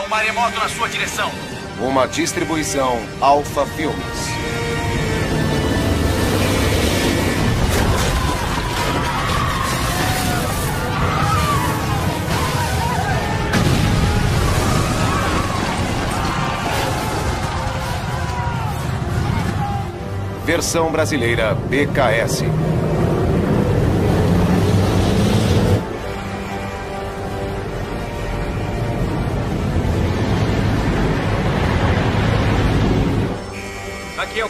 um maremoto na sua direção. Uma distribuição Alpha Filmes. Versão brasileira BKS.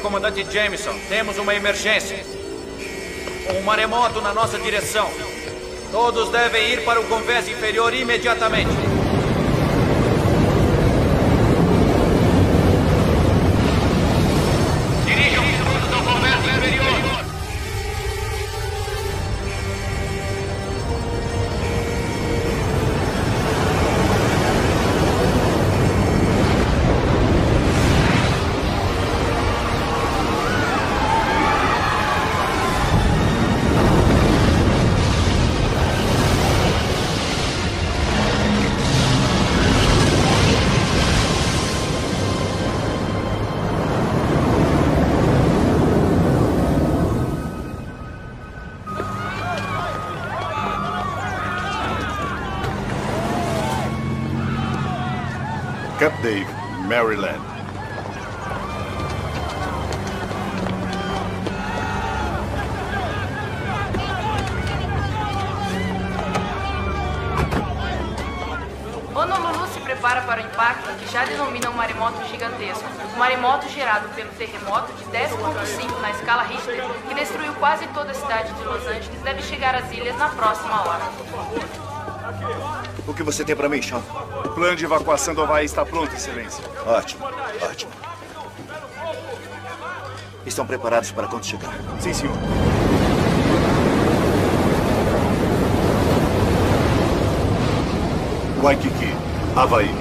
Comandante Jameson. Temos uma emergência. Um maremoto na nossa direção. Todos devem ir para o convés inferior imediatamente. Você tem para mim, Sean? O plano de evacuação do Havaí está pronto, Excelência. Ótimo, ótimo. Estão preparados para quando chegar? Sim, senhor. Waikiki, Havaí.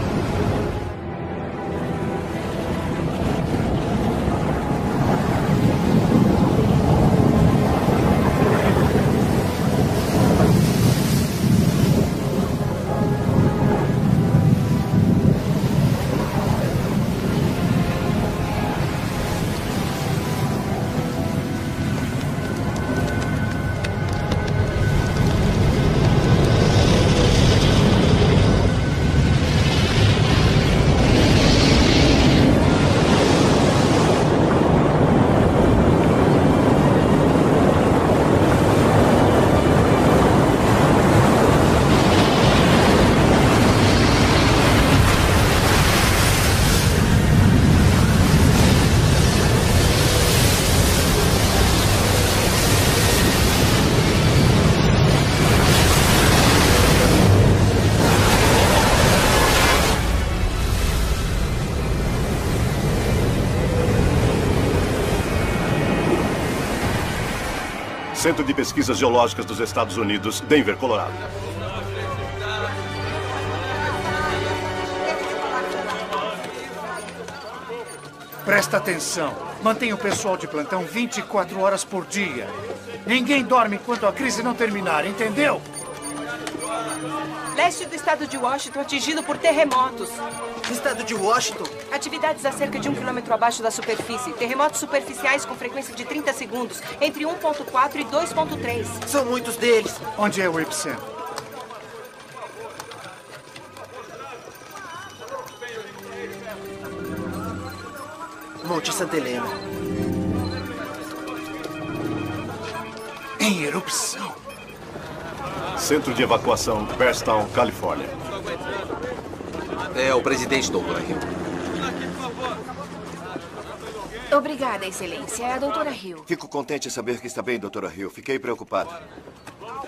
Centro de Pesquisas Geológicas dos Estados Unidos, Denver, Colorado. Presta atenção. Mantenha o pessoal de plantão 24 horas por dia. Ninguém dorme enquanto a crise não terminar, entendeu? Leste do estado de Washington atingido por terremotos. Estado de Washington? Atividades a cerca de um quilômetro abaixo da superfície. Terremotos superficiais com frequência de 30 segundos, entre 1.4 e 2.3. São muitos deles. Onde é o epicentro? Monte Santa Helena. Em erupção. Centro de Evacuação, Bearstown, Califórnia. É o presidente, doutora Hill. Obrigada, Excelência. É a doutora Hill. Fico contente em saber que está bem, doutora Hill. Fiquei preocupado.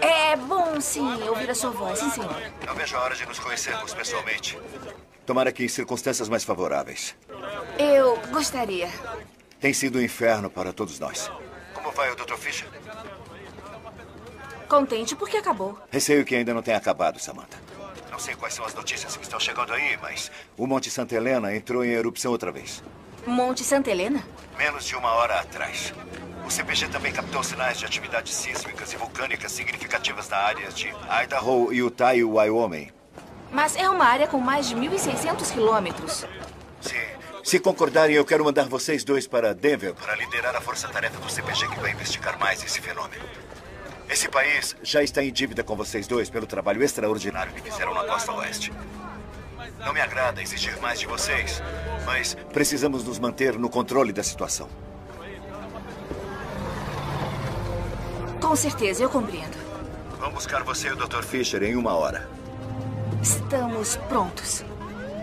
É bom, sim, ouvir a sua voz. Sim, senhor. Não vejo a hora de nos conhecermos pessoalmente. Tomara que em circunstâncias mais favoráveis. Eu gostaria. Tem sido um inferno para todos nós. Como vai o Dr. Fisher? Contente porque acabou. Receio que ainda não tenha acabado, Samantha. Não sei quais são as notícias que estão chegando aí, mas o Monte Santa Helena entrou em erupção outra vez. Monte Santa Helena? Menos de uma hora atrás. O CPG também captou sinais de atividades sísmicas e vulcânicas significativas na área de Idaho, Utah e Wyoming. Mas é uma área com mais de 1.600 quilômetros. Se concordarem, eu quero mandar vocês dois para Denver para liderar a força-tarefa do CPG que vai investigar mais esse fenômeno. Esse país já está em dívida com vocês dois pelo trabalho extraordinário que fizeram na costa oeste. Não me agrada exigir mais de vocês, mas precisamos nos manter no controle da situação. Com certeza, eu compreendo. Vamos buscar você e o Dr. Fisher em uma hora. Estamos prontos.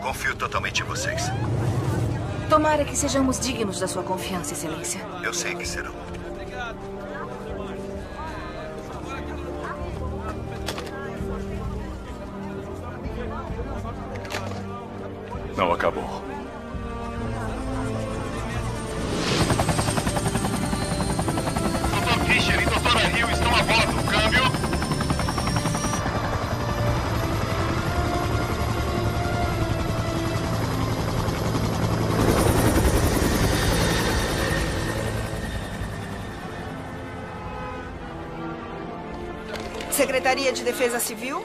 Confio totalmente em vocês. Tomara que sejamos dignos da sua confiança, Excelência. Eu sei que serão. Não acabou. Dr. Fisher e Dra. Hill estão a bordo. Câmbio. Secretaria de Defesa Civil?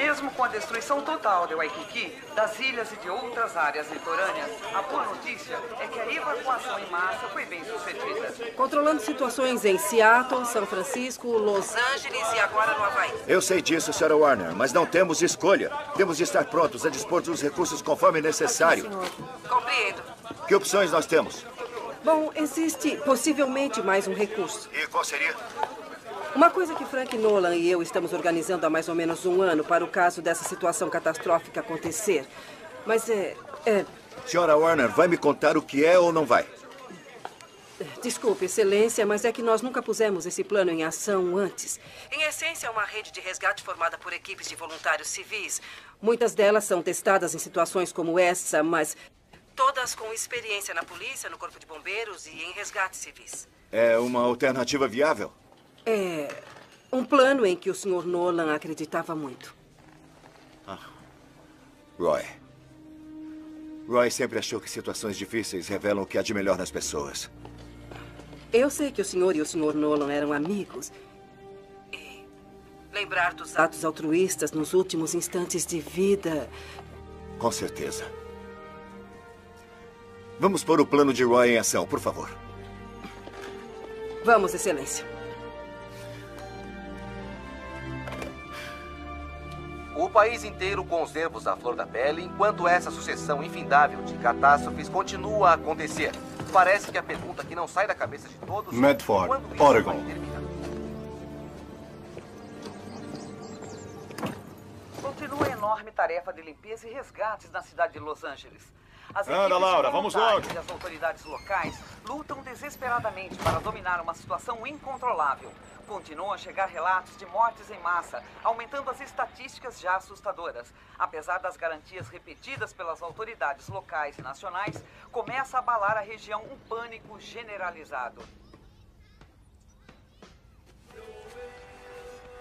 Mesmo com a destruição total de Waikiki, das ilhas e de outras áreas litorâneas, a boa notícia é que a evacuação em massa foi bem sucedida. Controlando situações em Seattle, São Francisco, Los Angeles e agora no Havaí. Eu sei disso, Sra. Warner, mas não temos escolha. Temos de estar prontos a dispor dos recursos conforme necessário. Compreendo. Que opções nós temos? Bom, existe possivelmente mais um recurso. E qual seria? Uma coisa que Frank Nolan e eu estamos organizando há mais ou menos um ano para o caso dessa situação catastrófica acontecer. Mas é. é Senhora Warner, vai me contar o que é ou não vai? Desculpe, Excelência, mas é que nós nunca pusemos esse plano em ação antes. Em essência, é uma rede de resgate formada por equipes de voluntários civis. Muitas delas são testadas em situações como essa, mas todas com experiência na polícia, no corpo de bombeiros e em resgates civis. É uma alternativa viável? É um plano em que o Sr. Nolan acreditava muito. Roy. Roy sempre achou que situações difíceis revelam o que há de melhor nas pessoas. Eu sei que o senhor e o Sr. Nolan eram amigos. E lembrar dos atos altruístas nos últimos instantes de vida. Com certeza. Vamos pôr o plano de Roy em ação, por favor. Vamos, Excelência. O país inteiro com os nervos à flor da pele enquanto essa sucessão infindável de catástrofes continua a acontecer. Parece que a pergunta que não sai da cabeça de todos... Medford, quando isso Oregon. Continua a enorme tarefa de limpeza e resgates na cidade de Los Angeles. As Anda, Laura, vamos logo. E as autoridades locais lutam desesperadamente para dominar uma situação incontrolável. Continuam a chegar relatos de mortes em massa, aumentando as estatísticas já assustadoras. Apesar das garantias repetidas pelas autoridades locais e nacionais, começa a abalar a região um pânico generalizado.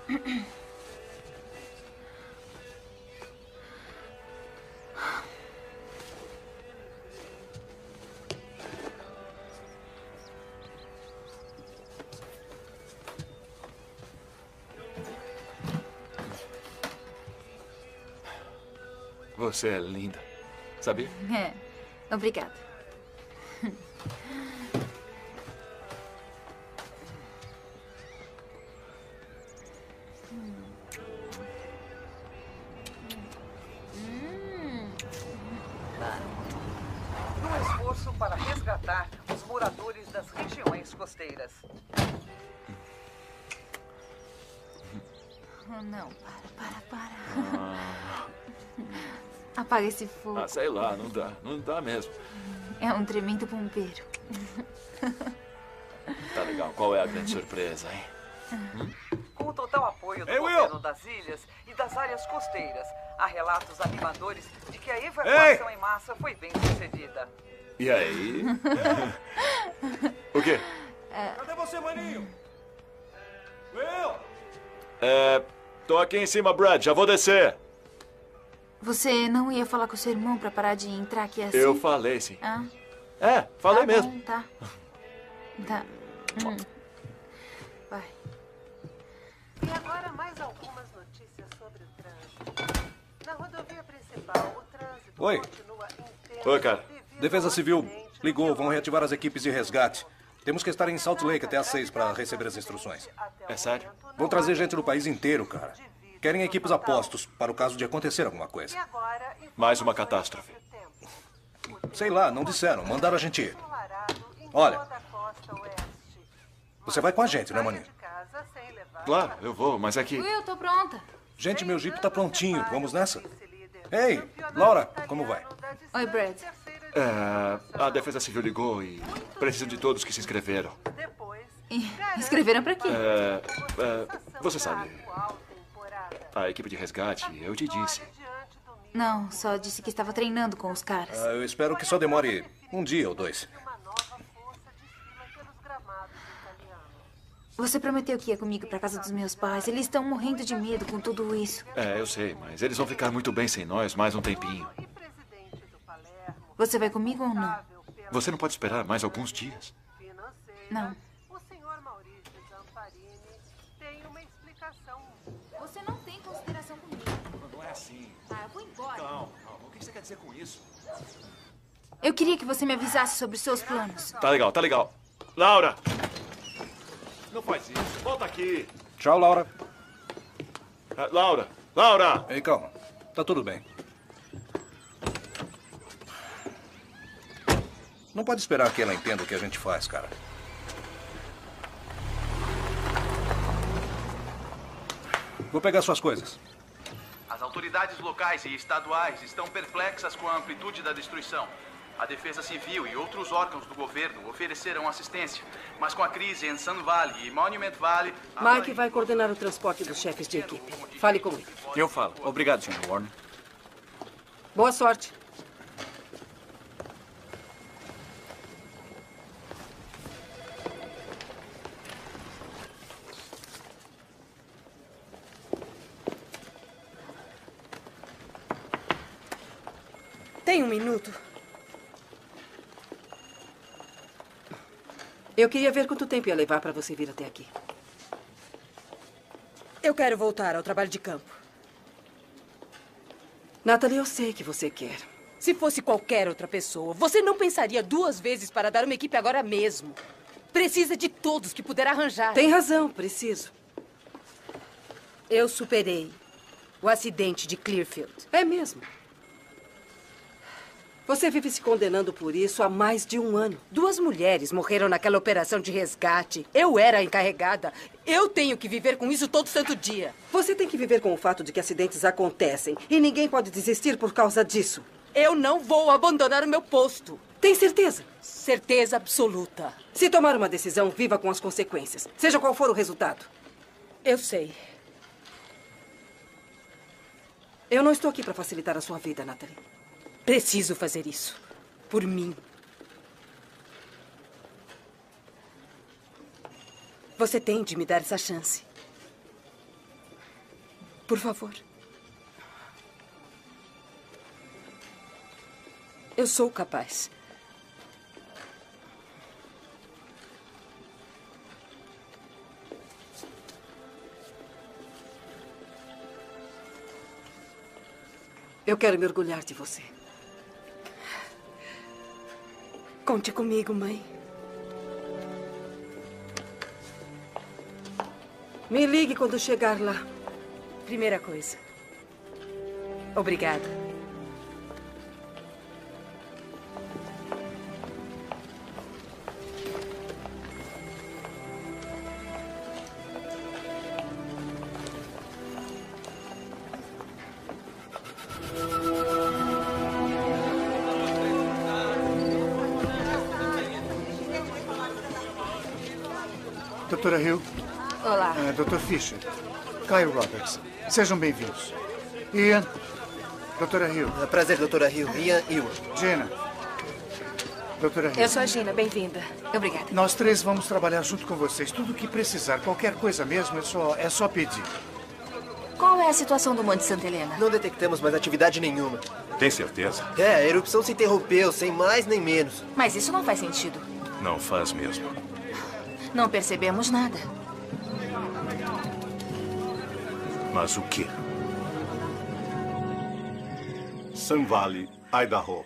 Você é linda. Sabia? É. Obrigada. Apaga esse fogo. Ah, sei lá, não dá. Não dá mesmo. É um tremendo bombeiro. Tá legal. Qual é a grande surpresa, hein? Com o total apoio do Ei, Will! governo das ilhas e das áreas costeiras, há relatos animadores de que a evacuação em massa foi bem sucedida. E aí? o quê? Cadê você, maninho? Will! É. Tô aqui em cima, Brad. Já vou descer. Você não ia falar com seu irmão pra parar de entrar aqui assim? Eu falei, sim. Ah, É, falei tá mesmo. bom, tá. Tá. Hum. Vai. E agora mais algumas notícias sobre o trânsito. Na rodovia principal, o trânsito Oi. continua intenso. Oi, cara. Defesa Civil ligou, vão reativar as equipes de resgate. Temos que estar em Salt Lake até às seis para receber as instruções. É sério? Vão trazer gente do país inteiro, cara. Querem equipes a postos para o caso de acontecer alguma coisa. Mais uma catástrofe. Sei lá, não disseram. Mandaram a gente ir. Olha. Você vai com a gente, né, maninho? Claro, eu vou, mas é que. Eu tô pronta. Gente, meu jeep tá prontinho. Vamos nessa? Ei, Laura, como vai? Oi, Brad. É, a Defesa Civil ligou e precisam de todos que se inscreveram. E escreveram pra quê? É, é, você sabe. A equipe de resgate, eu te disse. Não, só disse que estava treinando com os caras. Ah, eu espero que só demore um dia ou dois. Você prometeu que ia comigo pra casa dos meus pais. Eles estão morrendo de medo com tudo isso. É, eu sei, mas eles vão ficar muito bem sem nós mais um tempinho. Você vai comigo ou não? Você não pode esperar mais alguns dias? Não. Calma. O que você quer dizer com isso? Eu queria que você me avisasse sobre os seus planos. Tá legal, tá legal. Laura! Não faz isso. Volta aqui. Tchau, Laura. Ah, Laura! Laura! Ei, calma. Tá tudo bem. Não pode esperar que ela entenda o que a gente faz, cara. Vou pegar suas coisas. As autoridades locais e estaduais estão perplexas com a amplitude da destruição. A Defesa Civil e outros órgãos do governo ofereceram assistência, mas com a crise em Sun Valley e Monument Valley, Mike vai coordenar o transporte dos chefes de equipe. Fale com ele. Eu falo. Obrigado, Sr. Warner. Boa sorte. Tem um minuto? Eu queria ver quanto tempo ia levar para você vir até aqui. Eu quero voltar ao trabalho de campo. Natalie, eu sei que você quer. Se fosse qualquer outra pessoa, você não pensaria duas vezes para dar uma equipe agora mesmo. Precisa de todos que puder arranjar. Tem razão, preciso. Eu superei o acidente de Clearfield. É mesmo. Você vive se condenando por isso há mais de um ano. Duas mulheres morreram naquela operação de resgate. Eu era a encarregada. Eu tenho que viver com isso todo santo dia. Você tem que viver com o fato de que acidentes acontecem e ninguém pode desistir por causa disso. Eu não vou abandonar o meu posto. Tem certeza? Certeza absoluta. Se tomar uma decisão, viva com as consequências, seja qual for o resultado. Eu sei. Eu não estou aqui para facilitar a sua vida, Natalie. Preciso fazer isso. Por mim. Você tem de me dar essa chance. Por favor. Eu sou capaz. Eu quero me orgulhar de você. Conte comigo, mãe. Me ligue quando chegar lá. Primeira coisa. Obrigada. Doutora Hill. Olá. Uh, Dr. Fisher. Kyle Roberts. Sejam bem-vindos. Ian. Doutora Hill. É prazer, doutora Hill. Ian Hill. Gina. Doutora Hill. Eu sou a Gina, bem-vinda. Obrigada. Nós três vamos trabalhar junto com vocês. Tudo o que precisar, qualquer coisa mesmo, é só, é só pedir. Qual é é a situação do Monte Santa Helena? Não detectamos mais atividade nenhuma. Tem certeza? É, a erupção se interrompeu, sem mais nem menos. Mas isso não faz sentido. Não faz mesmo. Não percebemos nada. Mas o quê? Sun Valley, Idaho.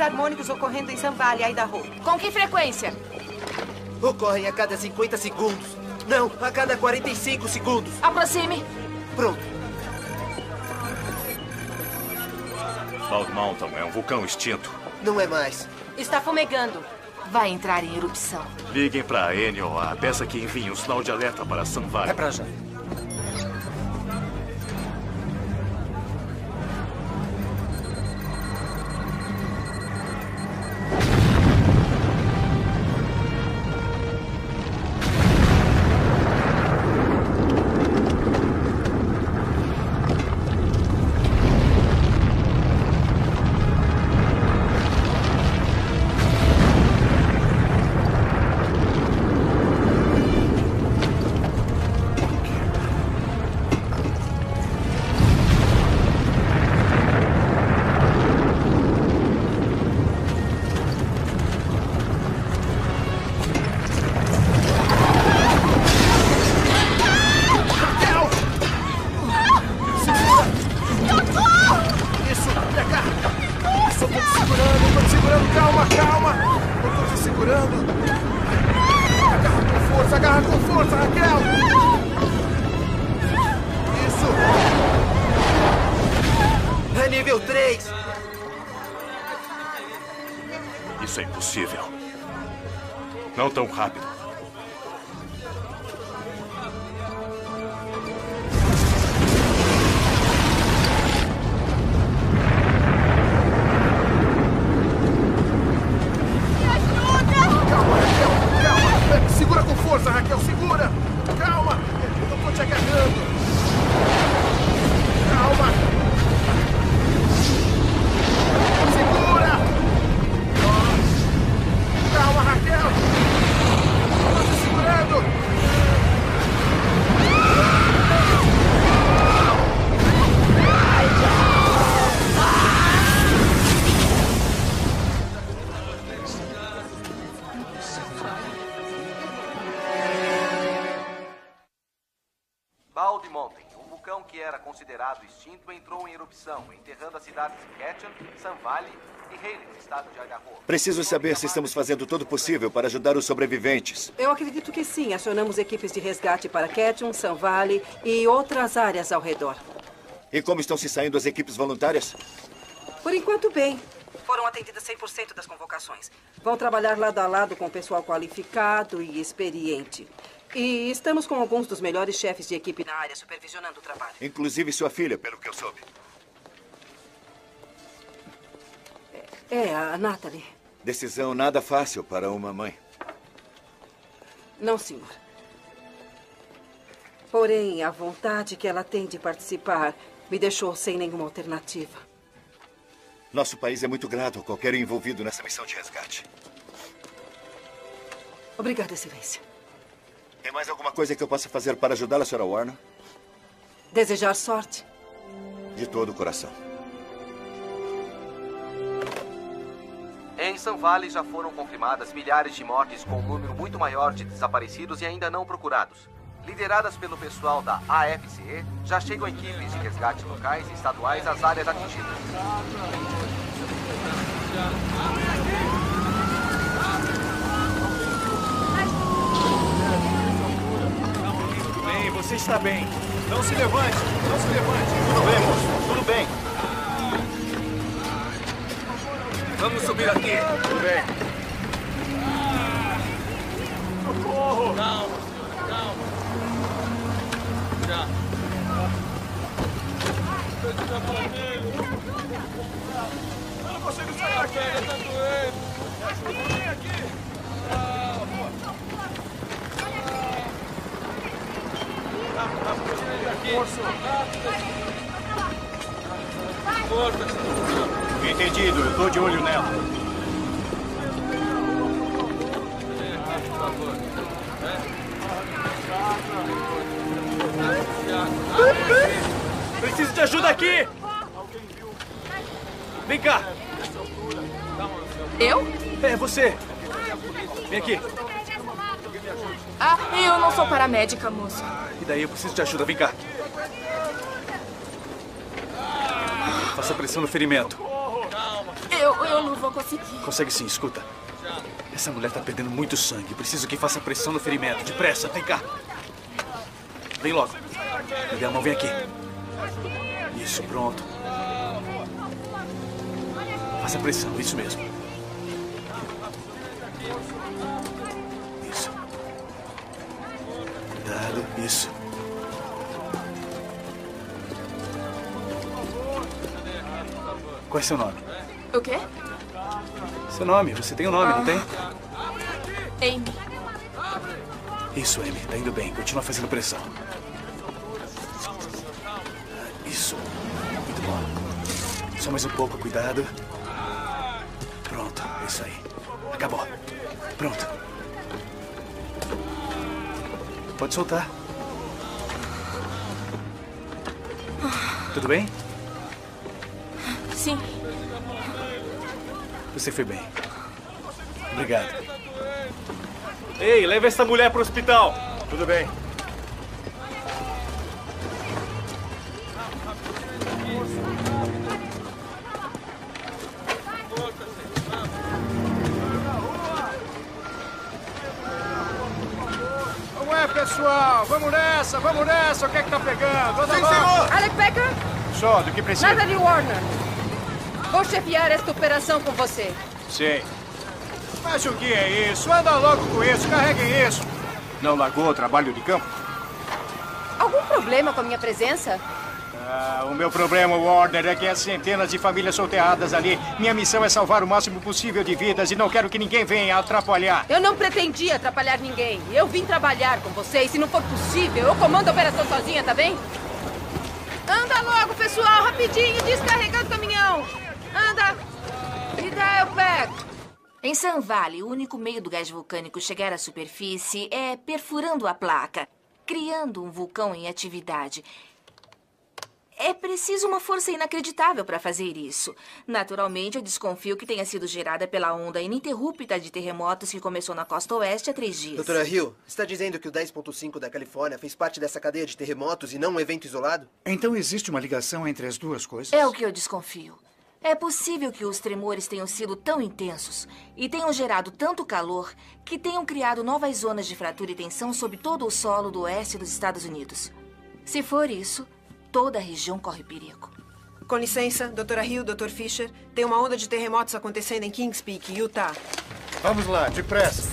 Tremores harmônicos ocorrendo em Valley, Idaho. Com que frequência? Ocorrem a cada 50 segundos. Não, a cada 45 segundos. Aproxime. Pronto. Bald Mountain é um vulcão extinto. Não é mais. Está fumegando. Vai entrar em erupção. Liguem para a NOA. Peça que envie um sinal de alerta para Valley. É pra já. Preciso saber se estamos fazendo todo o possível para ajudar os sobreviventes. Eu acredito que sim. Acionamos equipes de resgate para Ketchum, Sun Valley e outras áreas ao redor. E como estão se saindo as equipes voluntárias? Por enquanto, bem. Foram atendidas 100% das convocações. Vão trabalhar lado a lado com pessoal qualificado e experiente. E estamos com alguns dos melhores chefes de equipe na área supervisionando o trabalho. Inclusive sua filha, pelo que eu soube. É, a Natalie. Decisão nada fácil para uma mãe. Não, senhor. Porém, a vontade que ela tem de participar me deixou sem nenhuma alternativa. Nosso país é muito grato a qualquer envolvido nessa missão de resgate. Obrigada, Excelência. Tem mais alguma coisa que eu possa fazer para ajudá-la, Sra. Warner? Desejar sorte. De todo o coração. Sun Valley já foram confirmadas milhares de mortes com um número muito maior de desaparecidos e ainda não procurados. Lideradas pelo pessoal da AFCE, já chegam equipes de resgate locais e estaduais às áreas atingidas. Bem, você está bem. Não se levante, não se levante. Tudo bem, moço. Tudo bem. Vamos subir aqui. Tudo bem. Socorro! Calma, calma. Já. Eu não consigo sair aqui. Tá doendo. Vem aqui. Entendido, eu tô de olho nela. Preciso de ajuda aqui! Vem cá! Eu? É, você! Vem aqui! Ah, eu não sou paramédica, moço. E daí eu preciso de ajuda, vem cá! Faça pressão no ferimento. Eu, eu não vou conseguir. Consegue sim, escuta. Essa mulher tá perdendo muito sangue. Preciso que faça pressão no ferimento. Depressa, vem cá. Vem logo. Me dê mão, vem aqui. Isso, pronto. Faça pressão, isso mesmo. Isso. Cuidado, isso. Qual é seu nome? O quê? Seu nome, você tem um nome, não tem? Amy. Isso, Amy, tá indo bem. Continua fazendo pressão. Isso. Muito bom. Só mais um pouco, cuidado. Pronto, é isso aí. Acabou. Pronto. Pode soltar. Tudo bem? Sim. Você foi bem. Obrigado. Ei, leva essa mulher pro hospital. Tudo bem. É, pessoal? Vamos nessa, vamos nessa. O que é que tá pegando? Sim, senhor. Alec Becker? Só, do que precisa? Natalie Warner. Vou chefiar esta operação com você. Sei. Mas o que é isso? Anda logo com isso, carreguem isso. Não largou o trabalho de campo? Algum problema com a minha presença? Ah, o meu problema, Warner, é que há centenas de famílias solteadas ali. Minha missão é salvar o máximo possível de vidas e não quero que ninguém venha atrapalhar. Eu não pretendia atrapalhar ninguém. Eu vim trabalhar com vocês. Se não for possível, eu comando a operação sozinha, tá bem? Anda logo, pessoal, rapidinho, descarregando o caminhão. Anda. E daí, Beck? Em Sun Valley, o único meio do gás vulcânico chegar à superfície é perfurando a placa, criando um vulcão em atividade. É preciso uma força inacreditável para fazer isso. Naturalmente, eu desconfio que tenha sido gerada pela onda ininterrupta de terremotos que começou na costa oeste há três dias. Doutora Hill, está dizendo que o 10.5 da Califórnia fez parte dessa cadeia de terremotos e não um evento isolado? Então existe uma ligação entre as duas coisas? É o que eu desconfio. É possível que os tremores tenham sido tão intensos e tenham gerado tanto calor que tenham criado novas zonas de fratura e tensão sob todo o solo do oeste dos Estados Unidos. Se for isso, toda a região corre perigo. Com licença, doutora Hill, doutor Fisher. Tem uma onda de terremotos acontecendo em Kings Peak, Utah. Vamos lá, depressa.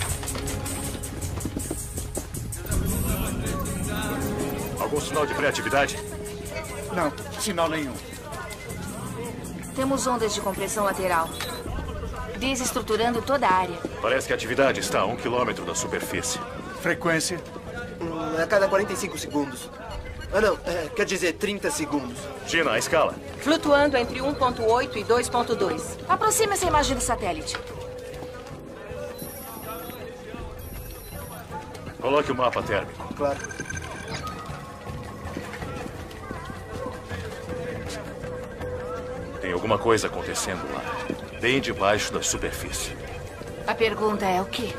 Algum sinal de pré-atividade? Não, sinal nenhum. Temos ondas de compressão lateral, desestruturando toda a área. Parece que a atividade está a um quilômetro da superfície. Frequência? Hum, a cada 45 segundos. Ah, não. é, quer dizer 30 segundos. Gina, a escala. Flutuando entre 1.8 e 2.2. Aproxime essa imagem do satélite. Coloque o mapa térmico. Claro. Tem alguma coisa acontecendo lá, bem debaixo da superfície. A pergunta é o quê?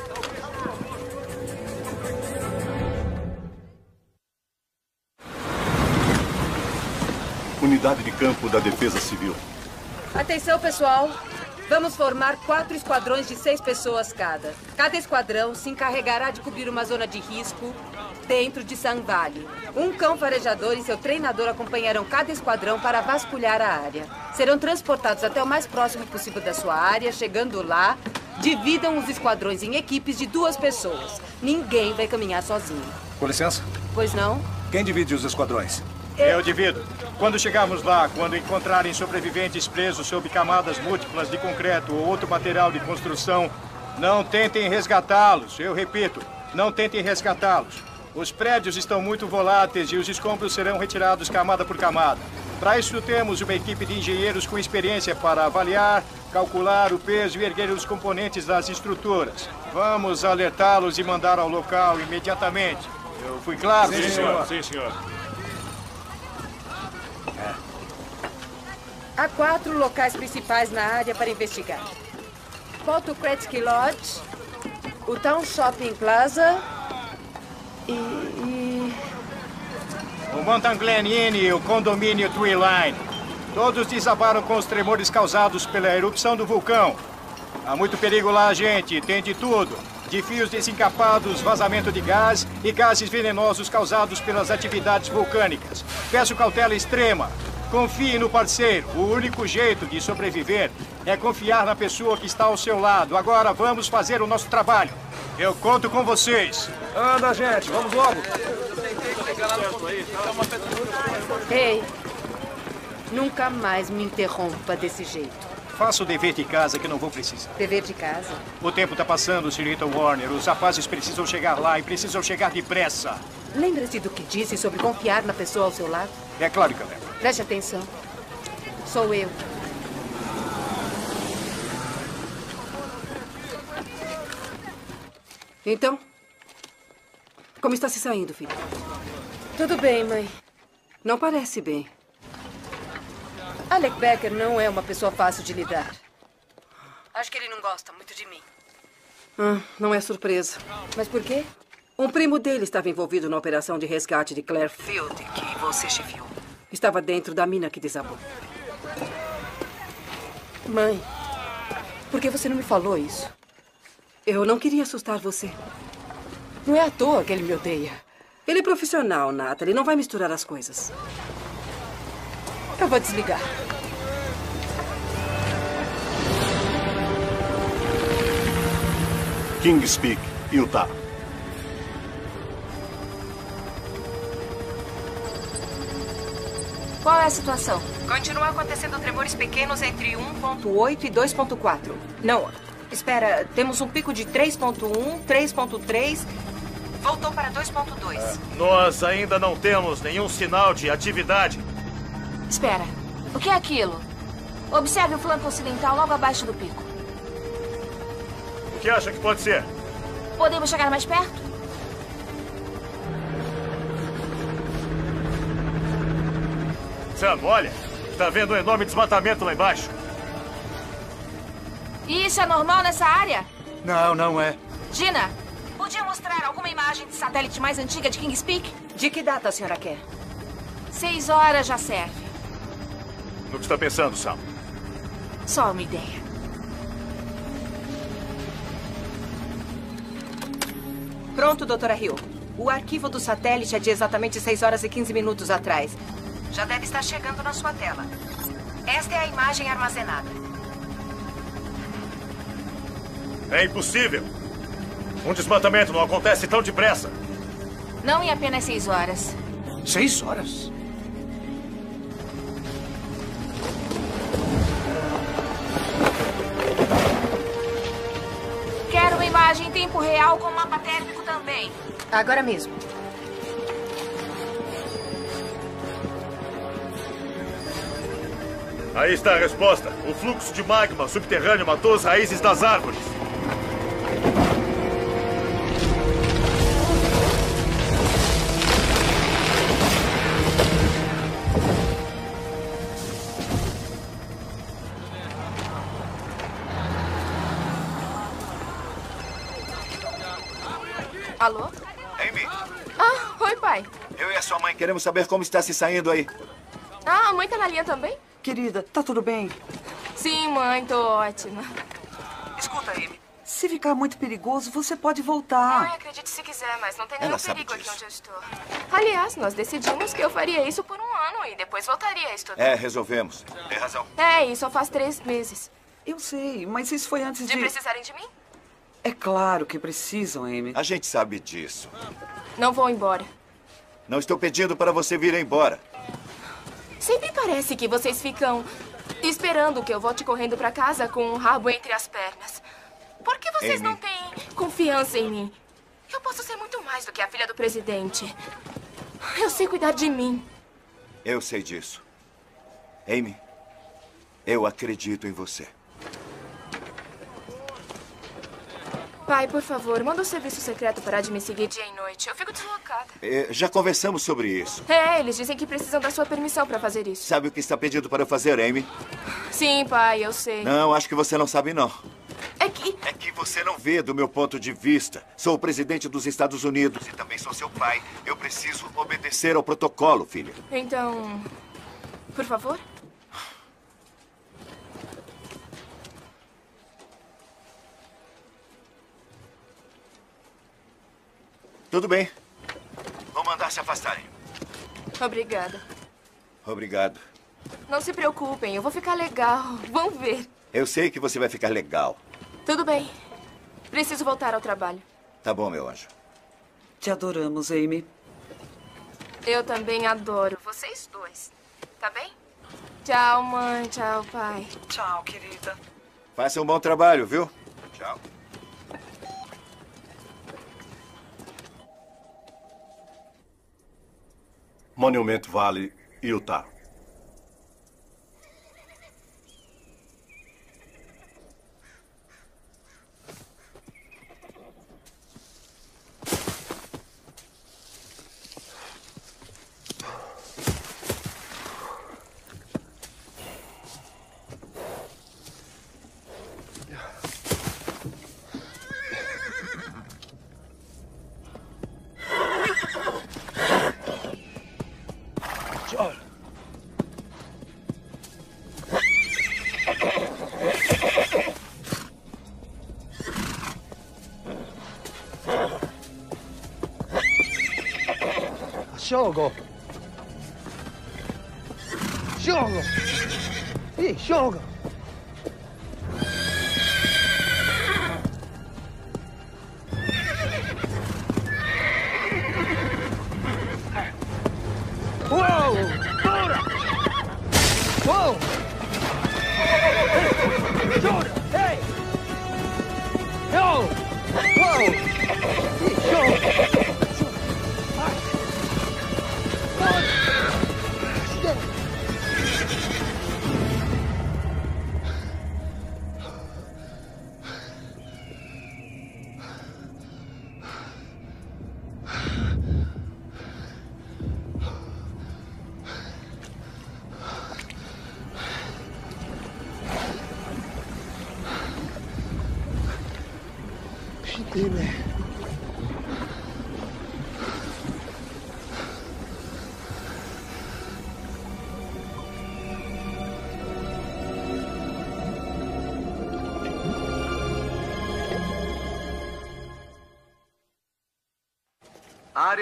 Unidade de campo da Defesa Civil. Atenção, pessoal. Vamos formar quatro esquadrões de seis pessoas cada. Cada esquadrão se encarregará de cobrir uma zona de risco dentro de Sun Valley. Um cão farejador e seu treinador acompanharão cada esquadrão para vasculhar a área. Serão transportados até o mais próximo possível da sua área. Chegando lá, dividam os esquadrões em equipes de duas pessoas. Ninguém vai caminhar sozinho. Com licença. Pois não? Quem divide os esquadrões? Eu divido. Quando chegarmos lá, quando encontrarem sobreviventes presos sob camadas múltiplas de concreto ou outro material de construção, não tentem resgatá-los. Eu repito, não tentem resgatá-los. Os prédios estão muito voláteis e os escombros serão retirados camada por camada. Para isso, temos uma equipe de engenheiros com experiência para avaliar, calcular o peso e erguer os componentes das estruturas. Vamos alertá-los e mandar ao local imediatamente. Eu fui claro? Sim, senhor. Sim, senhor. Há quatro locais principais na área para investigar. Porto Kretsky Lodge, o Town Shopping Plaza e... O Mountain Glen Inn e o condomínio Tree Line. Todos desabaram com os tremores causados pela erupção do vulcão. Há muito perigo lá, gente. Tem de tudo. De fios desencapados, vazamento de gás e gases venenosos causados pelas atividades vulcânicas. Peço cautela extrema. Confie no parceiro. O único jeito de sobreviver é confiar na pessoa que está ao seu lado. Agora vamos fazer o nosso trabalho. Eu conto com vocês. Anda, gente. Vamos logo. Ei, nunca mais me interrompa desse jeito. Faça o dever de casa que não vou precisar. Dever de casa? O tempo está passando, senhorita Warner. Os rapazes precisam chegar lá e precisam chegar depressa. Lembra-se do que disse sobre confiar na pessoa ao seu lado? É claro que eu lembro. Preste atenção. Sou eu. Então? Como está se saindo, filho? Tudo bem, mãe. Não parece bem. Alec Becker não é uma pessoa fácil de lidar. Acho que ele não gosta muito de mim. Ah, não é surpresa. Mas por quê? Um primo dele estava envolvido na operação de resgate de Claire Field, que você chefiou. Estava dentro da mina que desabou. Mãe, por que você não me falou isso? Eu não queria assustar você. Não é à toa que ele me odeia. Ele é profissional, Natalie. Não vai misturar as coisas. Eu vou desligar. Kings Peak, Utah. Qual é a situação? Continuam acontecendo tremores pequenos entre 1.8 e 2.4. Não, espera, temos um pico de 3.1, 3.3. Voltou para 2.2. Nós ainda não temos nenhum sinal de atividade. Espera, o que é aquilo? Observe o flanco ocidental logo abaixo do pico. O que acha que pode ser? Podemos chegar mais perto? Sam, olha. Está havendo um enorme desmatamento lá embaixo. E isso é normal nessa área? Não, não é. Gina, podia mostrar alguma imagem de satélite mais antiga de Kings Peak? De que data a senhora quer? Seis horas já serve. No que está pensando, Sam? Só uma ideia. Pronto, doutora Hill. O arquivo do satélite é de exatamente 6 horas e 15 minutos atrás. Já deve estar chegando na sua tela. Esta é a imagem armazenada. É impossível. Um desmatamento não acontece tão depressa. Não em apenas seis horas. Seis horas? Quero uma imagem em tempo real com mapa térmico também. Agora mesmo. Aí está a resposta. O fluxo de magma subterrâneo matou as raízes das árvores. Alô? Amy, Ah, oi, pai. eu e a sua mãe queremos saber como está se saindo aí. Ah, a mãe tá na linha também? Querida, tá tudo bem? Sim, mãe, tô ótima. Escuta, Amy. Se ficar muito perigoso, você pode voltar. Mãe, acredite se quiser, mas não tem Ela nenhum perigo aqui disso. onde eu estou. Aliás, nós decidimos que eu faria isso por um ano e depois voltaria a estudar. É, resolvemos. Tem razão. É, e só faz três meses. Eu sei, mas isso foi antes De de... precisarem de mim? É claro que precisam, Amy. A gente sabe disso. Não vou embora. Não estou pedindo para você vir embora. Sempre parece que vocês ficam esperando que eu volte correndo pra casa com um rabo entre as pernas. Por que vocês Amy. não têm confiança em mim? Eu posso ser muito mais do que a filha do presidente. Eu sei cuidar de mim. Eu sei disso. Amy, eu acredito em você. Pai, por favor, manda o serviço secreto parar de me seguir dia e noite. Eu fico deslocada. Eh, Já conversamos sobre isso. É, eles dizem que precisam da sua permissão pra fazer isso. Sabe o que está pedindo para eu fazer, Amy? Sim, pai, eu sei. Não, acho que você não sabe, não. É que. É que você não vê do meu ponto de vista. Sou o presidente dos Estados Unidos e também sou seu pai. Eu preciso obedecer ao protocolo, filha. Então. Por favor? Tudo bem. Vou mandar se afastarem. Obrigada. Obrigado. Não se preocupem, eu vou ficar legal. Vão ver. Eu sei que você vai ficar legal. Tudo bem. Preciso voltar ao trabalho. Tá bom, meu anjo. Te adoramos, Amy. Eu também adoro vocês dois. Tá bem? Tchau, mãe. Tchau, pai. Tchau, querida. Faça um bom trabalho, viu? Tchau. Monument Valley, Utah.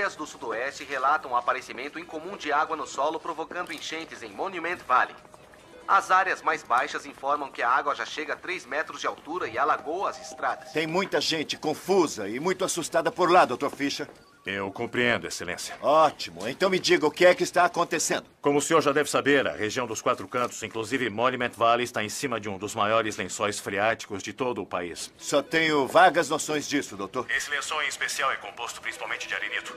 Áreas do sudoeste relatam o aparecimento incomum de água no solo provocando enchentes em Monument Valley. As áreas mais baixas informam que a água já chega a 3 metros de altura e alagou as estradas. Tem muita gente confusa e muito assustada por lá, Dr. Fischer. Eu compreendo, Excelência. Ótimo. Então me diga o que é que está acontecendo. Como o senhor já deve saber, a região dos Quatro Cantos, inclusive Monument Valley, está em cima de um dos maiores lençóis freáticos de todo o país. Só tenho vagas noções disso, doutor. Esse lençol em especial é composto principalmente de arenito.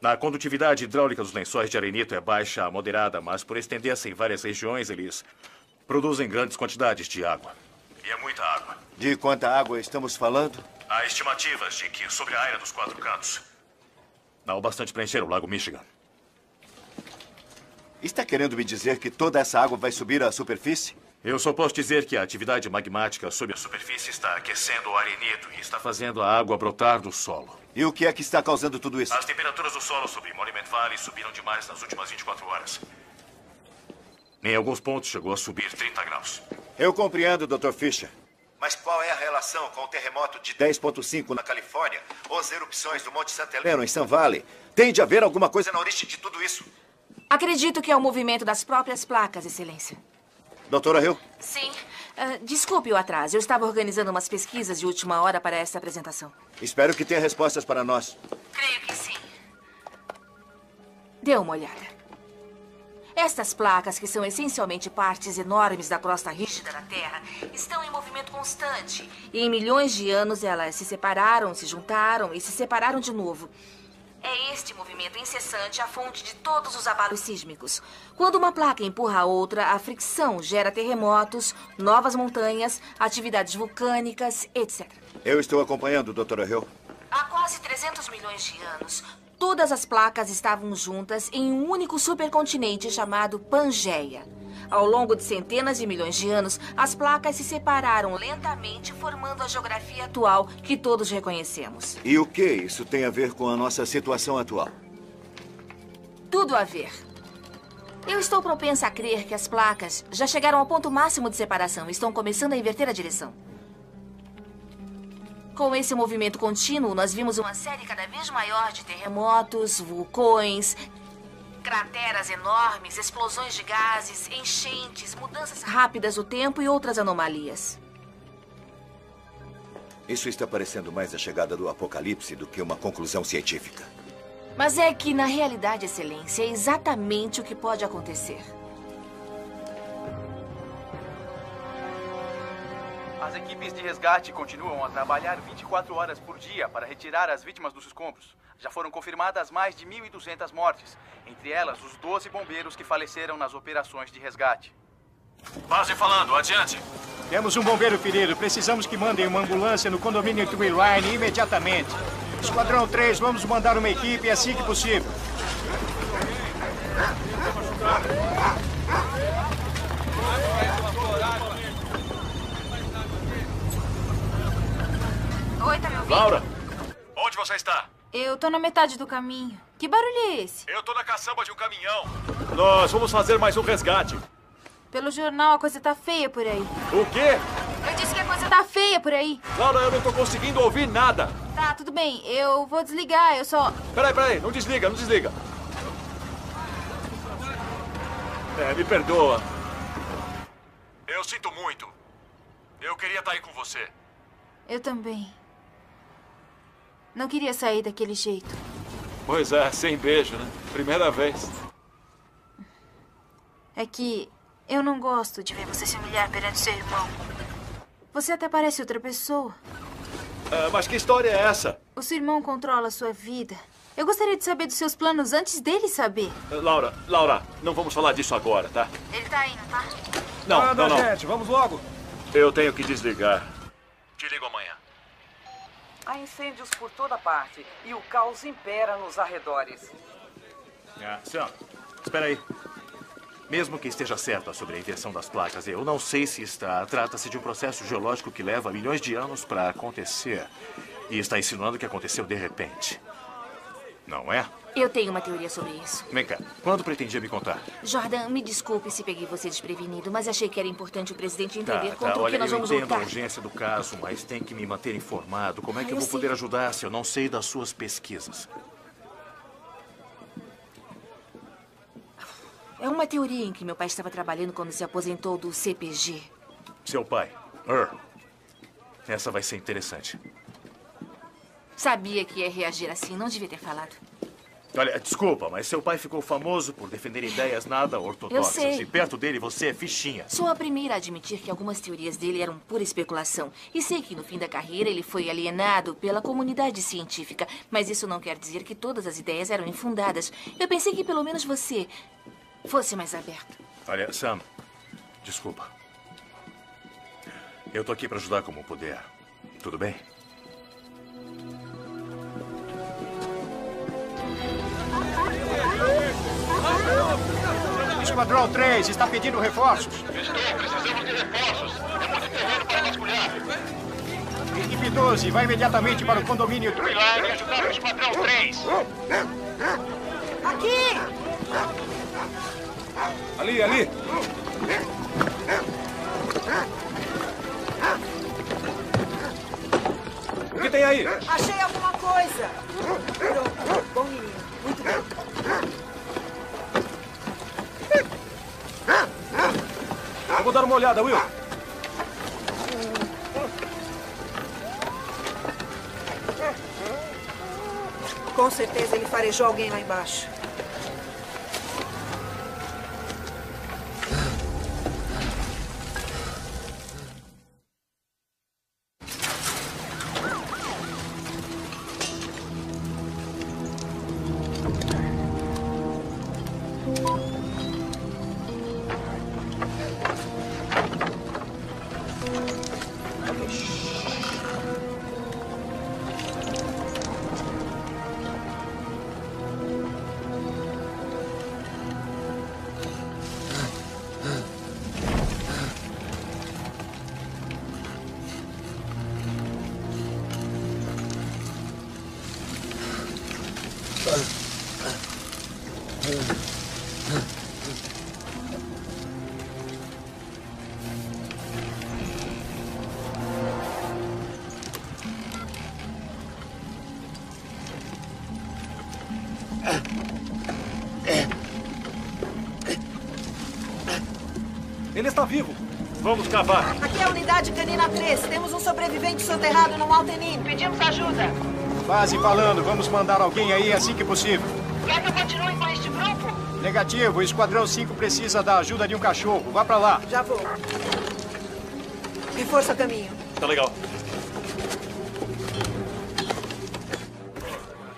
Na condutividade hidráulica dos lençóis de arenito é baixa a moderada, mas por estender-se em várias regiões, eles produzem grandes quantidades de água. E é muita água. De quanta água estamos falando? Há estimativas de que, sobre a área dos Quatro Cantos, há o bastante para encher o Lago Michigan. Está querendo me dizer que toda essa água vai subir à superfície? Eu só posso dizer que a atividade magmática sob a superfície está aquecendo o arenito e está fazendo a água brotar do solo. E o que é que está causando tudo isso? As temperaturas do solo sobre Monument Valley subiram demais nas últimas 24 horas. Em alguns pontos chegou a subir 30 graus. Eu compreendo, Dr. Fisher. Mas qual é a relação com o terremoto de 10.5 na Califórnia ou as erupções do Monte Santa Helena em Sun Valley? Tem de haver alguma coisa na origem de tudo isso. Acredito que é o movimento das próprias placas, Excelência. Doutora Hill? Sim. Ah, desculpe o atraso. Eu estava organizando umas pesquisas de última hora para esta apresentação. Espero que tenha respostas para nós. Creio que sim. Dê uma olhada. Estas placas, que são essencialmente partes enormes da crosta rígida da Terra, estão em movimento constante. E em milhões de anos elas se separaram, se juntaram e se separaram de novo. É este movimento incessante a fonte de todos os abalos sísmicos. Quando uma placa empurra a outra, a fricção gera terremotos, novas montanhas, atividades vulcânicas, etc. Eu estou acompanhando, doutora Hill. Há quase 300 milhões de anos, todas as placas estavam juntas em um único supercontinente chamado Pangeia. Ao longo de centenas de milhões de anos, as placas se separaram lentamente, formando a geografia atual que todos reconhecemos. E o que isso tem a ver com a nossa situação atual? Tudo a ver. Eu estou propensa a crer que as placas já chegaram ao ponto máximo de separação e estão começando a inverter a direção. Com esse movimento contínuo, nós vimos uma série cada vez maior de terremotos, vulcões, crateras enormes, explosões de gases, enchentes, mudanças rápidas do tempo e outras anomalias. Isso está parecendo mais a chegada do apocalipse do que uma conclusão científica. Mas é que, na realidade, Excelência, é exatamente o que pode acontecer. As equipes de resgate continuam a trabalhar 24 horas por dia para retirar as vítimas dos escombros. Já foram confirmadas mais de 1.200 mortes, entre elas os 12 bombeiros que faleceram nas operações de resgate. Base falando, adiante. Temos um bombeiro ferido. Precisamos que mandem uma ambulância no condomínio Line imediatamente. Esquadrão 3, vamos mandar uma equipe assim que possível. Oi, tá me ouvindo? Laura, onde você está? Eu tô na metade do caminho. Que barulho é esse? Eu tô na caçamba de um caminhão. Nós vamos fazer mais um resgate. Pelo jornal, a coisa tá feia por aí. O quê? Eu disse que a coisa tá feia por aí. Laura, eu não tô conseguindo ouvir nada. Tá, tudo bem. Eu vou desligar, eu só... Peraí, peraí. Não desliga, não desliga. É, me perdoa. Eu sinto muito. Eu queria estar aí com você. Eu também. Não queria sair daquele jeito. Pois é, sem beijo, né? Primeira vez. É que eu não gosto de ver você se humilhar perante seu irmão. Você até parece outra pessoa. É, mas que história é essa? O seu irmão controla a sua vida. Eu gostaria de saber dos seus planos antes dele saber. É, Laura, Laura, não vamos falar disso agora, tá? Ele tá indo, tá? Não, Anda, não, não. gente, vamos logo. Eu tenho que desligar. Te ligo amanhã. Há incêndios por toda parte e o caos impera nos arredores. Ah, Sam, espera aí. Mesmo que esteja certa sobre a inversão das placas, eu não sei se está. Trata-se de um processo geológico que leva milhões de anos para acontecer. E está insinuando que aconteceu de repente. Não é? Eu tenho uma teoria sobre isso. Vem cá, quando pretendia me contar? Jordan, me desculpe se peguei você desprevenido, mas achei que era importante o presidente Tá, entender tá, contra o olha, que nós eu vamos entendo a lutar. urgência do caso, mas tem que me manter informado. Como é que Ah, eu eu vou sei. poder ajudar se eu não sei das suas pesquisas? É uma teoria em que meu pai estava trabalhando quando se aposentou do CPG. Seu pai, Earl. Essa vai ser interessante. Sabia que ia reagir assim, não devia ter falado. Olha, desculpa, mas seu pai ficou famoso por defender ideias nada ortodoxas. sei. E perto dele você é fichinha. Sou a primeira a admitir que algumas teorias dele eram pura especulação. E sei que no fim da carreira ele foi alienado pela comunidade científica. Mas isso não quer dizer que todas as ideias eram infundadas. Eu pensei que pelo menos você fosse mais aberto. Olha, Sam, desculpa. Eu tô aqui para ajudar como puder. Tudo bem? Esquadrão 3 está pedindo reforços. Estou, precisamos de reforços. Temos terreno para vasculhar. Equipe 12 vai imediatamente para o condomínio Fui lá e ajudar o Esquadrão 3. Aqui! Ali, ali! O que tem aí? Achei alguma coisa. Pronto. Bom menino. Muito bem. Vou dar uma olhada, Will. Com certeza ele farejou alguém lá embaixo. Vamos cavar. Aqui é a unidade canina 3. Temos um sobrevivente soterrado no Maltenim. Pedimos ajuda. Base falando, vamos mandar alguém aí assim que possível. Quer que eu continue com este grupo? Negativo, o Esquadrão 5 precisa da ajuda de um cachorro. Vá pra lá. Já vou. Reforça a caminho. Tá legal.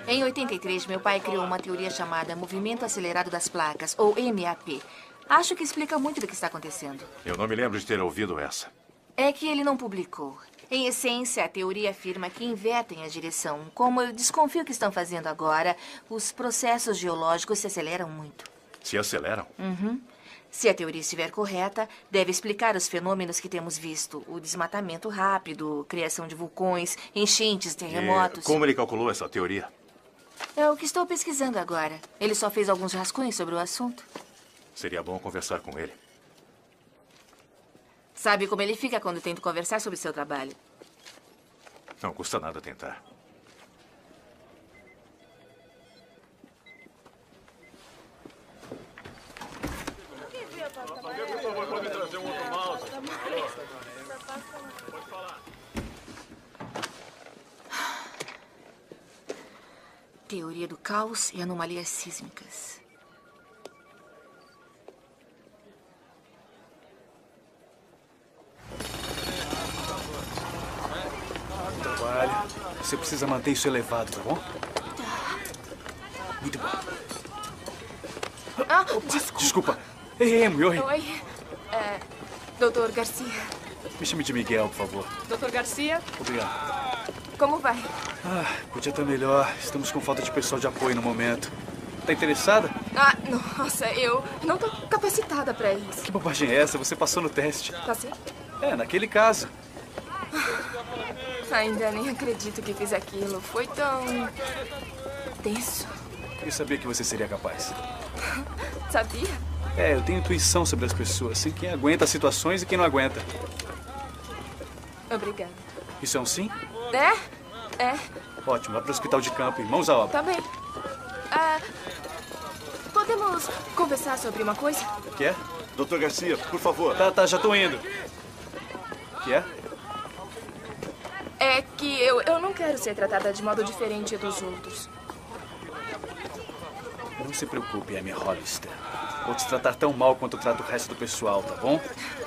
Em 83, meu pai criou uma teoria chamada Movimento Acelerado das Placas, ou MAP. Acho que explica muito do que está acontecendo. Eu não me lembro de ter ouvido essa. É que ele não publicou. Em essência, a teoria afirma que invertem a direção. Como eu desconfio que estão fazendo agora, os processos geológicos se aceleram muito. Se aceleram? Uhum. Se a teoria estiver correta, deve explicar os fenômenos que temos visto: o desmatamento rápido, criação de vulcões, enchentes, terremotos. E como ele calculou essa teoria? É o que estou pesquisando agora. Ele só fez alguns rascunhos sobre o assunto. Seria bom conversar com ele. Sabe como ele fica quando tento conversar sobre seu trabalho? Não custa nada tentar. Teoria do caos e anomalias sísmicas. Trabalho. Você precisa manter isso elevado, tá bom? Muito bom. Ah, desculpa. Desculpa. Ei, Amy, oi. Oi. É, doutor Garcia. Me chame de Miguel, por favor. Doutor Garcia, Obrigado. como vai? Ah, podia estar melhor. Estamos com falta de pessoal de apoio no momento. Tá interessada? Ah, nossa, eu não tô capacitada pra isso. Que bobagem é essa? Você passou no teste. Passei? É, naquele caso. Ainda nem acredito que fiz aquilo. Foi tão. tenso. Eu sabia que você seria capaz. Sabia? É, eu tenho intuição sobre as pessoas. Sei quem aguenta situações e quem não aguenta. Obrigada. Isso é um sim? É? É, Ótimo, vá para o hospital de campo e mãos à obra. tá bem. Ah, podemos conversar sobre uma coisa? Quer? Doutor Garcia, por favor. Tá, tá, já tô indo. Quer? É que eu, eu não quero ser tratada de modo diferente dos outros. Não se preocupe, Amy Hollister. Vou te tratar tão mal quanto trato o resto do pessoal, tá bom?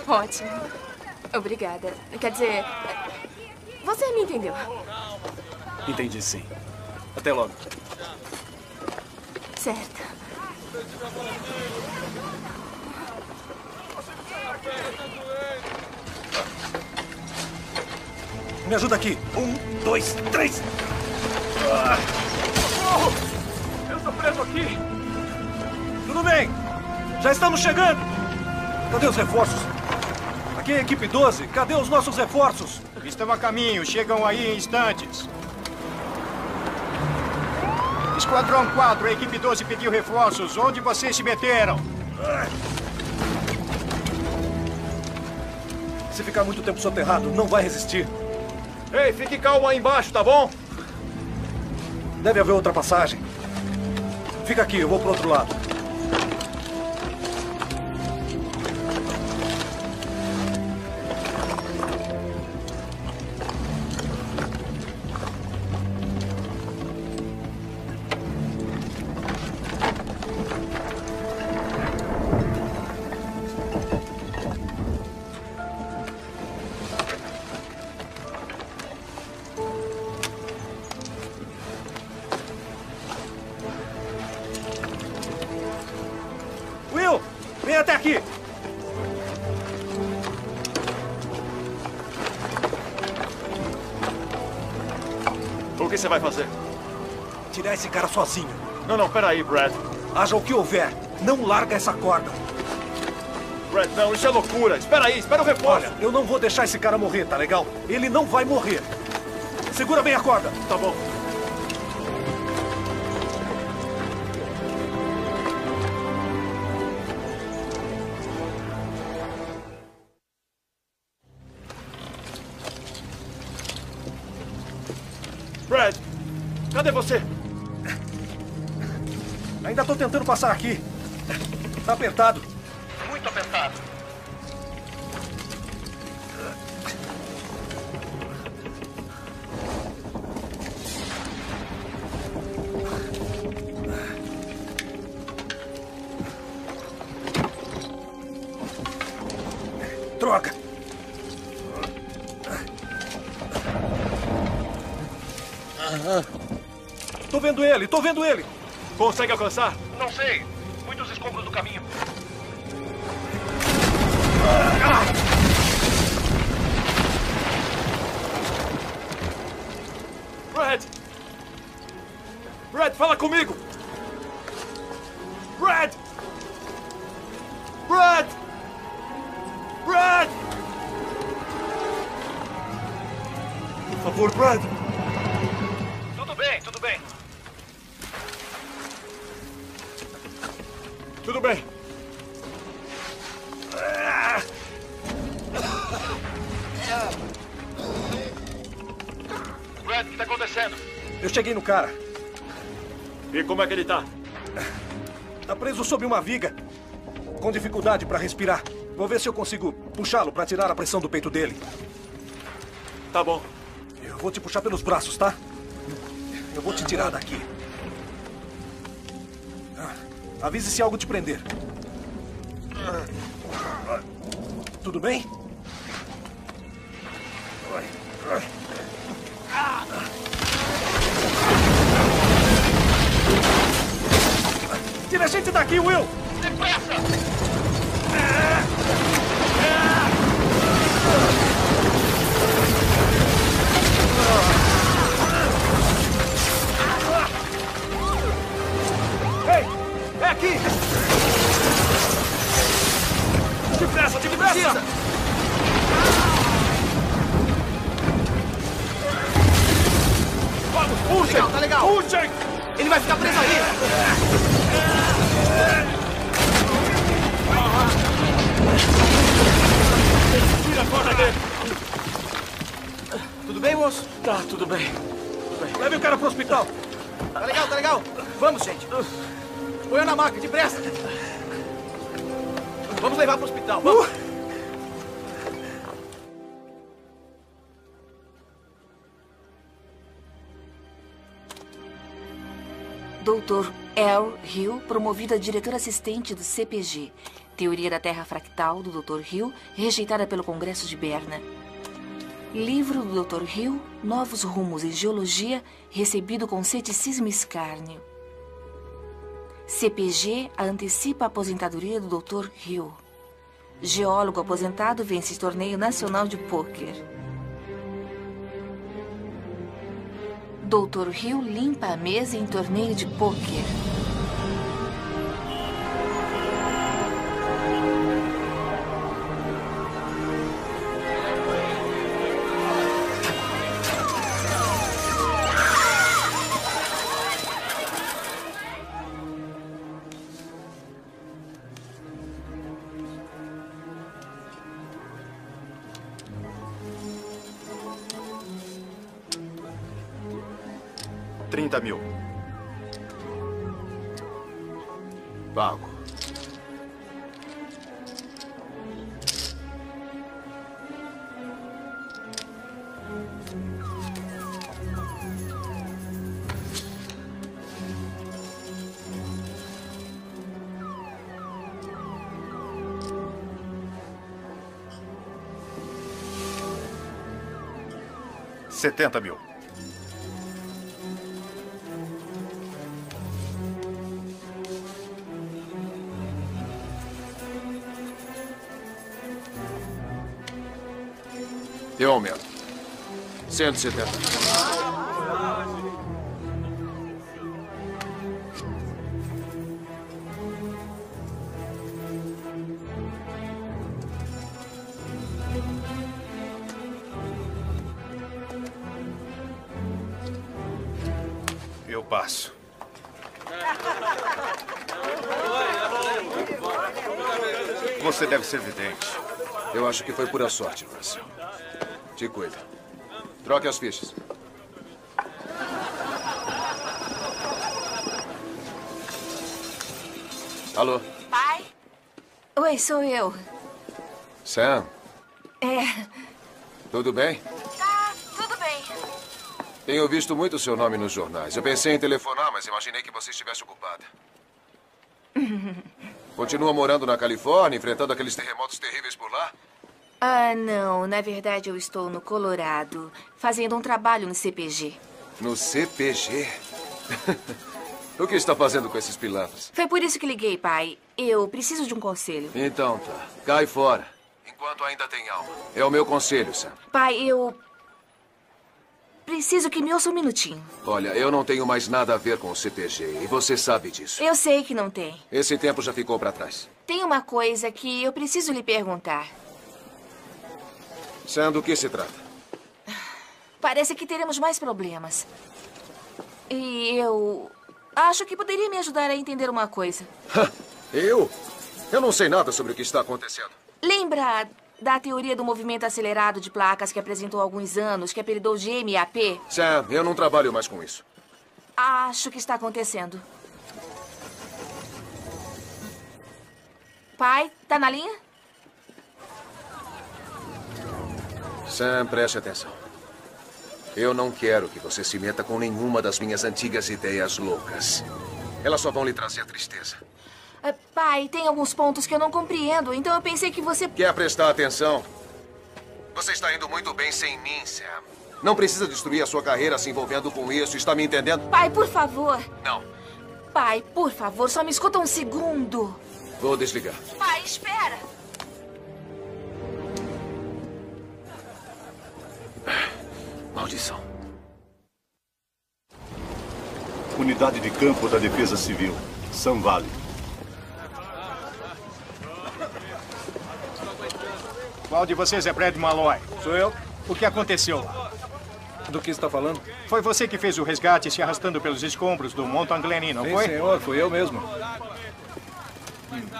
Ótimo. Obrigada. Quer dizer, você me entendeu. Entendi sim. Até logo. Certo. Me ajuda aqui. Um, dois, três. Socorro! Eu estou preso aqui. Tudo bem. Já estamos chegando. Cadê os reforços? Aqui é equipe 12. Cadê os nossos reforços? Estão a caminho. Chegam aí em instantes. Esquadrão 4, a equipe 12 pediu reforços. Onde vocês se meteram? Se ficar muito tempo soterrado, não vai resistir. Ei, fique calmo aí embaixo, tá bom? Deve haver outra passagem. Fica aqui, eu vou pro outro lado. Até aqui. O que você vai fazer? Tirar esse cara sozinho. Não, não, peraí, Brad. Haja o que houver, não larga essa corda. Brad, não, isso é loucura. Espera aí, espera o reforço. Olha, eu não vou deixar esse cara morrer, tá legal? Ele não vai morrer. Segura bem a corda. Tá bom. Tentando passar aqui. Tá apertado. Muito apertado. Droga. Tô vendo ele, tô vendo ele. Consegue alcançar? Não uma viga. Com dificuldade para respirar. Vou ver se eu consigo puxá-lo para tirar a pressão do peito dele. Tá bom. Eu vou te puxar pelos braços, tá? Eu vou te tirar daqui. Ah, Avise se algo te prender. Tudo bem? L. Hill, promovido a diretor assistente do CPG. Teoria da Terra Fractal, do Dr. Hill, rejeitada pelo Congresso de Berna. Livro do Dr. Hill, Novos Rumos em Geologia, recebido com ceticismo e escárnio. CPG antecipa a aposentadoria do Dr. Hill. Geólogo aposentado vence torneio nacional de pôquer. Dr. Hill limpa a mesa em torneio de pôquer. 70 mil. Eu aumento. 170. Deve ser vidente. Eu acho que foi pura sorte, Russell. Te cuida. Troque as fichas. Alô? Pai? Oi, sou eu. Sam, É, tudo bem? tá, tudo bem. Tenho visto muito seu nome nos jornais. Eu pensei em telefonar, mas imaginei que você estivesse ocupada. Continua morando na Califórnia, enfrentando aqueles terremotos terríveis por lá? Ah, não. Na verdade, eu estou no Colorado, fazendo um trabalho no CPG. No CPG? o que está fazendo com esses pilantras? Foi por isso que liguei, pai. Eu preciso de um conselho. Então tá. Cai fora. Enquanto ainda tem alma. É o meu conselho, Sam. Pai, eu. Preciso que me ouça um minutinho. Olha, eu não tenho mais nada a ver com o CPG e você sabe disso. Eu sei que não tem. Esse tempo já ficou para trás. Tem uma coisa que eu preciso lhe perguntar. Sam, do que se trata? Parece que teremos mais problemas. E eu. Acho que poderia me ajudar a entender uma coisa. Eu? Eu não sei nada sobre o que está acontecendo. Lembra da teoria do movimento acelerado de placas que apresentou há alguns anos, que apelidou de MAP? Sam, eu não trabalho mais com isso. Acho que está acontecendo. Pai, tá na linha? Sam, preste atenção. Eu não quero que você se meta com nenhuma das minhas antigas ideias loucas. Elas só vão lhe trazer tristeza. Ah, Pai, tem alguns pontos que eu não compreendo, então eu pensei que você. Quer prestar atenção? Você está indo muito bem sem mim, Sam. Não precisa destruir a sua carreira se envolvendo com isso, está me entendendo? Pai, por favor. Não. Pai, por favor, só me escuta um segundo. Vou desligar. Pai, espera. Maldição. Unidade de campo da Defesa Civil. Sun Valley. Qual de vocês é Brad Malloy? Sou eu. O que aconteceu lá? Do que está falando? Foi você que fez o resgate se arrastando pelos escombros do Mountain Glen, não Sim, foi? senhor, fui eu mesmo.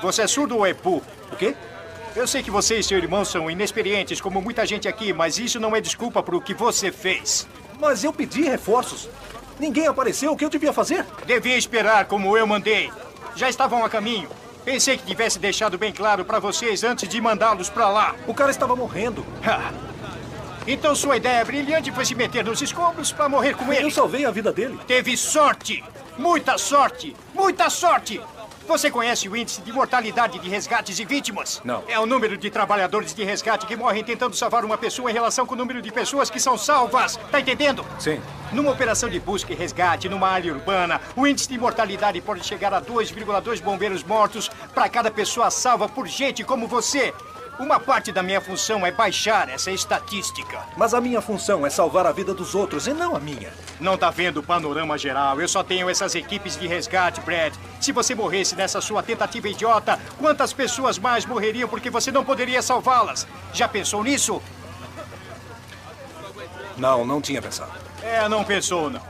Você é surdo ou é pu? O quê? Eu sei que você e seu irmão são inexperientes, como muita gente aqui, mas isso não é desculpa para o que você fez. Mas eu pedi reforços. Ninguém apareceu. O que eu devia fazer? Devia esperar como eu mandei. Já estavam a caminho. Pensei que tivesse deixado bem claro para vocês antes de mandá-los para lá. O cara estava morrendo. então sua ideia brilhante foi se meter nos escombros para morrer com ele. Eu salvei a vida dele. Teve sorte. Muita sorte. Muita sorte. Você conhece o índice de mortalidade de resgates e vítimas? Não. É o número de trabalhadores de resgate que morrem tentando salvar uma pessoa em relação com o número de pessoas que são salvas. Tá entendendo? Sim. Numa operação de busca e resgate numa área urbana, o índice de mortalidade pode chegar a 2,2 bombeiros mortos para cada pessoa salva por gente como você. Uma parte da minha função é baixar essa estatística. Mas a minha função é salvar a vida dos outros e não a minha. Não tá vendo o panorama geral. Eu só tenho essas equipes de resgate, Brad. Se você morresse nessa sua tentativa idiota, quantas pessoas mais morreriam porque você não poderia salvá-las? Já pensou nisso? Não, não tinha pensado. É, não pensou, não.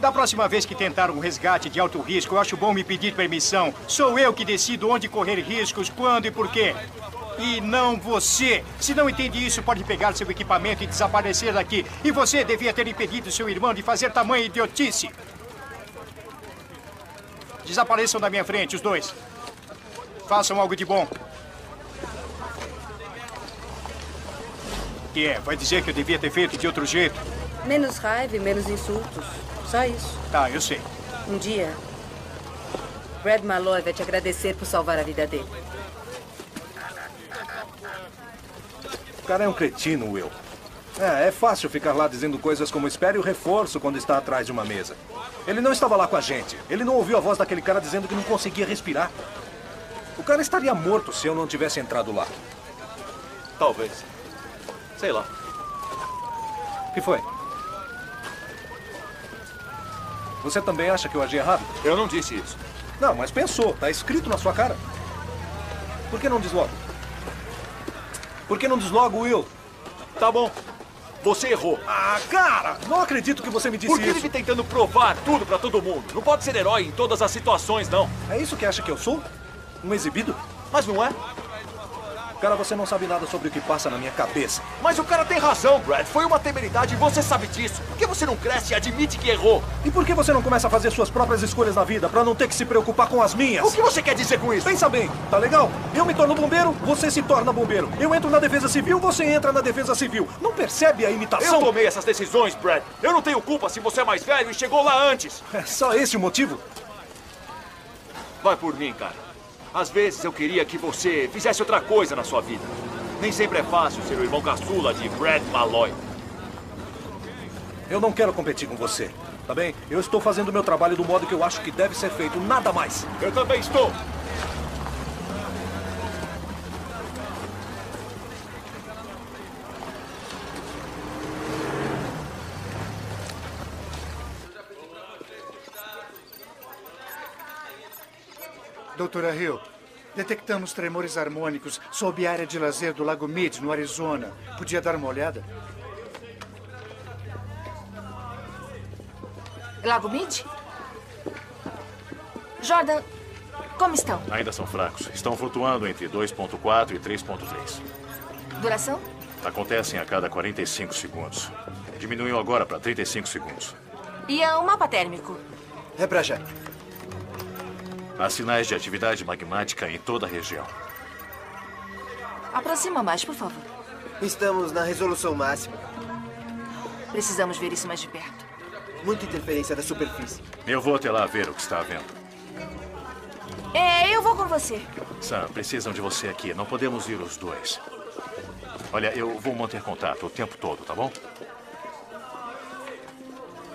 Da próxima vez que tentar um resgate de alto risco, eu acho bom me pedir permissão. Sou eu que decido onde correr riscos, quando e por quê. E não você. Se não entende isso, pode pegar seu equipamento e desaparecer daqui. E você devia ter impedido seu irmão de fazer tamanha idiotice. Desapareçam da minha frente, os dois. Façam algo de bom. Que é? Vai dizer que eu devia ter feito de outro jeito? Menos raiva e menos insultos. Só isso. Tá, eu sei. Um dia, Brad Malloy vai te agradecer por salvar a vida dele. Cara é um cretino, Will. É, é fácil ficar lá dizendo coisas como espere o reforço quando está atrás de uma mesa. Ele não estava lá com a gente. Ele não ouviu a voz daquele cara dizendo que não conseguia respirar. O cara estaria morto se eu não tivesse entrado lá. Talvez. Sei lá. O que foi? Você também acha que eu agi errado? Eu não disse isso. Não, mas pensou. Tá escrito na sua cara. Por que não diz logo? Por que não diz logo, Will? Tá bom. Você errou. Ah, cara! Não acredito que você me disse Por que isso. vive tentando provar tudo pra todo mundo? Não pode ser herói em todas as situações, não. É isso que acha que eu sou? Um exibido? Mas não é. Cara, você não sabe nada sobre o que passa na minha cabeça. Mas o cara tem razão, Brad. Foi uma temeridade e você sabe disso. Por que você não cresce e admite que errou? E por que você não começa a fazer suas próprias escolhas na vida pra não ter que se preocupar com as minhas? O que você quer dizer com isso? Pensa bem, tá legal? Eu me torno bombeiro, você se torna bombeiro. Eu entro na defesa civil, você entra na defesa civil. Não percebe a imitação? Eu tomei essas decisões, Brad. Eu não tenho culpa se você é mais velho e chegou lá antes. É só esse o motivo? Vai por mim, cara. Às vezes eu queria que você fizesse outra coisa na sua vida. Nem sempre é fácil ser o irmão caçula de Brad Malloy. Eu não quero competir com você, tá bem? Eu estou fazendo o meu trabalho do modo que eu acho que deve ser feito, nada mais. Eu também estou. Doutora Hill, detectamos tremores harmônicos sob a área de lazer do Lago Mead, no Arizona. Podia dar uma olhada? Lago Mid? Jordan, como estão? Ainda são fracos. Estão flutuando entre 2.4 e 3.3. Duração? Acontecem a cada 45 segundos. Diminuiu agora para 35 segundos. E é um mapa térmico? É pra já. Há sinais de atividade magmática em toda a região. Aproxima mais, por favor. Estamos na resolução máxima. Precisamos ver isso mais de perto. Muita interferência da superfície. Eu vou até lá ver o que está havendo. É, eu vou com você. Sam, precisam de você aqui. Não podemos ir os dois. Olha, eu vou manter contato o tempo todo, tá bom?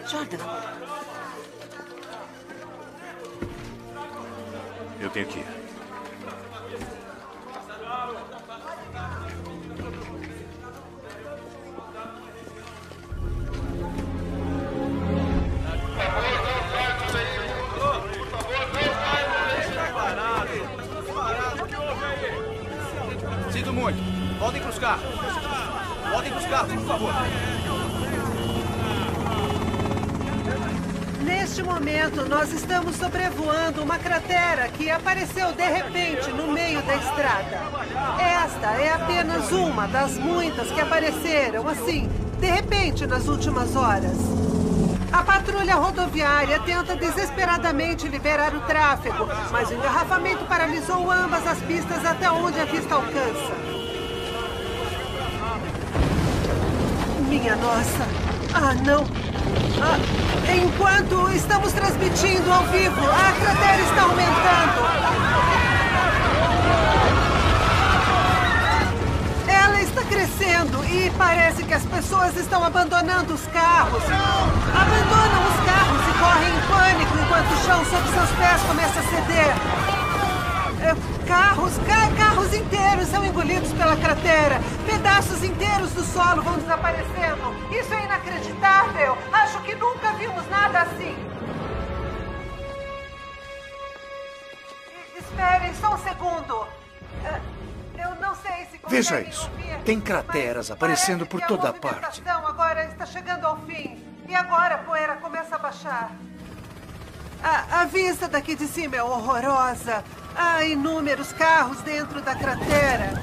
Jordan, Eu tenho que ir. Sinto muito. Voltem pros carros. Voltem pros carros, por favor. Neste momento, nós estamos sobrevoando uma cratera que apareceu de repente no meio da estrada. Esta é apenas uma das muitas que apareceram assim, de repente, nas últimas horas. A patrulha rodoviária tenta desesperadamente liberar o tráfego, mas o engarrafamento paralisou ambas as pistas até onde a vista alcança. Minha nossa! Ah, não! Ah, enquanto estamos transmitindo ao vivo, a cratera está aumentando. Ela está crescendo e parece que as pessoas estão abandonando os carros. Abandonam os carros e correm em pânico enquanto o chão sob seus pés começa a ceder. É, Carros, ca- carros inteiros são engolidos pela cratera. Pedaços inteiros do solo vão desaparecendo. Isso é inacreditável. Acho que nunca vimos nada assim. E- Esperem só um segundo. É, Eu não sei se Veja isso. ouvir, Tem crateras aparecendo por que a toda parte. agora está chegando ao fim. E agora a poeira começa a baixar. A, a vista daqui de cima é horrorosa. Há inúmeros carros dentro da cratera.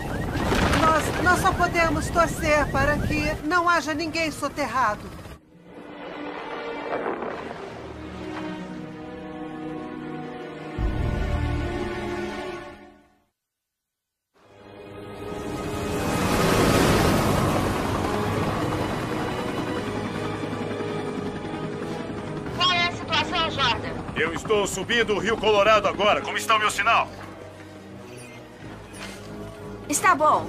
Nós, nós só podemos torcer para que não haja ninguém soterrado. Estou subindo o Rio Colorado agora. Como está o meu sinal? Está bom.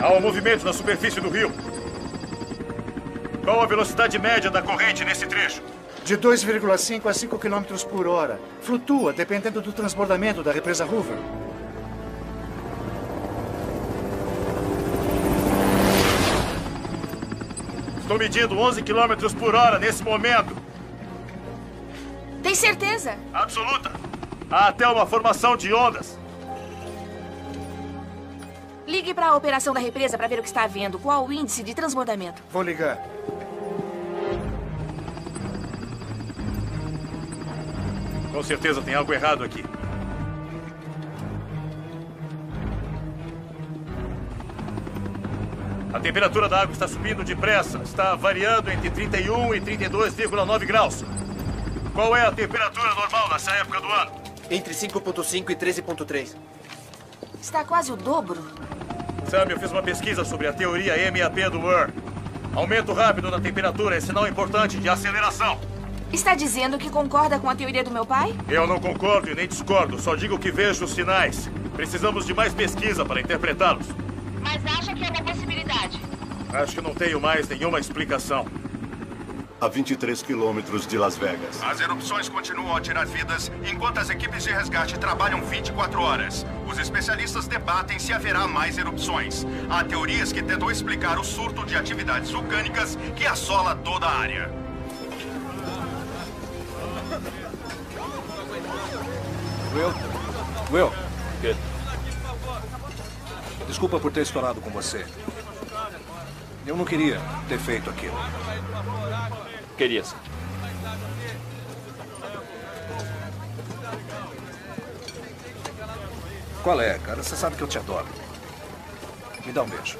Há um movimento na superfície do rio. Qual a velocidade média da corrente nesse trecho? De 2,5 a 5 km por hora. Flutua, dependendo do transbordamento da represa Hoover. Estou medindo 11 km por hora nesse momento. Tem certeza? Absoluta. Há até uma formação de ondas. Ligue para a operação da represa para ver o que está havendo. Qual o índice de transbordamento? Vou ligar. Com certeza tem algo errado aqui. A temperatura da água está subindo depressa. Está variando entre 31 e 32,9 graus. Qual é a temperatura normal nessa época do ano? Entre 5.5 e 13.3. Está quase o dobro. Sam, eu fiz uma pesquisa sobre a teoria MAP do UR. Aumento rápido na temperatura é sinal importante de aceleração. Está dizendo que concorda com a teoria do meu pai? Eu não concordo e nem discordo, só digo que vejo os sinais. Precisamos de mais pesquisa para interpretá-los. Mas acha que é uma possibilidade? Acho que não tenho mais nenhuma explicação. A 23 quilômetros de Las Vegas. As erupções continuam a tirar vidas enquanto as equipes de resgate trabalham 24 horas. Os especialistas debatem se haverá mais erupções. Há teorias que tentam explicar o surto de atividades vulcânicas que assola toda a área. Will? Will? Desculpa por ter estourado com você. Eu não queria ter feito aquilo. Queria sim. Qual é, cara? Você sabe que eu te adoro. Me dá um beijo.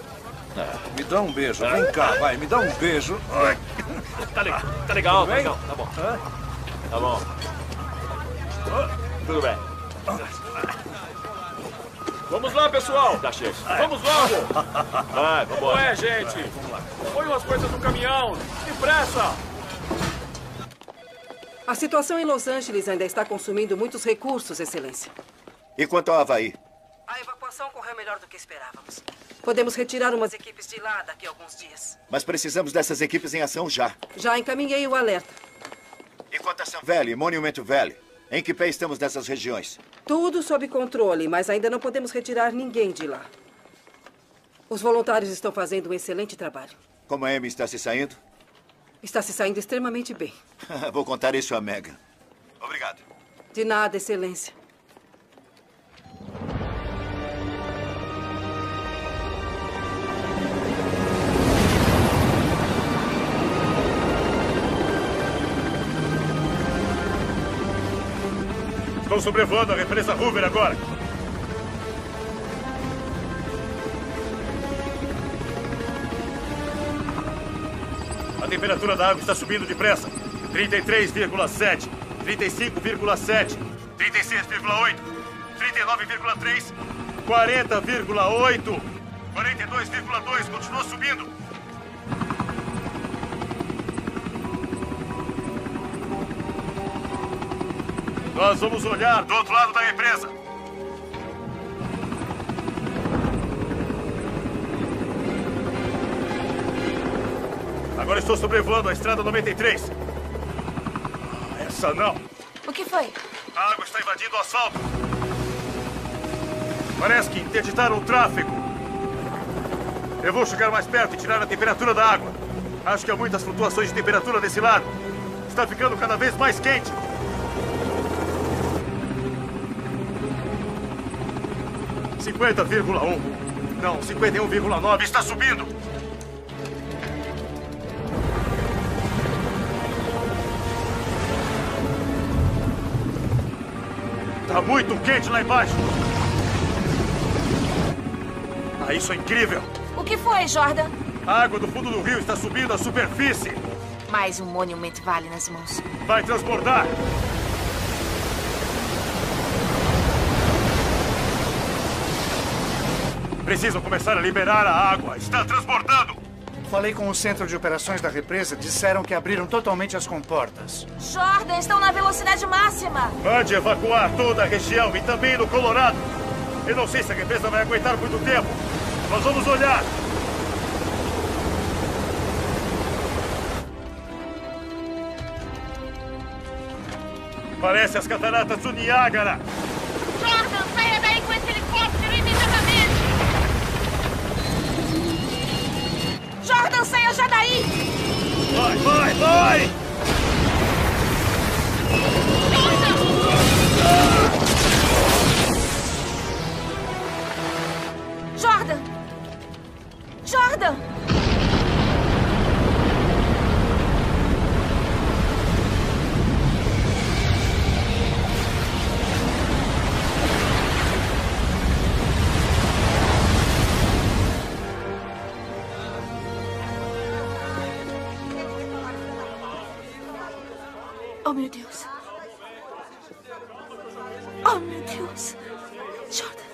Ah. Me dá um beijo. Vem cá, vai. Me dá um beijo. Tá legal, tá legal, tá legal. Tá bom. Tá bom. Tudo bem. Vamos lá, pessoal. Dá chega. Vamos logo. Vai, Como vambora. é, gente? Põe as coisas no caminhão. Depressa. A situação em Los Angeles ainda está consumindo muitos recursos, Excelência. E quanto ao Havaí? A evacuação correu melhor do que esperávamos. Podemos retirar umas equipes de lá daqui a alguns dias. Mas precisamos dessas equipes em ação já. Já encaminhei o alerta. E quanto a Sun Valley, Monument Valley? Em que pé estamos nessas regiões? Tudo sob controle, mas ainda não podemos retirar ninguém de lá. Os voluntários estão fazendo um excelente trabalho. Como a Amy está se saindo? Está se saindo extremamente bem. Vou contar isso a Megan. Obrigado. De nada, Excelência. Estou sobrevoando a represa Hoover agora. A temperatura da água está subindo depressa. 33,7, 35,7, 36,8, 39,3, 40,8, 42,2. Continua subindo. Nós vamos olhar do outro lado da represa. Agora estou sobrevoando a estrada 93. Ah, Essa não. O que foi? A água está invadindo o asfalto. Parece que interditaram o tráfego. Eu vou chegar mais perto e tirar a temperatura da água. Acho que há muitas flutuações de temperatura desse lado. Está ficando cada vez mais quente. Cinquenta vírgula um. Não, 51,9. Está subindo. Está muito quente lá embaixo. Ah, isso é incrível. O que foi, Jordan? A água do fundo do rio está subindo à superfície. Mais um Monument Valley nas mãos. Vai transbordar. Precisam começar a liberar a água. Está transbordando. Falei com o centro de operações da represa. Disseram que abriram totalmente as comportas. Jordan, estão na velocidade máxima. Mande evacuar toda a região e também no Colorado. Eu não sei se a represa vai aguentar muito tempo. Nós vamos olhar. Parece as cataratas do Niágara. Jordan, saia já daí. Vai, vai, vai! Jordan! Jordan! Oh, meu Deus. Oh, meu Deus. Jordan.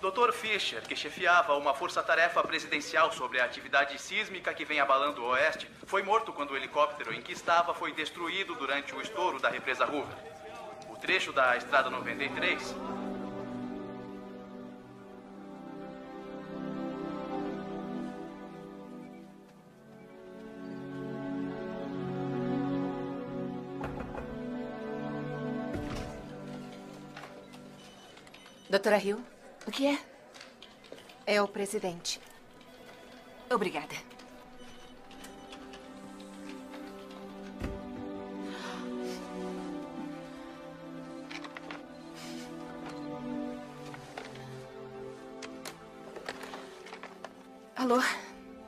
Dr. Fisher, que chefiava uma força-tarefa presidencial sobre a atividade sísmica que vem abalando o Oeste, foi morto quando o helicóptero em que estava foi destruído durante o estouro da represa Hoover. O trecho da Estrada 93 Doutora Hill, O que é? é o presidente. Obrigada. Alô?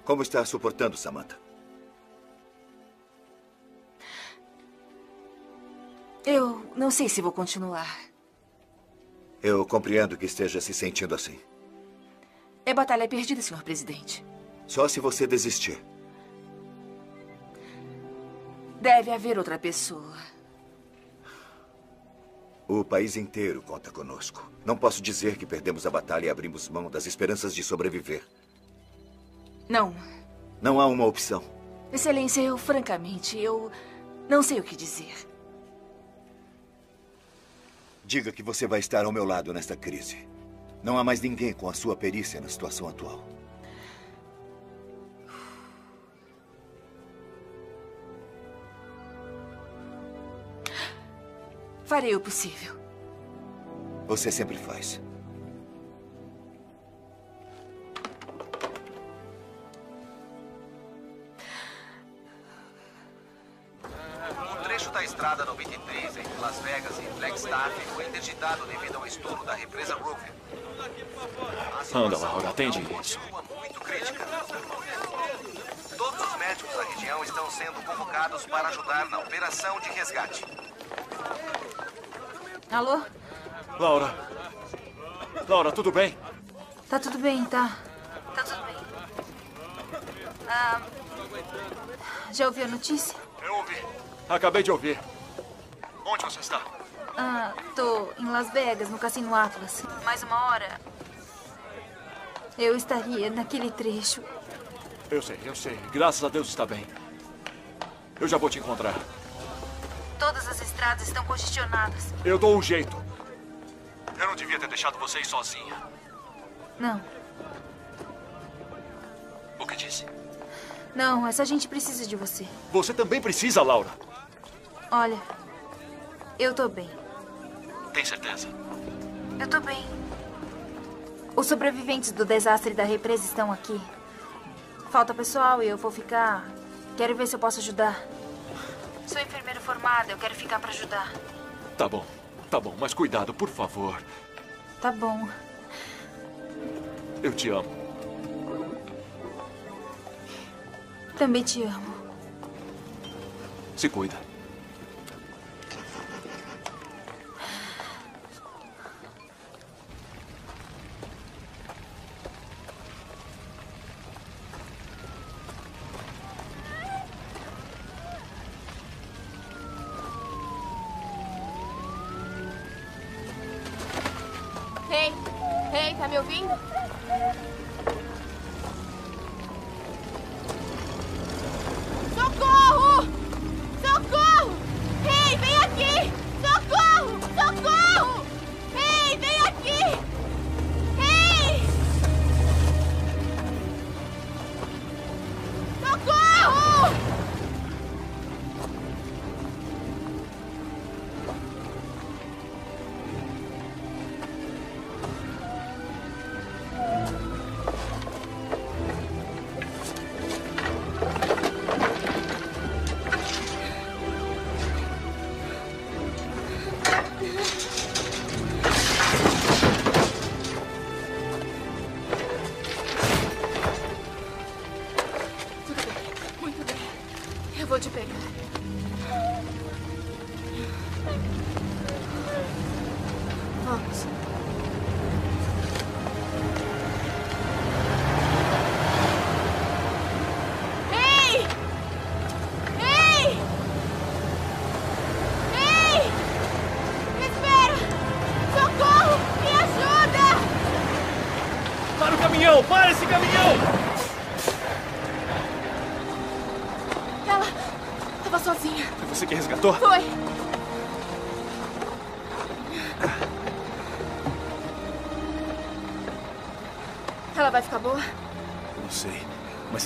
Como está suportando, Samantha? Eu não sei se vou continuar. Eu compreendo que esteja se sentindo assim. É batalha perdida, senhor presidente. Só se você desistir. Deve haver outra pessoa. O país inteiro conta conosco. Não posso dizer que perdemos a batalha e abrimos mão das esperanças de sobreviver. Não. Não há uma opção. Excelência, eu, francamente, eu não sei o que dizer. Diga que você vai estar ao meu lado nesta crise. Não há mais ninguém com a sua perícia na situação atual. Farei o possível. Você sempre faz. O trecho da estrada 93 entre Las Vegas e Flagstaff foi interditado devido ao estouro da represa Rover. Anda, Laura, atende isso. Muito crítica. Todos os médicos da região estão sendo convocados para ajudar na operação de resgate. Alô? Laura. Laura, tudo bem? Tá tudo bem, tá? Tá tudo bem. Ah, já ouviu a notícia? Eu ouvi. Acabei de ouvir. Onde você está? Ah, tô em Las Vegas, no Cassino Atlas. Mais uma hora. Eu estaria naquele trecho. Eu sei, eu sei. Graças a Deus está bem. Eu já vou te encontrar. Todas as estradas estão congestionadas. Eu dou um jeito. Eu não devia ter deixado vocês sozinha. Não, O que disse? não, essa gente precisa de você. Você também precisa, Laura. Olha, eu tô bem. Tem certeza? Eu tô bem. Os sobreviventes do desastre da represa estão aqui. Falta pessoal e eu vou ficar. Quero ver se eu posso ajudar. Sou enfermeira formada, eu quero ficar pra ajudar. Tá bom, tá bom, mas cuidado, por favor. Tá bom. Eu te amo. Também te amo. Se cuida.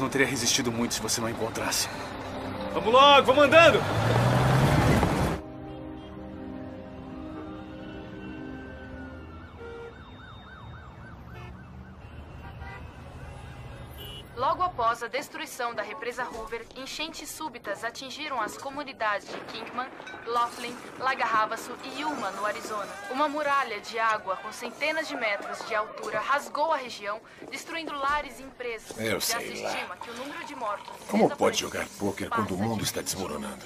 Não teria resistido muito se você não encontrasse. Vamos logo, vamos andando! Destruição da represa Hoover, enchentes súbitas atingiram as comunidades de Kingman, Laughlin, Laga Havasu e Yuma, no Arizona. Uma muralha de água com centenas de metros de altura rasgou a região, destruindo lares e empresas. Eu Já sei se lá. estima que o número de mortos Como pode jogar pôquer quando o mundo está desmoronando?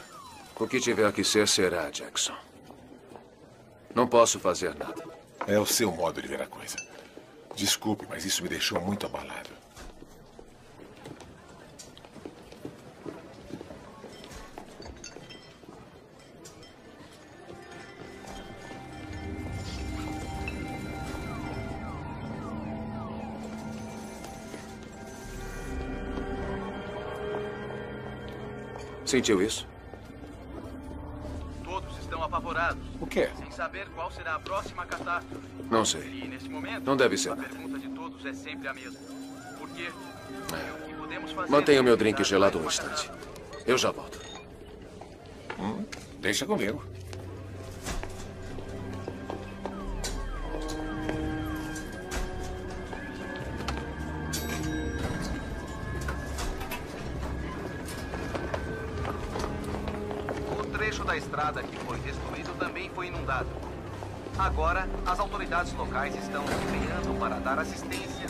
O que tiver que ser, será, Jackson. Não posso fazer nada. É o seu modo de ver a coisa. Desculpe, mas isso me deixou muito abalado. Sentiu isso? Todos estão apavorados. O quê? Sem saber qual será a próxima catástrofe. Não sei. E nesse momento, Não deve ser a pergunta de todos é sempre a mesma. Por quê? Fazer Mantenha o meu drink gelado um instante. Eu já volto. Hum, deixa comigo. Estrada que foi destruído também foi inundado. Agora, as autoridades locais estão se empenhando para dar assistência.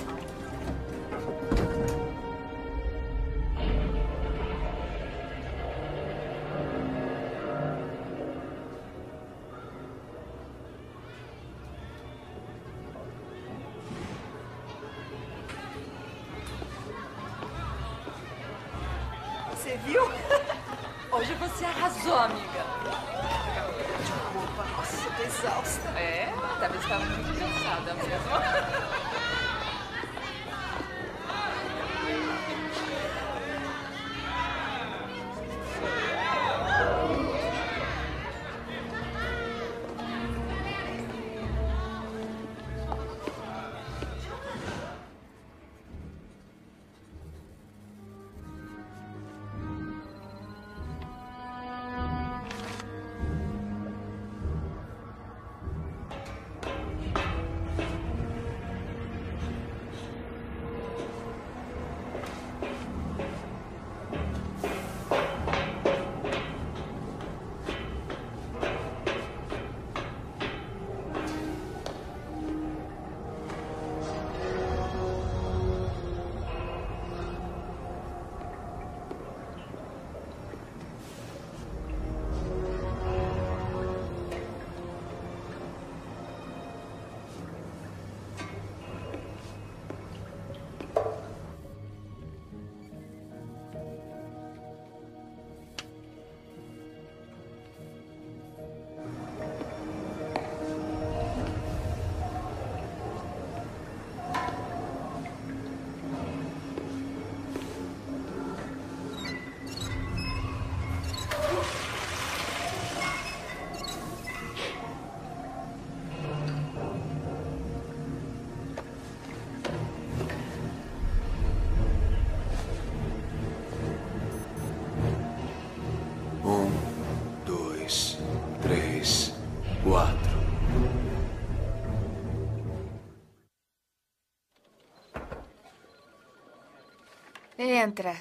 Entra.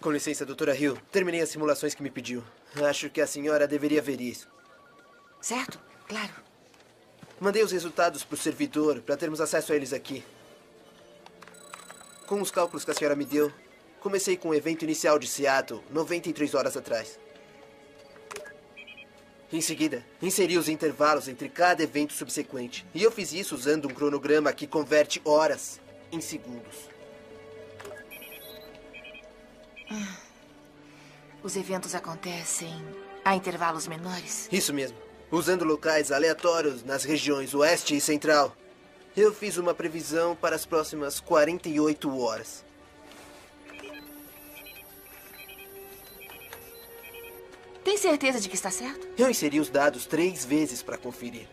Com licença, doutora Hill. Terminei as simulações que me pediu. Acho que a senhora deveria ver isso. Certo? Claro. Mandei os resultados para o servidor para termos acesso a eles aqui. Com os cálculos que a senhora me deu, comecei com o evento inicial de Seattle 93 horas atrás. Em seguida, inseri os intervalos entre cada evento subsequente. E eu fiz isso usando um cronograma que converte horas em segundos. Os eventos acontecem a intervalos menores? Isso mesmo. Usando locais aleatórios nas regiões oeste e central. Eu fiz uma previsão para as próximas 48 horas. Tem certeza de que está certo? Eu inseri os dados três vezes para conferir.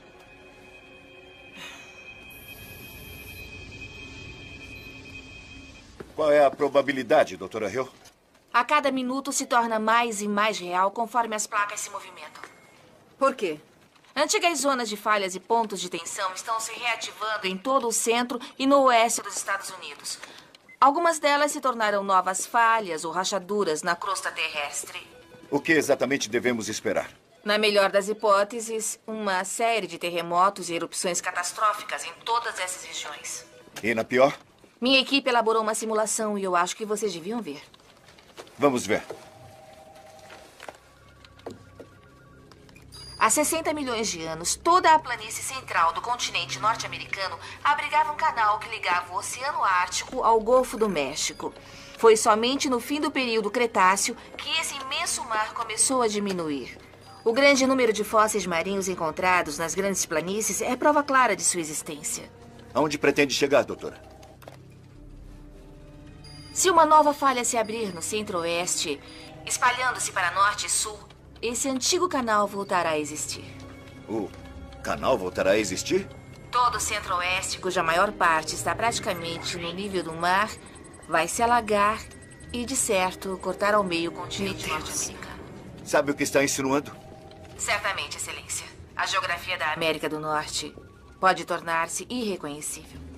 Qual é a probabilidade, doutora Hill? A cada minuto se torna mais e mais real conforme as placas se movimentam. Por quê? Antigas zonas de falhas e pontos de tensão estão se reativando em todo o centro e no oeste dos Estados Unidos. Algumas delas se tornaram novas falhas ou rachaduras na crosta terrestre. O que exatamente devemos esperar? Na melhor das hipóteses, uma série de terremotos e erupções catastróficas em todas essas regiões. E na pior? Minha equipe elaborou uma simulação e eu acho que vocês deviam ver. Vamos ver. Há 60 milhões de anos, toda a planície central do continente norte-americano abrigava um canal que ligava o Oceano Ártico ao Golfo do México. Foi somente no fim do período Cretáceo que esse imenso mar começou a diminuir. O grande número de fósseis marinhos encontrados nas grandes planícies é prova clara de sua existência. Aonde pretende chegar, doutora? Se uma nova falha se abrir no centro-oeste, espalhando-se para norte e sul, esse antigo canal voltará a existir. O canal voltará a existir? Todo o centro-oeste, cuja maior parte está praticamente no nível do mar, vai se alagar e, de certo, cortar ao meio o continente norte-americano. Sabe o que está insinuando? Certamente, Excelência. A geografia da América do Norte pode tornar-se irreconhecível.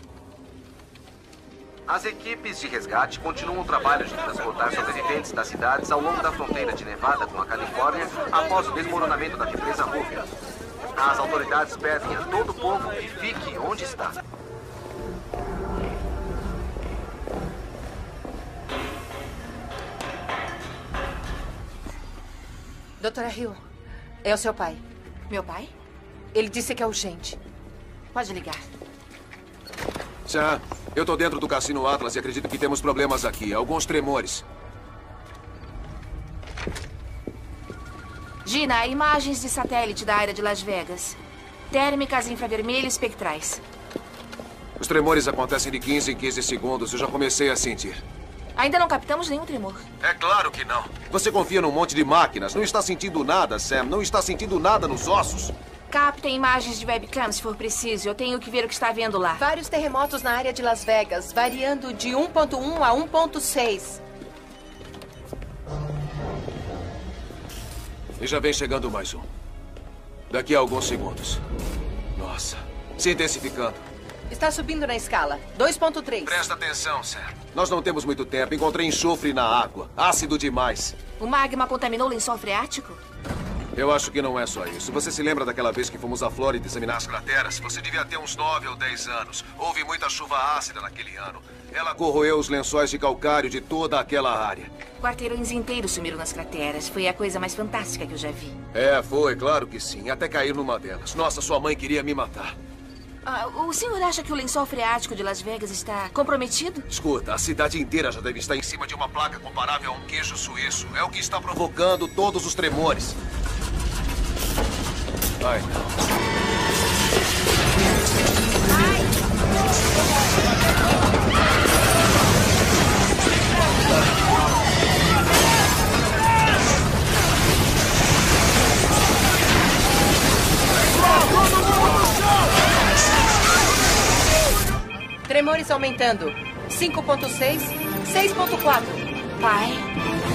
As equipes de resgate continuam o trabalho de transportar sobreviventes das cidades ao longo da fronteira de Nevada com a Califórnia após o desmoronamento da represa Ruby. As autoridades pedem a todo o povo que fique onde está. Doutora Hill, é o seu pai. Meu pai? Ele disse que é urgente. Pode ligar. Sam, eu tô dentro do Cassino Atlas e acredito que temos problemas aqui. Alguns tremores. Gina, imagens de satélite da área de Las Vegas. Térmicas infravermelho espectrais. Os tremores acontecem de 15 em 15 segundos. Eu já comecei a sentir. Ainda não captamos nenhum tremor. É claro que não. Você confia num monte de máquinas. Não está sentindo nada, Sam. Não está sentindo nada nos ossos. Captem imagens de webcam se for preciso. Eu tenho que ver o que está vendo lá. Vários terremotos na área de Las Vegas, variando de 1.1 a 1.6. E já vem chegando mais um. Daqui a alguns segundos. Nossa, se intensificando. Está subindo na escala. 2.3. Presta atenção, Sam. Nós não temos muito tempo. Encontrei enxofre na água. Ácido demais. O magma contaminou o lençol freático? Eu acho que não é só isso. Você se lembra daquela vez que fomos à Flórida examinar as crateras? Você devia ter uns 9 ou 10 anos. Houve muita chuva ácida naquele ano. Ela corroeu os lençóis de calcário de toda aquela área. Quarteirões inteiros sumiram nas crateras. Foi a coisa mais fantástica que eu já vi. É, foi, claro que sim. Até cair numa delas. Nossa, sua mãe queria me matar. Ah, o senhor acha que o lençol freático de Las Vegas está comprometido? Escuta, a cidade inteira já deve estar em cima de uma placa comparável a um queijo suíço. É o que está provocando todos os tremores. Ai, não. Tremores aumentando. 5.6, 6.4. Pai.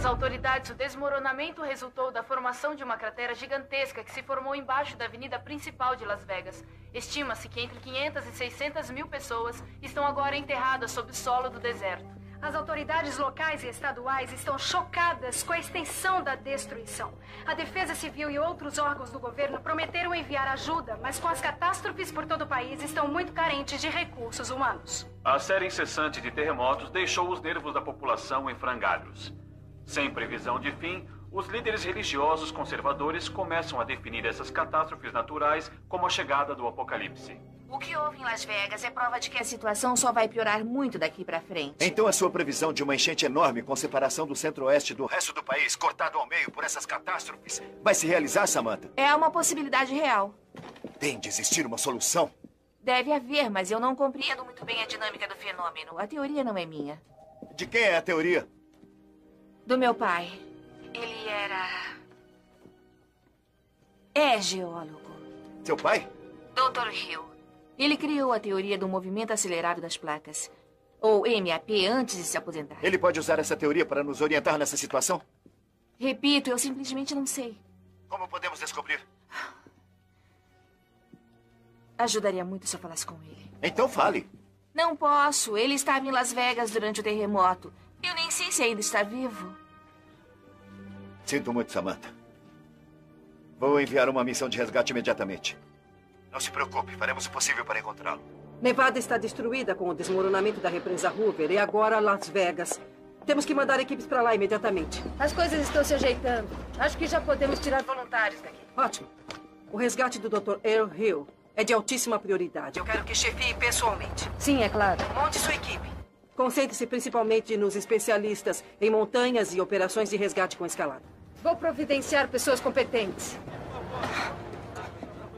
As autoridades, o desmoronamento resultou da formação de uma cratera gigantesca que se formou embaixo da avenida principal de Las Vegas. Estima-se que entre 500 e 600 mil pessoas estão agora enterradas sob o solo do deserto. As autoridades locais e estaduais estão chocadas com a extensão da destruição. A Defesa Civil e outros órgãos do governo prometeram enviar ajuda, mas com as catástrofes por todo o país estão muito carentes de recursos humanos. A série incessante de terremotos deixou os nervos da população em frangalhos. Sem previsão de fim, os líderes religiosos conservadores começam a definir essas catástrofes naturais como a chegada do apocalipse. O que houve em Las Vegas é prova de que a situação só vai piorar muito daqui para frente. Então a sua previsão de uma enchente enorme com separação do centro-oeste do resto do país, cortado ao meio por essas catástrofes, vai se realizar, Samantha? É uma possibilidade real. Tem de existir uma solução. Deve haver, mas eu não compreendo muito bem a dinâmica do fenômeno. A teoria não é minha. De quem é a teoria? Do meu pai. Ele era. É geólogo. Seu pai? Dr. Hill. Ele criou a teoria do movimento acelerado das placas. Ou MAP antes de se aposentar. Ele pode usar essa teoria para nos orientar nessa situação? Repito, eu simplesmente não sei. Como podemos descobrir? Ajudaria muito se eu falasse com ele. Então fale. Não posso. Ele estava em Las Vegas durante o terremoto. Eu nem sei se ainda está vivo. Sinto muito, Samantha. Vou enviar uma missão de resgate imediatamente. Não se preocupe, faremos o possível para encontrá-lo. Nevada está destruída com o desmoronamento da represa Hoover e agora Las Vegas. Temos que mandar equipes para lá imediatamente. As coisas estão se ajeitando. Acho que já podemos tirar voluntários daqui. Ótimo. O resgate do Dr. Earl Hill é de altíssima prioridade. Eu quero que chefie pessoalmente. Sim, é claro. Monte sua equipe. Concentre-se principalmente nos especialistas em montanhas e operações de resgate com escalada. Vou providenciar pessoas competentes.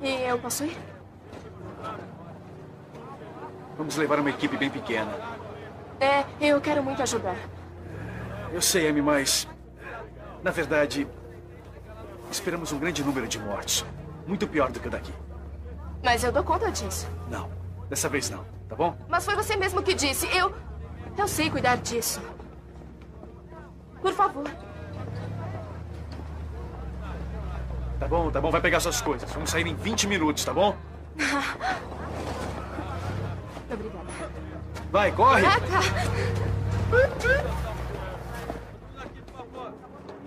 E eu posso ir? Vamos levar uma equipe bem pequena. É, eu quero muito ajudar. Eu sei, Amy, mas. Na verdade. Esperamos um grande número de mortes. Muito pior do que o daqui. Mas eu dou conta disso. Não, dessa vez não, tá bom? Mas foi você mesmo que disse. Eu. Eu sei cuidar disso. Por favor. Tá bom, tá bom, vai pegar suas coisas. Vamos sair em 20 minutos, tá bom? Obrigada. Vai, corre! Ah, tá.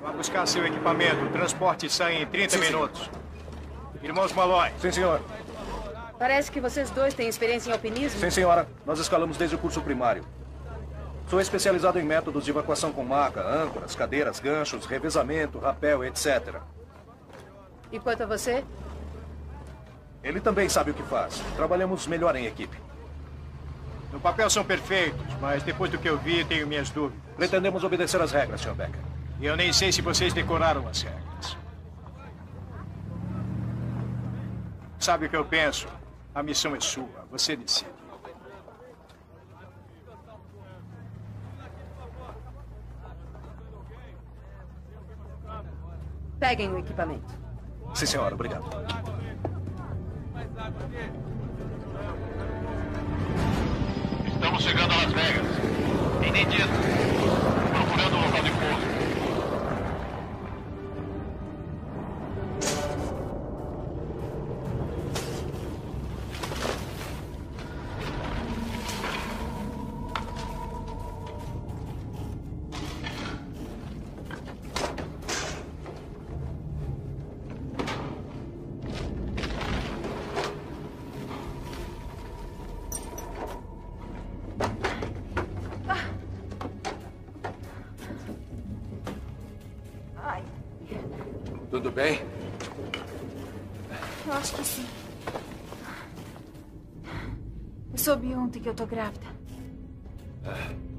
Vá buscar seu equipamento. O transporte sai em 30 minutos. Irmãos Malloy. Sim, senhor. Parece que vocês dois têm experiência em alpinismo. Sim, senhora. Nós escalamos desde o curso primário. Sou especializado em métodos de evacuação com maca, âncoras, cadeiras, ganchos, revezamento, rapel, etc. E quanto a você? Ele também sabe o que faz. Trabalhamos melhor em equipe. No papel são perfeitos, mas depois do que eu vi, tenho minhas dúvidas. Pretendemos obedecer às regras, Sr. Becker. E eu nem sei se vocês decoraram as regras. Sabe o que eu penso? A missão é sua. Você decide. Peguem o equipamento. Sim, senhora. Obrigado. Estamos chegando a Las Vegas. Entendido.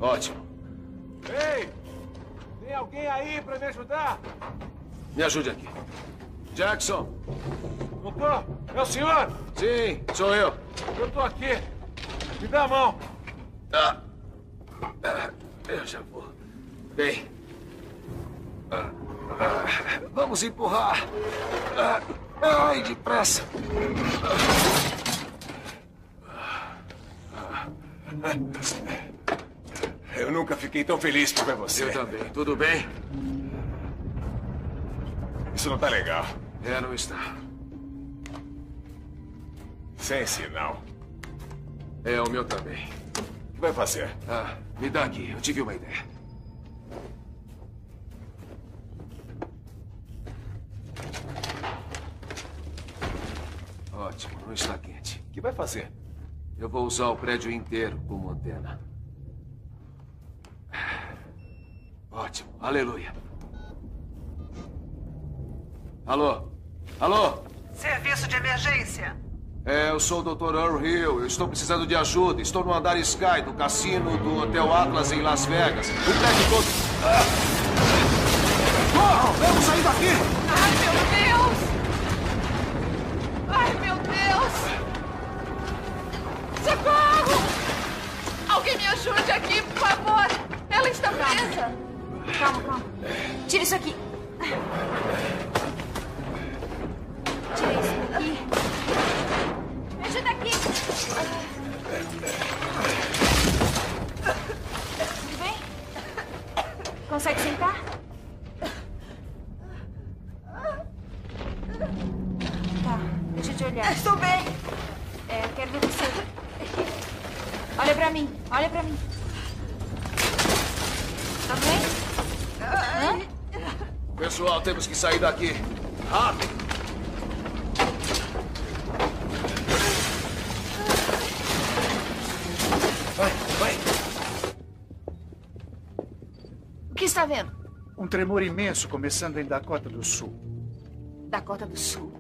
Ótimo. Ei! Tem alguém aí pra me ajudar? Me ajude aqui. Jackson! Doutor, é o senhor? Sim, sou eu. Eu tô aqui. Me dá a mão. Ah. Ah, Eu já vou. Bem. Ah, ah, Vamos empurrar. Ah, Ai, depressa. Nunca fiquei tão feliz por ver você. Eu também. Tudo bem? Isso não tá legal. É, não está. Sem sinal. É, o meu também. O que vai fazer? Ah, me dá aqui. Eu tive uma ideia. Ótimo, não está quente. O que vai fazer? Eu vou usar o prédio inteiro como antena. Ótimo, aleluia. Alô? Alô? Serviço de emergência. É, eu sou o Dr. Earl Hill. Eu estou precisando de ajuda. Estou no andar Sky do cassino do Hotel Atlas em Las Vegas. O prédio todo. Ah! Corram! Vamos sair daqui! Ai, meu Deus! Ai, meu Deus! Socorro! Alguém me ajude aqui, por favor! Ela está presa! Calma, calma. Tira isso aqui. Tira isso daqui. Me ajuda aqui. Tudo bem? Consegue sentar? Tá, deixa eu te olhar. Estou bem. É, eu quero ver você. Olha pra mim, olha pra mim. Tá bem? Hã? Pessoal, temos que sair daqui. Rápido! Vai, vai. O que está vendo? Um tremor imenso começando em Dakota do Sul. Dakota do Sul.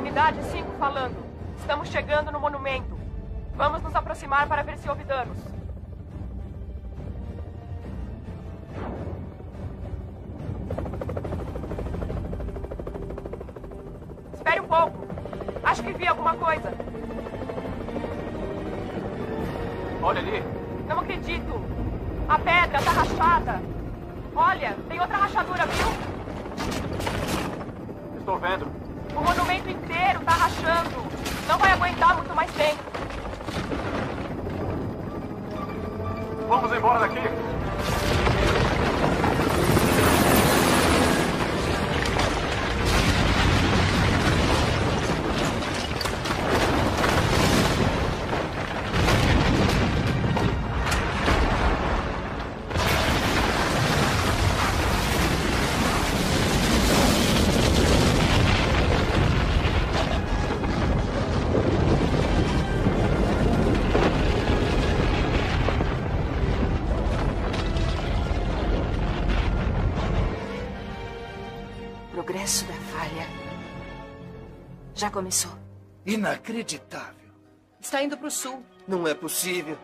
Unidade 5 falando. Estamos chegando no monumento. Vamos nos aproximar para ver se houve danos. Espere um pouco. Acho que vi alguma coisa. Olha ali. Não acredito. A pedra tá rachada. Olha, tem outra rachadura, viu? Estou vendo. O monumento inteiro tá rachando. Não vai aguentar muito mais tempo. Vamos embora daqui. Começou. Inacreditável. Está indo para o sul. Não é possível.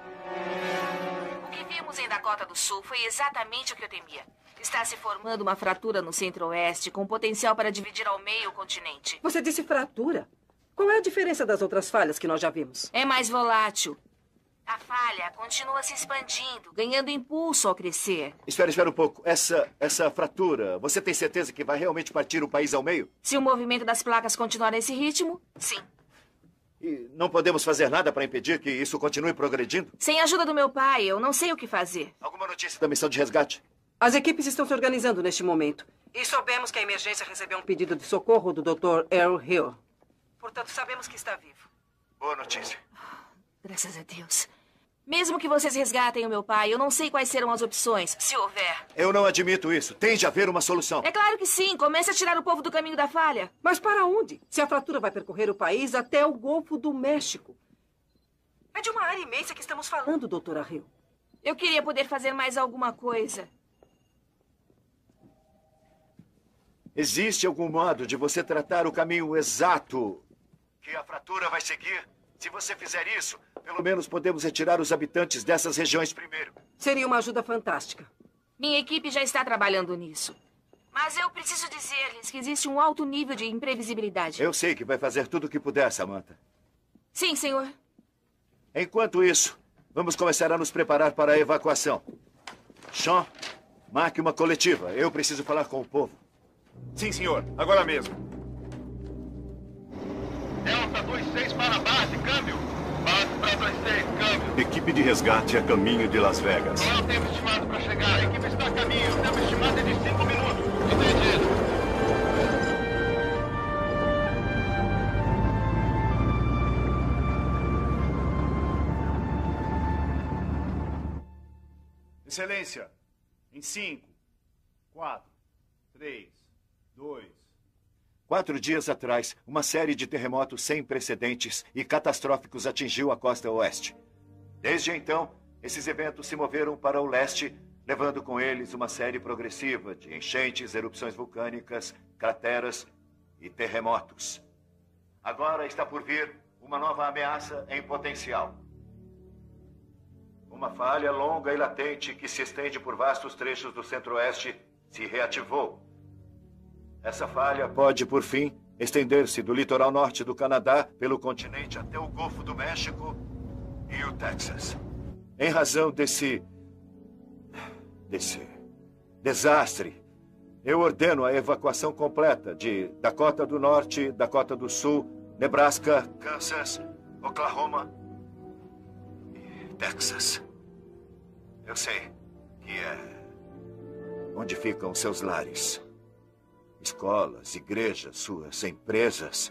O que vimos em Dakota do Sul foi exatamente o que eu temia. Está se formando uma fratura no centro-oeste com potencial para dividir ao meio o continente. Você disse fratura. Qual é a diferença das outras falhas que nós já vimos? É mais volátil. A falha continua se expandindo, ganhando impulso ao crescer. Espera, espera um pouco. Essa, essa fratura, você tem certeza que vai realmente partir o país ao meio? Se o movimento das placas continuar nesse ritmo, sim. E não podemos fazer nada para impedir que isso continue progredindo? Sem a ajuda do meu pai, eu não sei o que fazer. Alguma notícia da missão de resgate? As equipes estão se organizando neste momento. E soubemos que a emergência recebeu um pedido de socorro do Dr. Earl Hill. Portanto, sabemos que está vivo. Boa notícia. Graças a Deus. Mesmo que vocês resgatem o meu pai, eu não sei quais serão as opções, se houver. Eu não admito isso. Tem de haver uma solução. É claro que sim. Comece a tirar o povo do caminho da falha. Mas para onde? Se a fratura vai percorrer o país até o Golfo do México. É de uma área imensa que estamos falando, doutora Hill. Eu queria poder fazer mais alguma coisa. Existe algum modo de você tratar o caminho exato que a fratura vai seguir? Se você fizer isso, pelo menos podemos retirar os habitantes dessas regiões primeiro. Seria uma ajuda fantástica. Minha equipe já está trabalhando nisso. Mas eu preciso dizer-lhes que existe um alto nível de imprevisibilidade. Eu sei que vai fazer tudo o que puder, Samantha. Sim, senhor. Enquanto isso, vamos começar a nos preparar para a evacuação. Sean, marque uma coletiva. Eu preciso falar com o povo. Sim, senhor. Agora mesmo. 26 para a base, câmbio. Base para 26, câmbio. Equipe de resgate a caminho de Las Vegas. Qual é o tempo estimado para chegar? A equipe está a caminho. O tempo estimado é de 5 minutos. Entendido. Excelência, em 5, 4, 3, 2. Quatro dias atrás, uma série de terremotos sem precedentes e catastróficos atingiu a costa oeste. Desde então, esses eventos se moveram para o leste, levando com eles uma série progressiva de enchentes, erupções vulcânicas, crateras e terremotos. Agora está por vir uma nova ameaça em potencial. Uma falha longa e latente que se estende por vastos trechos do centro-oeste se reativou. Essa falha pode, por fim, estender-se do litoral norte do Canadá pelo continente até o Golfo do México e o Texas. Em razão desse. desse. desastre, eu ordeno a evacuação completa de Dakota do Norte, Dakota do Sul, Nebraska, Kansas, Oklahoma e Texas. Eu sei que é. onde ficam seus lares. Escolas, igrejas, suas empresas.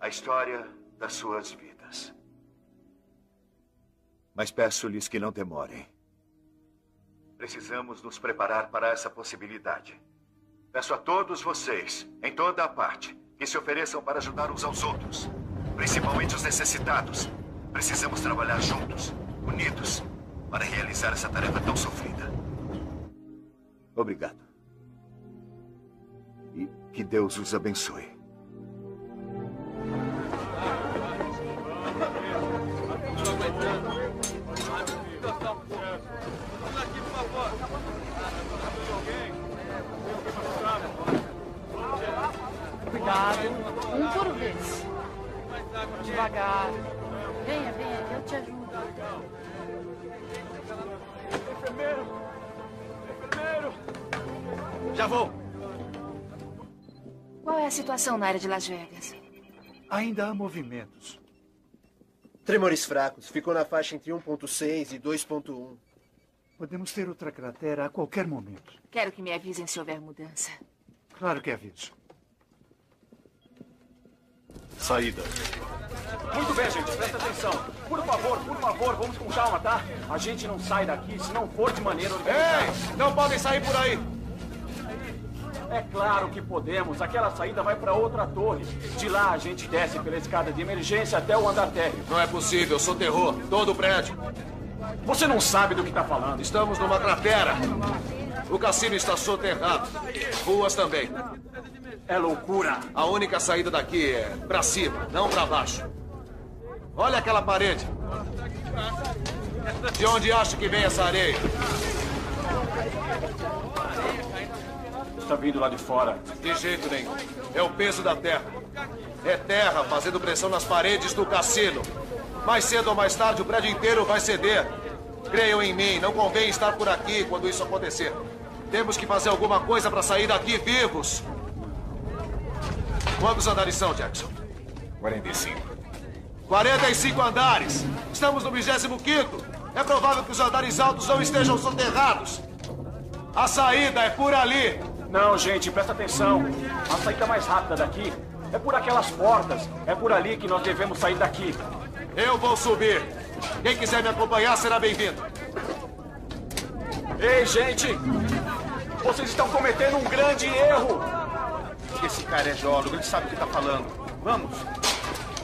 A história das suas vidas. Mas peço-lhes que não demorem. Precisamos nos preparar para essa possibilidade. Peço a todos vocês, em toda a parte, que se ofereçam para ajudar uns aos outros, principalmente os necessitados. Precisamos trabalhar juntos, unidos, para realizar essa tarefa tão sofrida. Obrigado. Que Deus os abençoe. Cuidado. Um por vez. Devagar. Venha, venha, eu te ajudo. Enfermeiro! Enfermeiro! Já vou. Qual é a situação na área de Las Vegas? Ainda há movimentos. Tremores fracos. Ficou na faixa entre 1.6 e 2.1. Podemos ter outra cratera a qualquer momento. Quero que me avisem se houver mudança. Claro que aviso. Saída. Muito bem, gente, presta atenção. Por favor, por favor, vamos com calma, tá? A gente não sai daqui se não for de maneira organizada. Ei, não podem sair por aí. É claro que podemos. Aquela saída vai para outra torre. De lá a gente desce pela escada de emergência até o andar térreo. Não é possível, sou terror. Todo o prédio. Você não sabe do que está falando. Estamos numa cratera. O cassino está soterrado. Ruas também. É loucura. A única saída daqui é pra cima, não pra baixo. Olha aquela parede. De onde acha que vem essa areia? Está vindo lá de fora. De jeito nenhum. É o peso da terra. É terra fazendo pressão nas paredes do cassino. Mais cedo ou mais tarde o prédio inteiro vai ceder. Creiam em mim, não convém estar por aqui quando isso acontecer. Temos que fazer alguma coisa para sair daqui vivos. Quantos andares são, Jackson? 45. 45 andares. Estamos no 25 É provável que os andares altos não estejam soterrados. A saída é por ali. Não, gente, presta atenção. A saída mais rápida daqui é por aquelas portas. É por ali que nós devemos sair daqui. Eu vou subir. Quem quiser me acompanhar será bem-vindo. Ei, gente! Vocês estão cometendo um grande erro! Esse cara é geólogo, ele sabe o que está falando. Vamos!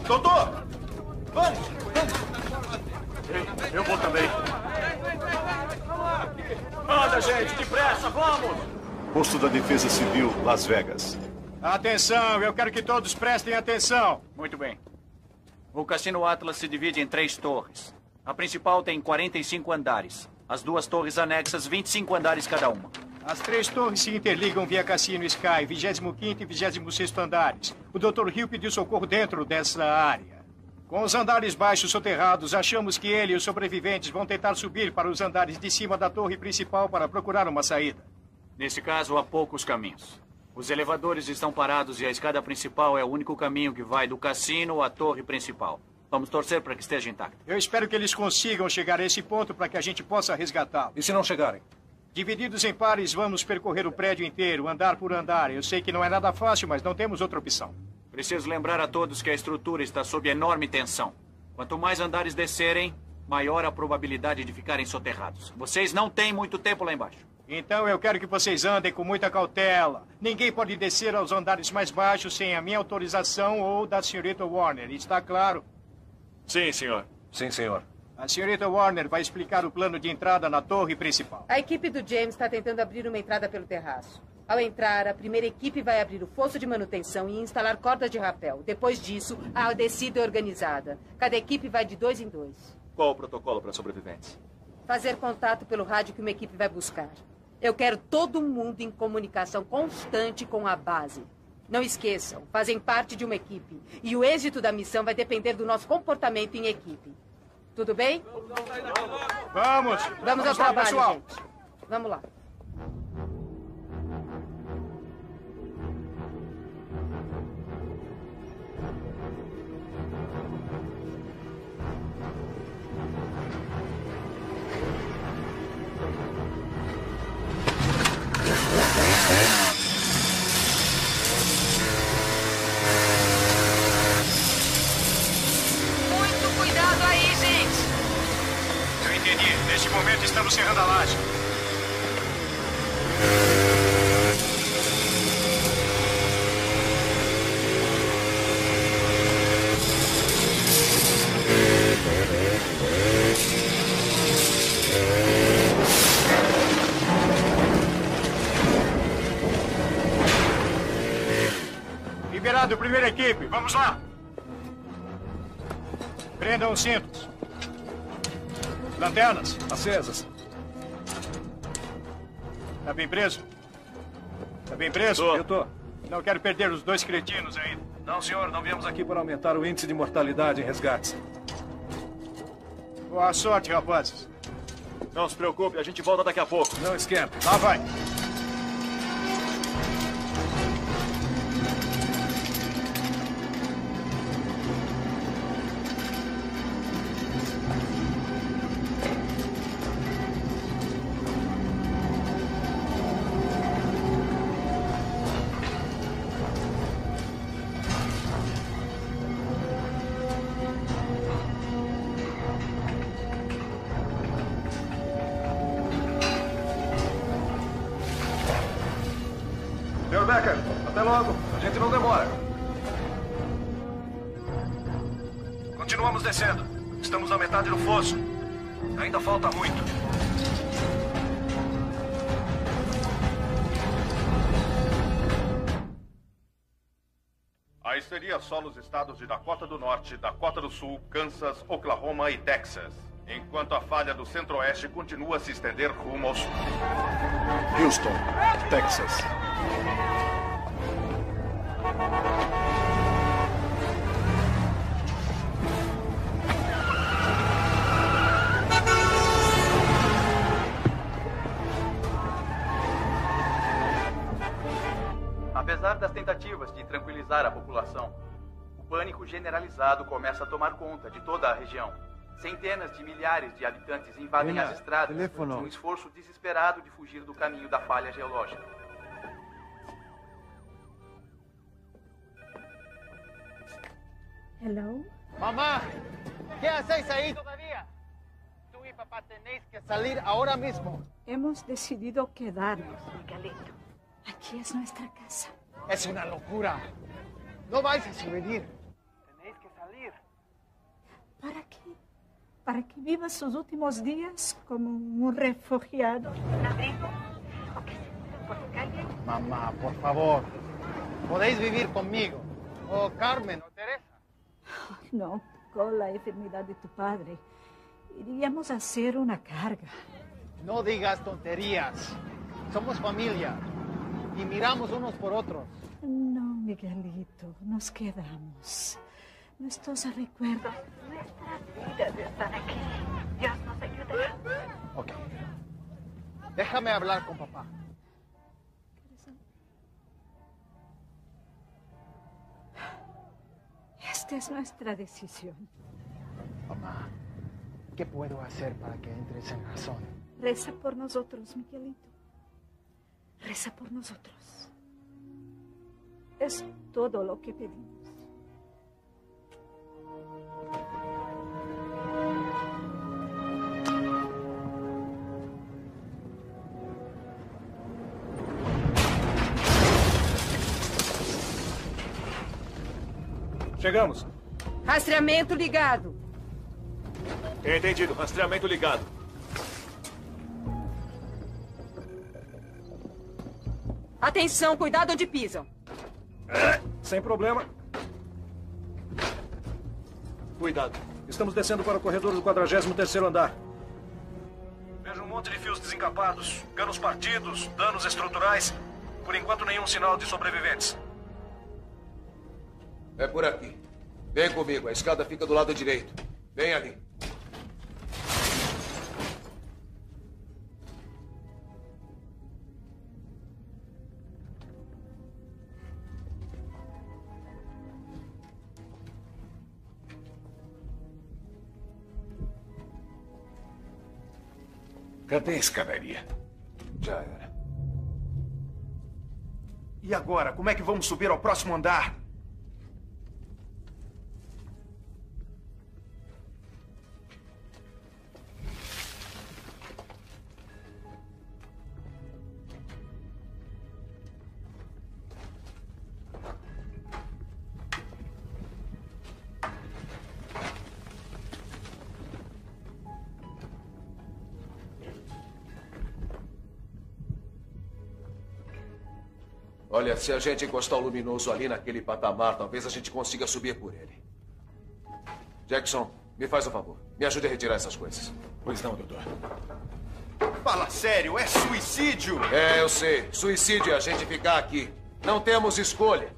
Doutor! Vamos! Ei, eu vou também. Anda, gente, depressa, vamos! Posto da Defesa Civil, Las Vegas. Atenção, eu quero que todos prestem atenção. Muito bem. O Cassino Atlas se divide em três torres. A principal tem 45 andares. As duas torres anexas, 25 andares cada uma. As três torres se interligam via Cassino Sky, 25 e 26 andares. O Dr. Hill pediu socorro dentro dessa área. Com os andares baixos soterrados, achamos que ele e os sobreviventes vão tentar subir para os andares de cima da torre principal para procurar uma saída. Nesse caso, há poucos caminhos. Os elevadores estão parados e a escada principal é o único caminho que vai do cassino à torre principal. Vamos torcer para que esteja intacto. Eu espero que eles consigam chegar a esse ponto para que a gente possa resgatá-lo. E se não chegarem? Divididos em pares, vamos percorrer o prédio inteiro, andar por andar. Eu sei que não é nada fácil, mas não temos outra opção. Preciso lembrar a todos que a estrutura está sob enorme tensão. Quanto mais andares descerem, maior a probabilidade de ficarem soterrados. Vocês não têm muito tempo lá embaixo. Então eu quero que vocês andem com muita cautela. Ninguém pode descer aos andares mais baixos sem a minha autorização ou da senhorita Warner. Está claro? Sim, senhor. Sim, senhor. A senhorita Warner vai explicar o plano de entrada na torre principal. A equipe do James está tentando abrir uma entrada pelo terraço. Ao entrar, a primeira equipe vai abrir o fosso de manutenção e instalar cordas de rapel. Depois disso, a descida é organizada. Cada equipe vai de dois em dois. Qual o protocolo para sobreviventes? Fazer contato pelo rádio que uma equipe vai buscar. Eu quero todo mundo em comunicação constante com a base. Não esqueçam, fazem parte de uma equipe. E o êxito da missão vai depender do nosso comportamento em equipe. Tudo bem? Vamos! Vamos, ao lá, trabalho, pessoal. gente. Vamos lá. Estamos cerrando a laje. Liberado, primeira equipe. Vamos lá. Prendam os cintos. Lanternas. Acesas. Tá bem preso? Tá bem preso? Eu tô. Não quero perder os dois cretinos ainda. Não, senhor, não viemos aqui para aumentar o índice de mortalidade em resgates. Boa sorte, rapazes. Não se preocupe, a gente volta daqui a pouco. Não esquenta. Lá vai. Sul, Kansas, Oklahoma e Texas. Enquanto a falha do centro-oeste continua a se estender rumo ao sul. Houston, Texas. Apesar das tentativas de tranquilizar a população, pânico generalizado começa a tomar conta de toda a região. Centenas de milhares de habitantes invadem as estradas telefono. num esforço desesperado de fugir do caminho da falha geológica. Hello? Mamá, ¿qué hacéis ahí todavía? Tú y papá tenéis que salir ahora mismo. Hemos decidido quedarnos, Miguelito. Aquí es nuestra casa. Es una locura. No vais a sobrevivir. ¿Para qué? Para que vivas sus últimos días como un refugiado. Mamá, por favor. Podéis vivir conmigo. O Carmen o Teresa. No, con la enfermedad de tu padre. Iríamos a hacer una carga. No digas tonterías. Somos familia. Y miramos unos por otros. No, Miguelito, nos quedamos nuestros recuerdos, nuestras vidas están aquí. Dios nos ayudará. Ok. Déjame hablar con papá. Esta es nuestra decisión. Mamá, ¿qué puedo hacer para que entres en razón? Reza por nosotros, Miguelito. Reza por nosotros. Es todo lo que pedimos. Chegamos. Rastreamento ligado. Entendido. Rastreamento ligado. Atenção, cuidado onde pisam. Sem problema. Cuidado. Estamos descendo para o corredor do 43º andar. Vejo um monte de fios desencapados, canos partidos, danos estruturais. Por enquanto, nenhum sinal de sobreviventes. É por aqui. Vem comigo, a escada fica do lado direito. Vem ali. Cadê a escadaria? Já era. E agora? Como é que vamos subir ao próximo andar? Se a gente encostar o luminoso ali naquele patamar, talvez a gente consiga subir por ele. Jackson, me faz um favor. Me ajude a retirar essas coisas. Pois não, doutor. Fala sério, é suicídio! É, eu sei. Suicídio é a gente ficar aqui. Não temos escolha.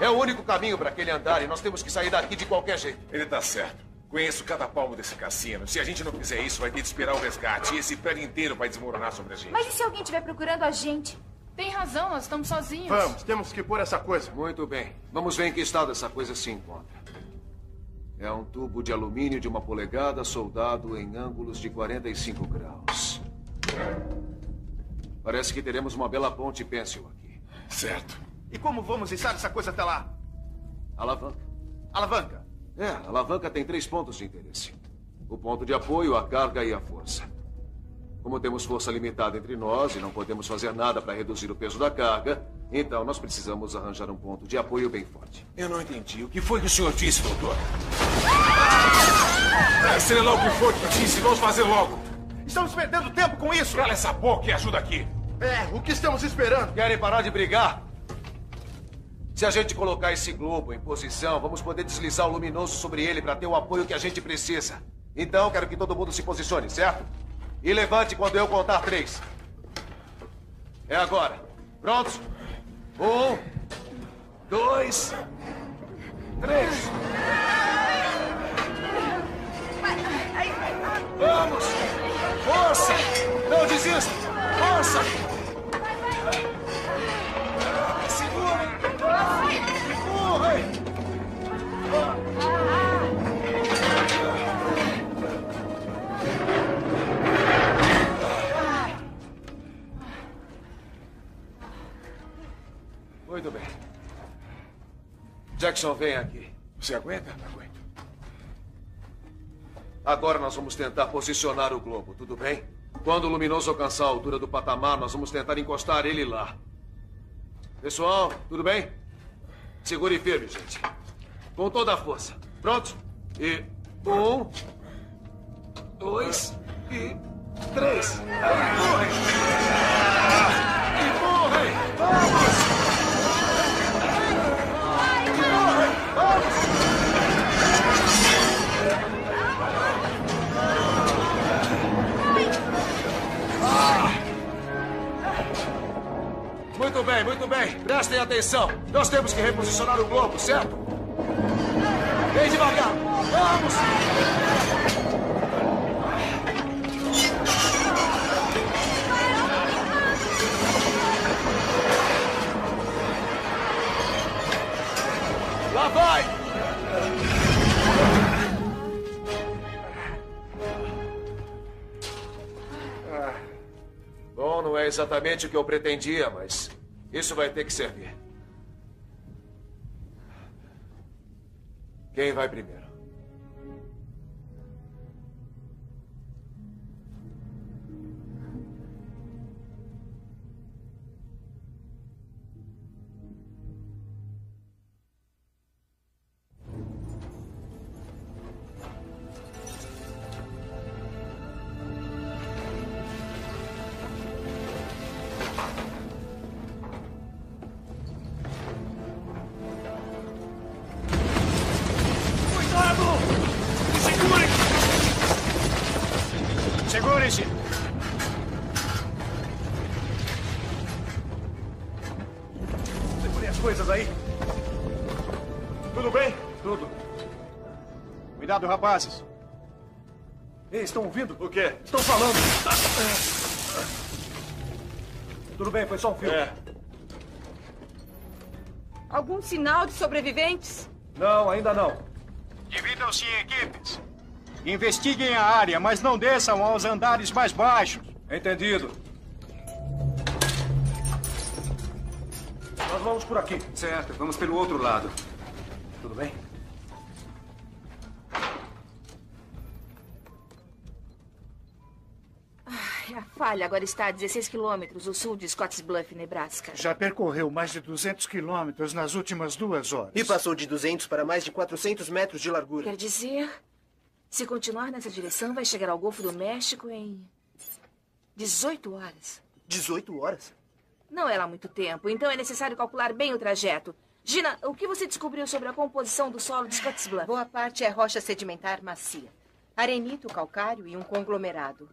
É o único caminho para aquele andar e nós temos que sair daqui de qualquer jeito. Ele tá certo. Conheço cada palmo desse cassino. Se a gente não fizer isso, vai ter de esperar o resgate. E esse prédio inteiro vai desmoronar sobre a gente. Mas e se alguém estiver procurando a gente? Tem razão, nós estamos sozinhos. Vamos, temos que pôr essa coisa. Muito bem. Vamos ver em que estado essa coisa se encontra. É um tubo de alumínio de uma polegada soldado em ângulos de 45 graus. Parece que teremos uma bela ponte pêncil aqui. Certo. E como vamos içar essa coisa até lá? Alavanca. Alavanca? É, a alavanca tem três pontos de interesse: o ponto de apoio, a carga e a força. Como temos força limitada entre nós e não podemos fazer nada para reduzir o peso da carga, então nós precisamos arranjar um ponto de apoio bem forte. Eu não entendi. O que foi que o senhor disse, doutor? É, sei lá o que foi que disse. Vamos fazer logo. Estamos perdendo tempo com isso! Cala essa boca e ajuda aqui. É, o que estamos esperando? Querem parar de brigar? Se a gente colocar esse globo em posição, vamos poder deslizar o luminoso sobre ele para ter o apoio que a gente precisa. Então, quero que todo mundo se posicione, certo? E levante quando eu contar três. É agora. Prontos? Um, dois, três. Vamos! Força! Não desista! Força! Segurem! Empurrem! Jackson, vem aqui. Você aguenta? Aguento. Agora nós vamos tentar posicionar o globo, tudo bem? Quando o luminoso alcançar a altura do patamar, nós vamos tentar encostar ele lá. Pessoal, tudo bem? Segure firme, gente. Com toda a força. Prontos? E. Um. Dois. E. Três. Empurrem! Empurrem! Vamos! Muito bem, muito bem. Prestem atenção. Nós temos que reposicionar o globo, certo? Bem devagar. Vamos! Vai! Bom, não é exatamente o que eu pretendia, mas isso vai ter que servir. Quem vai primeiro? Cuidado, rapazes. Ei, estão ouvindo? O quê? Estão falando. Tudo bem, foi só um fio. É. Algum sinal de sobreviventes? Não, ainda não. Dividam-se em equipes. Investiguem a área, mas não desçam aos andares mais baixos. Entendido. Nós vamos por aqui. Certo, vamos pelo outro lado. Tudo bem? Ai, a falha agora está a 16 quilômetros ao sul de Scottsbluff, Nebraska. Já percorreu mais de 200 quilômetros nas últimas duas horas. E passou de 200 para mais de 400 metros de largura. Quer dizer, se continuar nessa direção, vai chegar ao Golfo do México em 18 horas. 18 horas? Não é lá muito tempo, então é necessário calcular bem o trajeto. Gina, o que você descobriu sobre a composição do solo de Scottsbluff? Boa parte é rocha sedimentar macia. Arenito, calcário e um conglomerado.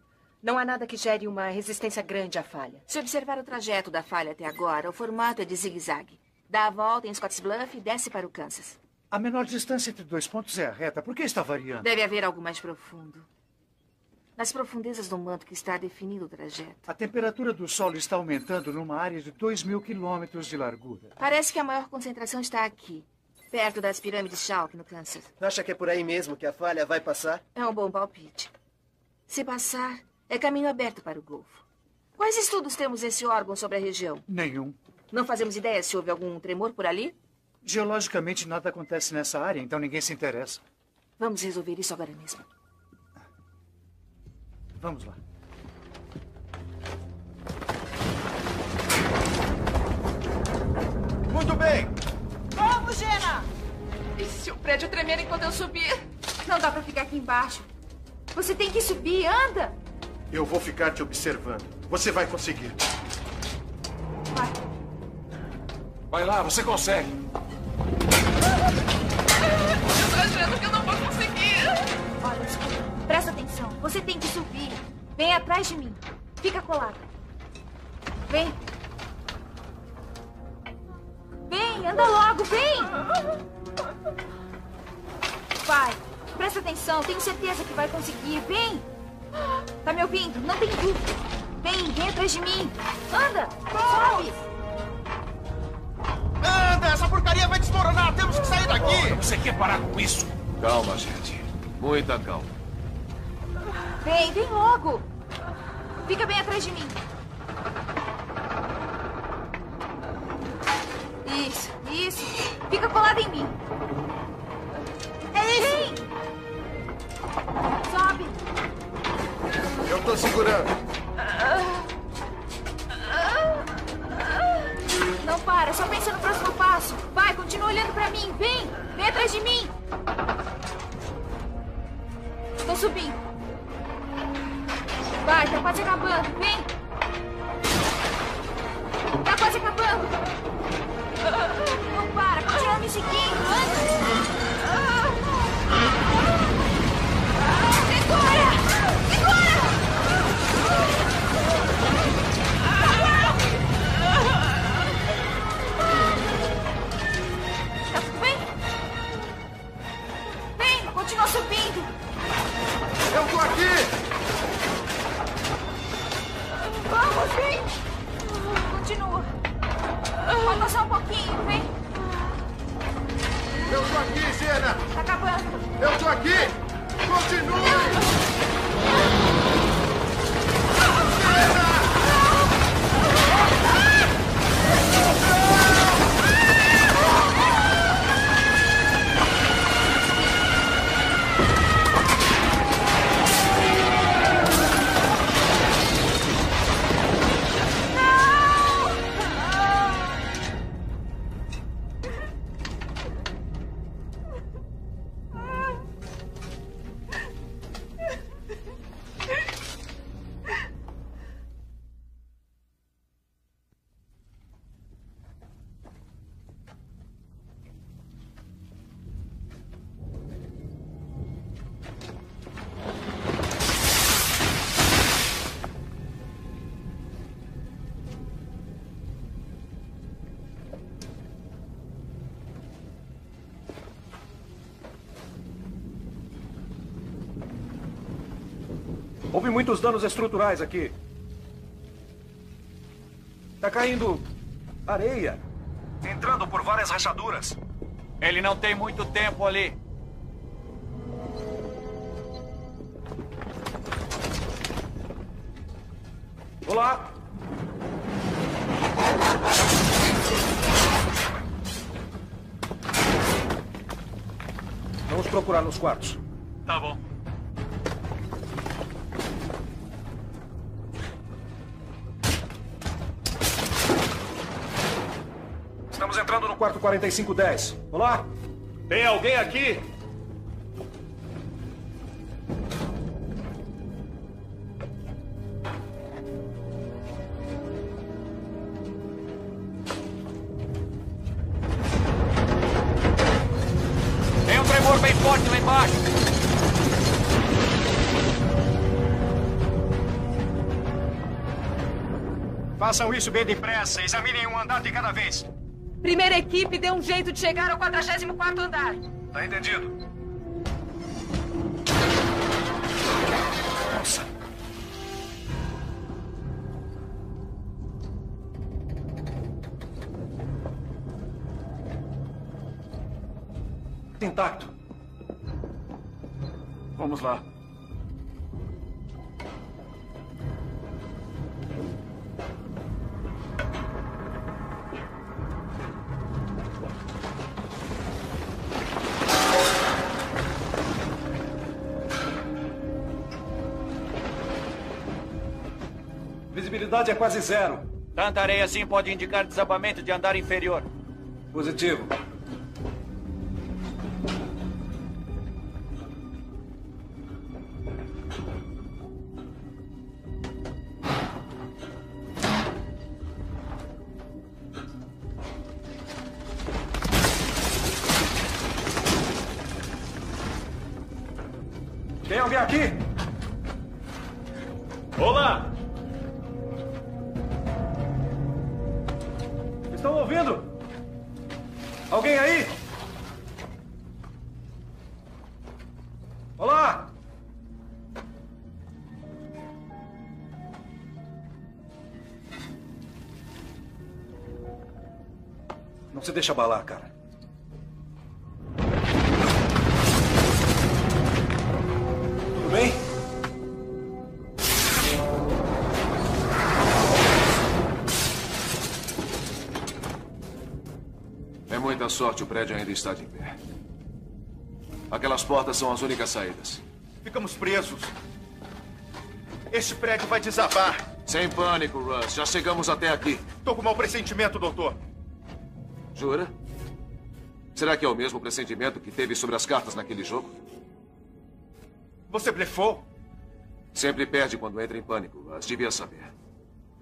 Não há nada que gere uma resistência grande à falha. Se observar o trajeto da falha até agora, o formato é de zigue-zague. Dá a volta em Scottsbluff e desce para o Kansas. A menor distância entre dois pontos é a reta. Por que está variando? Deve haver algo mais profundo. Nas profundezas do manto que está definido o trajeto. A temperatura do solo está aumentando numa área de 2 mil quilômetros de largura. Parece que a maior concentração está aqui, perto das pirâmides Chalk, no Kansas. Acha que é por aí mesmo que a falha vai passar? É um bom palpite. Se passar, é caminho aberto para o Golfo. Quais estudos temos nesse órgão sobre a região? Nenhum. Não fazemos ideia se houve algum tremor por ali? Geologicamente, nada acontece nessa área, então ninguém se interessa. Vamos resolver isso agora mesmo. Vamos lá. Muito bem. Vamos, Gena! E se o prédio tremer enquanto eu subir? Não dá pra ficar aqui embaixo. Você tem que subir, anda! Eu vou ficar te observando. Você vai conseguir. Vai. Vai lá, você consegue. Eu tô achando que eu não vou conseguir. Olha, escuta, presta atenção. Você tem que subir. Vem atrás de mim. Fica colado. Vem. Vem, anda logo, vem! Vai, presta atenção. Tenho certeza que vai conseguir. Vem! Tá me ouvindo? Não tem dúvida. Vem, vem atrás de mim. Anda, sobe! Anda, essa porcaria vai desmoronar. Temos que sair daqui. Você quer parar com isso? Calma, gente. Muita calma. Vem, vem logo. Fica bem atrás de mim. Isso, isso. Fica colado em mim. É isso. Vem. Sobe. Eu tô segurando. Não para, só pensa no próximo passo. Vai, continua olhando pra mim. Vem, vem atrás de mim. Tô subindo. Vai, tá quase acabando. Vem. Tá quase acabando. Não para, continua me seguindo. Anda. Eu tô aqui! Vamos, vem! Continua. Falta só um pouquinho, vem. Eu tô aqui, Gena! Tá acabando. Eu tô aqui! Continue! Houve muitos danos estruturais aqui. Tá caindo areia. Entrando por várias rachaduras. Ele não tem muito tempo ali. Olá! Vamos procurar nos quartos. Tá bom. 4510. Olá? Tem alguém aqui? Tem um tremor bem forte lá embaixo. Façam isso bem depressa. Examinem um andar de cada vez. Primeira equipe dê um jeito de chegar ao 44º andar. Tá entendido. É quase zero. Tanta areia assim pode indicar desabamento de andar inferior. Positivo. Deixa abalar, cara. Tudo bem? É muita sorte, o prédio ainda está de pé. Aquelas portas são as únicas saídas. Ficamos presos. Este prédio vai desabar. Sem pânico, Russ. Já chegamos até aqui. Tô com mau pressentimento, doutor. Jura? Será que é o mesmo pressentimento que teve sobre as cartas naquele jogo? Você blefou? Sempre perde quando entra em pânico, Russ. Devia saber.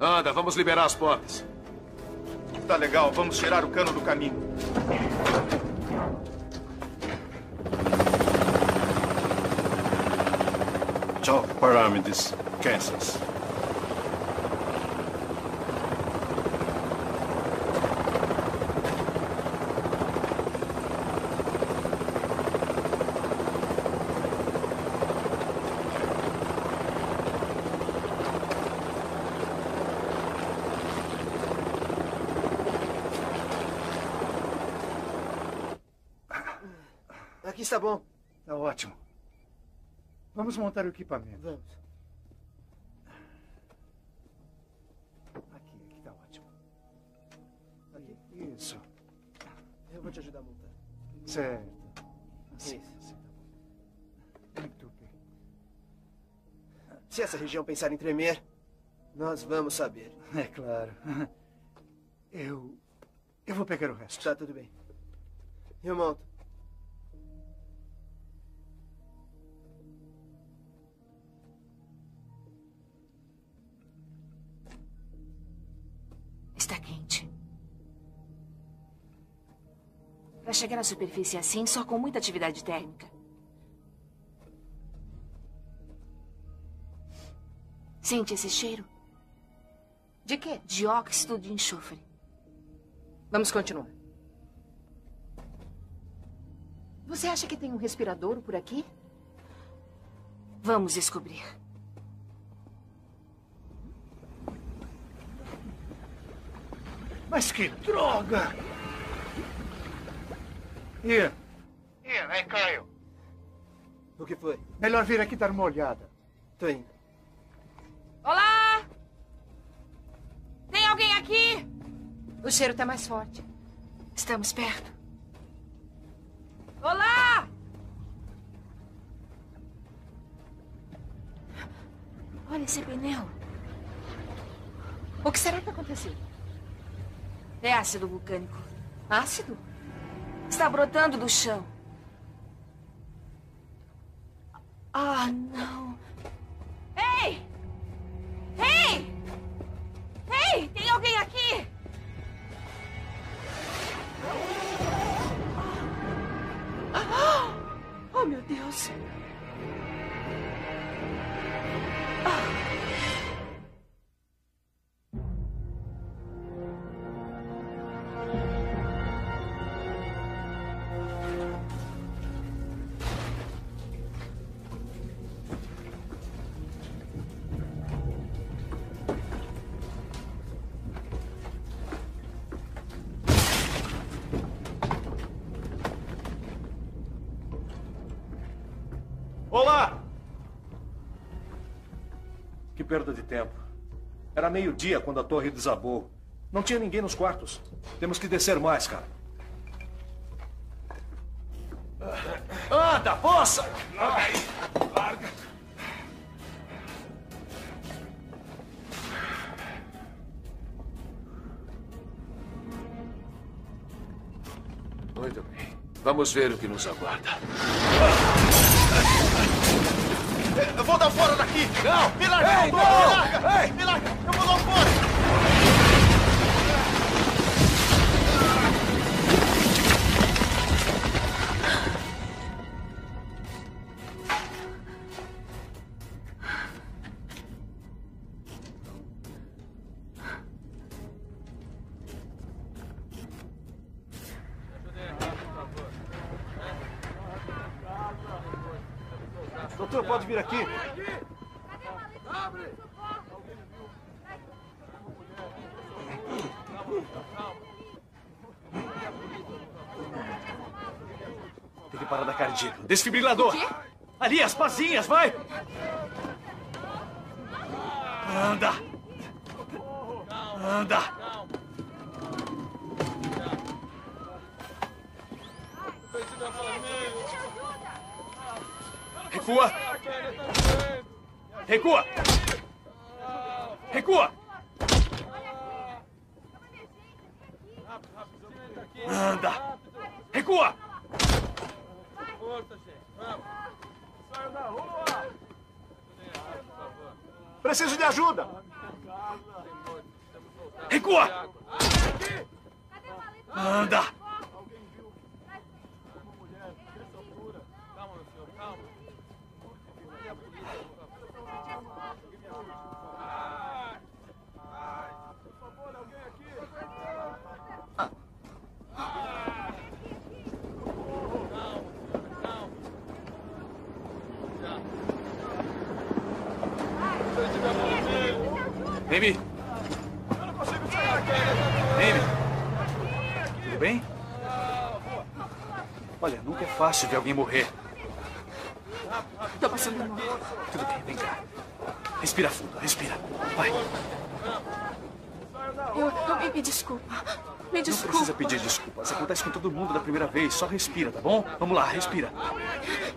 Anda, vamos liberar as portas. Tá legal, vamos tirar o cano do caminho. Ciao, Paramides, Kansas. Aqui está bom. Tá ótimo. Vamos montar o equipamento. Vamos. Aqui, aqui tá ótimo. Aqui, isso. Eu vou te ajudar a montar. Certo. Assim, Isso. assim, tá bom. Muito bem. Se essa região pensar em tremer, nós vamos saber. É claro. Eu. Eu vou pegar o resto. Tá, tudo bem. Eu monto. chegar à superfície assim só com muita atividade térmica. Sente esse cheiro? De quê? De óxido de enxofre. Vamos continuar. Você acha que tem um respirador por aqui? Vamos descobrir. Mas que droga! Ian. Ian, é Caio. O que foi? Melhor vir aqui dar uma olhada. Tô indo. Olá! Tem alguém aqui? O cheiro tá mais forte. Estamos perto. Olá! Olha esse pneu. O que será que aconteceu? É ácido vulcânico. Ácido? Está brotando do chão. Ah, não. Ei! Ei! Ei! Tem alguém aqui? Oh, meu Deus. Olá! Perda de tempo. Era meio-dia quando a torre desabou. Não tinha ninguém nos quartos. Temos que descer mais, cara. Anda, moça! Ai, larga. Muito bem. Vamos ver o que nos aguarda. Eu vou dar fora daqui! Não! Me larga, Ei, não! Me larga! Ei! Me larga! Desfibrilador. Ali, as pazinhas, vai! Anda! Anda! Recua! Recua! Recua! Anda! Recua! Preciso de ajuda! Recua! Anda! Amy! Amy! Tudo bem? Olha, nunca é fácil ver alguém morrer. Tô passando mal. Tudo bem, vem cá. Respira fundo, respira. Vai. Eu, eu me, me desculpa. Me Não desculpa. precisa pedir desculpas. Acontece com todo mundo da primeira vez. Só respira, tá bom? Vamos lá, respira.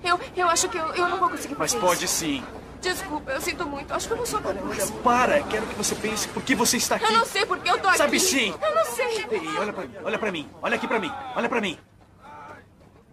Eu, eu acho que eu, eu não vou conseguir Mas fazer pode isso. sim. Desculpa, eu sinto muito. Acho que eu não sou capaz. Para! Quero que você pense por que você está aqui. Eu não sei porque eu tô aqui. Sabe sim. Eu não sei. Ei, olha pra mim, olha pra mim. Olha aqui pra mim, olha pra mim.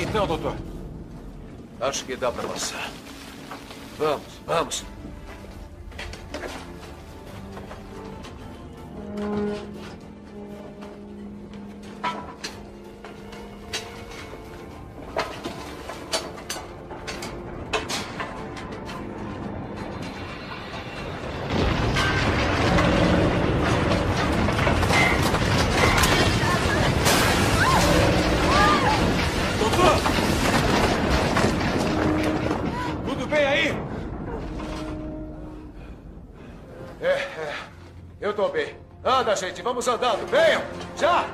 Então, doutor. Acho que dá para passar. Vamos, vamos. Gente, vamos andando. Venham! Já!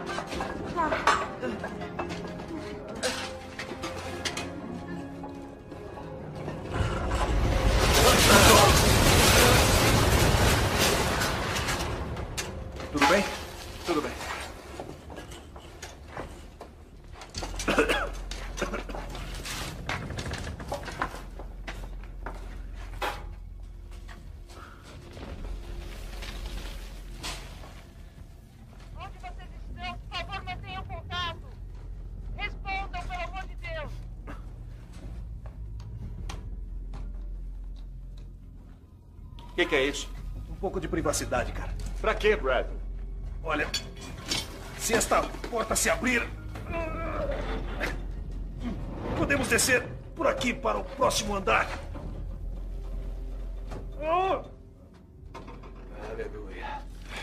Privacidade, cara. Pra quê, Brad? Olha, se esta porta se abrir, podemos descer por aqui para o próximo andar. Aleluia.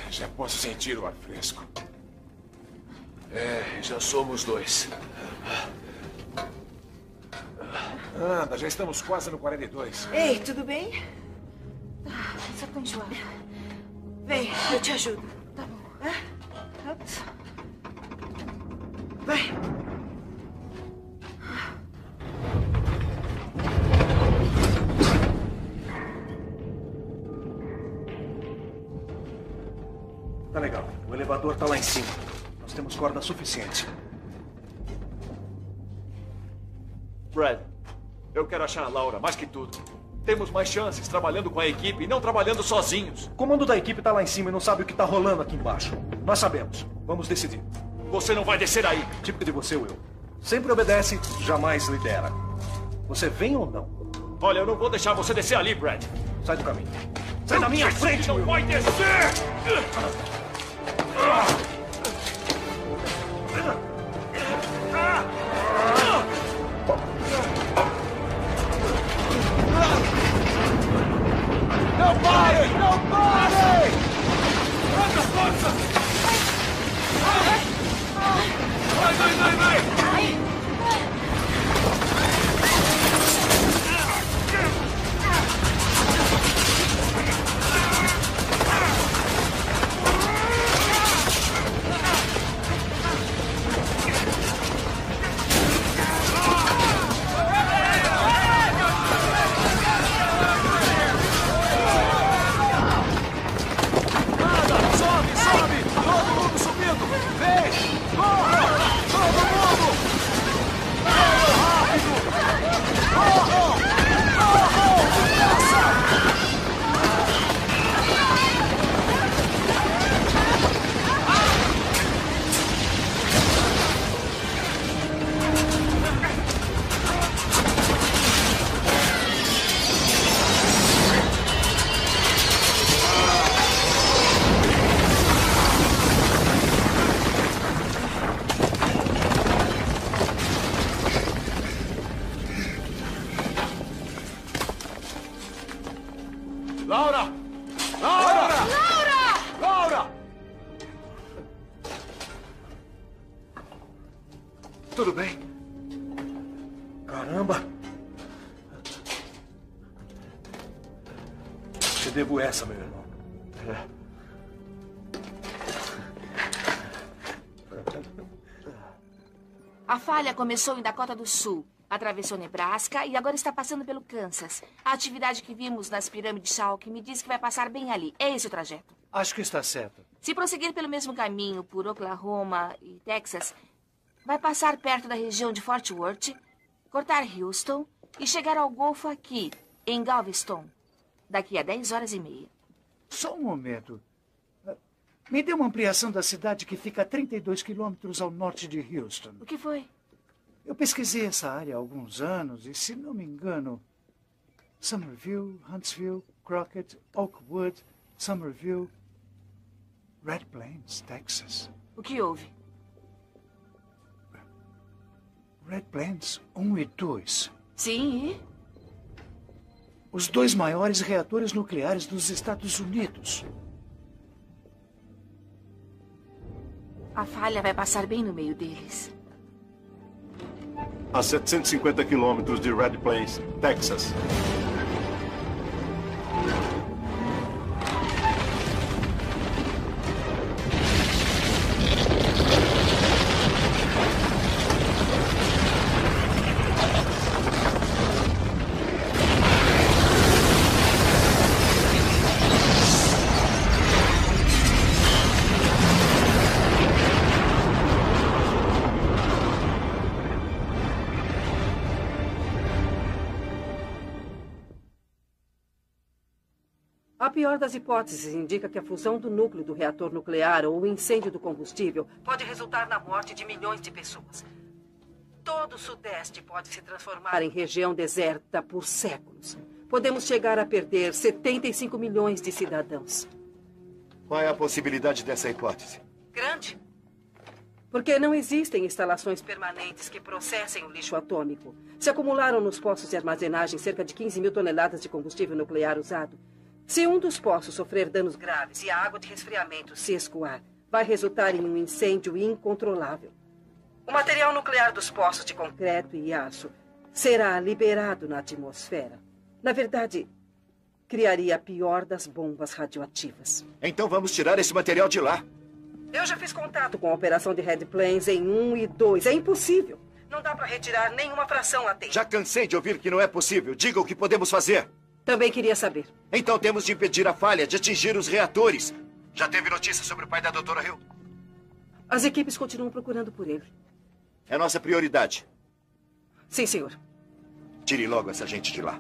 Já posso sentir o ar fresco. É, já somos dois. Anda, já estamos quase no 42. Ei, tudo bem? Ah, Só tô enjoada. Vem, eu te ajudo. Tá bom. Vai. Tá legal. O elevador tá lá em cima. Nós temos corda suficiente. Brad, eu quero achar a Laura mais que tudo. Temos mais chances trabalhando com a equipe e não trabalhando sozinhos. O comando da equipe tá lá em cima e não sabe o que tá rolando aqui embaixo. Nós sabemos. Vamos decidir. Você não vai descer aí. Típico de você, Will. Sempre obedece, jamais lidera. Você vem ou não? Olha, eu não vou deixar você descer ali, Brad. Sai do caminho. Sai da Eu minha disse frente, que Não Will. vai descer! Não Vai, vai, falha começou em Dakota do Sul, atravessou Nebraska e agora está passando pelo Kansas. A atividade que vimos nas pirâmides Chalk me diz que vai passar bem ali. É esse o trajeto. Acho que está certo. Se prosseguir pelo mesmo caminho por Oklahoma e Texas, vai passar perto da região de Fort Worth, cortar Houston e chegar ao Golfo aqui, em Galveston, daqui a 10 horas e meia. Só um momento. Me dê uma ampliação da cidade que fica a 32 quilômetros ao norte de Houston. O que foi? Eu pesquisei essa área há alguns anos e, se não me engano, Somerville, Huntsville, Crockett, Oakwood, Somerville. Red Plains, Texas. O que houve? Red Plains 1 e 2. Sim, e? Os dois maiores reatores nucleares dos Estados Unidos. A falha vai passar bem no meio deles. A 750 quilômetros de Red Plains, Texas. Pior das hipóteses indica que a fusão do núcleo do reator nuclear ou o incêndio do combustível pode resultar na morte de milhões de pessoas. Todo o Sudeste pode se transformar em região deserta por séculos. Podemos chegar a perder 75 milhões de cidadãos. Qual é a possibilidade dessa hipótese? Grande. Porque não existem instalações permanentes que processem o lixo atômico. Se acumularam nos poços de armazenagem cerca de 15 mil toneladas de combustível nuclear usado. Se um dos poços sofrer danos graves e a água de resfriamento se escoar, vai resultar em um incêndio incontrolável. O material nuclear dos poços de concreto e aço será liberado na atmosfera. Na verdade, criaria a pior das bombas radioativas. Então vamos tirar esse material de lá. Eu já fiz contato com a operação de Red Plains em 1 e 2. É impossível. Não dá para retirar nenhuma fração a tempo. Já cansei de ouvir que não é possível. Diga o que podemos fazer. Também queria saber. Então temos de impedir a falha de atingir os reatores. Já teve notícia sobre o pai da doutora Hill? As equipes continuam procurando por ele. É nossa prioridade. Sim, senhor. Tire logo essa gente de lá.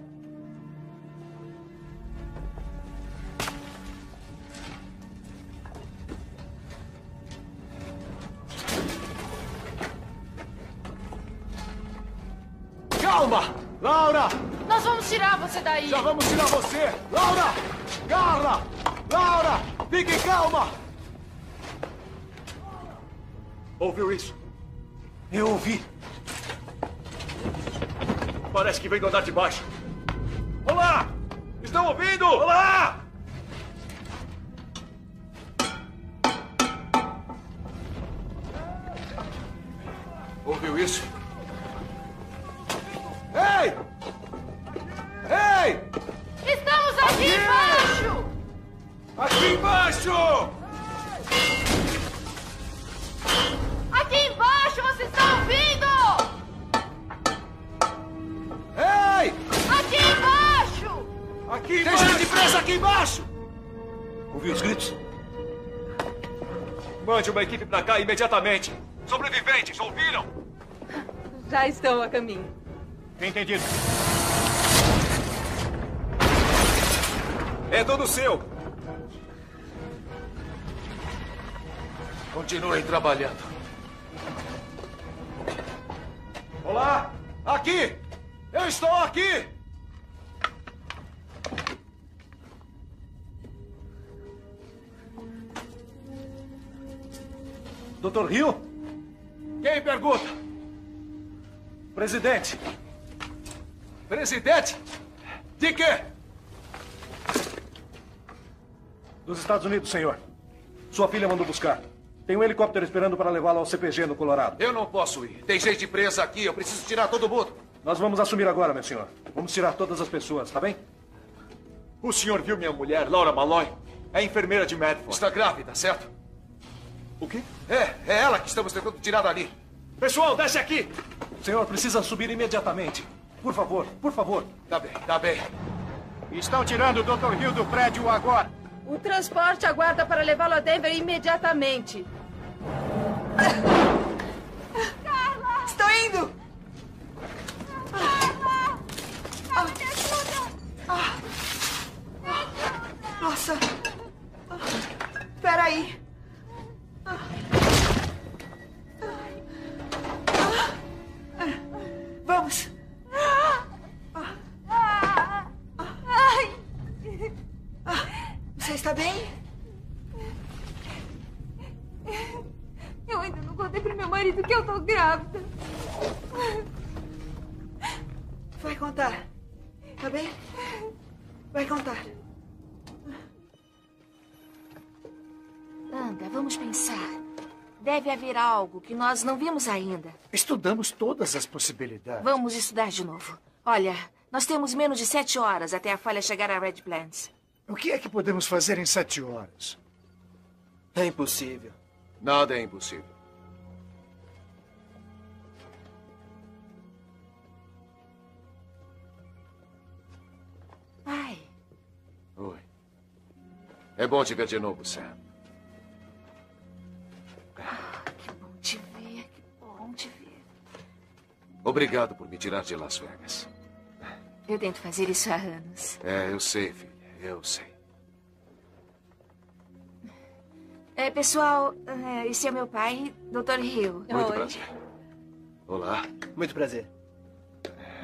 Calma! Laura! Nós vamos tirar você daí. Já vamos tirar você! Laura! Carla! Laura! Fique calma! Ouviu isso? Eu ouvi. Parece que vem do andar de baixo. Olá! Estão ouvindo? Olá! Ouviu isso? Ei! Ei! Estamos aqui, embaixo! Aqui embaixo! Aqui embaixo, vocês estão ouvindo? Ei! Aqui embaixo! Aqui Tem gente presa aqui embaixo! Ouviu os gritos? Mande uma equipe pra cá imediatamente. Sobreviventes, ouviram? Já estão a caminho. Entendido. É todo seu. Continuem trabalhando. Olá! Aqui! Eu estou aqui! Doutor Rio? Quem pergunta? Presidente. Presidente? De quê? Dos Estados Unidos, senhor. Sua filha mandou buscar. Tem um helicóptero esperando para levá-la ao CPG no Colorado. Eu não posso ir. Tem gente presa aqui. Eu preciso tirar todo mundo. Nós vamos assumir agora, meu senhor. Vamos tirar todas as pessoas, tá bem? O senhor viu minha mulher, Laura Malloy? É enfermeira de Medford. Está grávida, certo? O quê? É, é ela que estamos tentando tirar dali. Pessoal, desce aqui! Senhor, precisa subir imediatamente. Por favor, por favor. Tá bem, tá bem. Estão tirando o Dr. Hill do prédio agora. O transporte aguarda para levá-lo a Denver imediatamente. Carla! Estou indo! Carla! Ah. Me ajuda! Ah. Nossa! Ah. Ai! Ah, você está bem? Eu ainda não contei para meu marido que eu estou grávida. Vai contar, tá bem? Vai contar. Anda, vamos pensar. Deve haver algo que nós não vimos ainda. Estudamos todas as possibilidades. Vamos estudar de novo. Olha, nós temos menos de sete horas até a falha chegar a Red Plains. O que é que podemos fazer em sete horas? É impossível. Nada é impossível. Pai. Oi. É bom te ver de novo, Sam. Que bom te ver, que bom te ver. Obrigado por me tirar de Las Vegas. Eu tento fazer isso há anos. É, eu sei, filha. Eu sei. É, pessoal, é, esse é meu pai, Dr. Hill. Muito prazer. Olá. Muito prazer.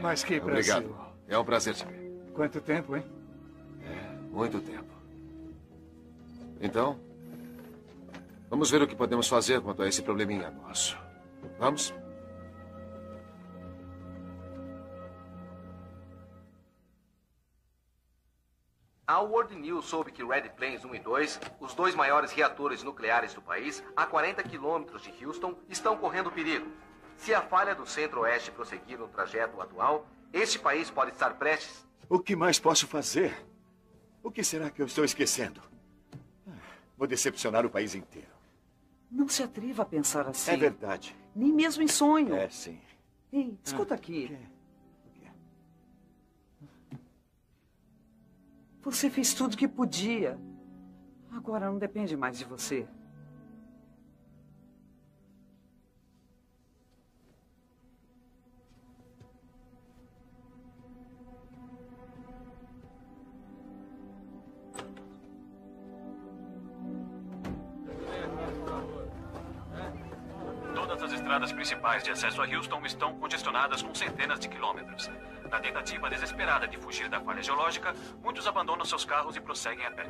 Mas que Obrigado. Brasil. É um prazer te ver. Quanto tempo, hein? Muito tempo. Então, vamos ver o que podemos fazer quanto a esse probleminha nosso. Vamos? A World News soube que Red Plains 1 e 2, os dois maiores reatores nucleares do país, a 40 quilômetros de Houston, estão correndo perigo. Se a falha do centro-oeste prosseguir no trajeto atual, este país pode estar prestes. O que mais posso fazer? O que será que eu estou esquecendo? Ah, Vou decepcionar o país inteiro. Não se atreva a pensar assim. É verdade. Nem mesmo em sonho. É, sim. Ei, escuta aqui. Você fez tudo que podia. Agora não depende mais de você. Todas as estradas principais de acesso a Houston estão congestionadas com centenas de quilômetros. Na tentativa desesperada de fugir da falha geológica, muitos abandonam seus carros e prosseguem a pé.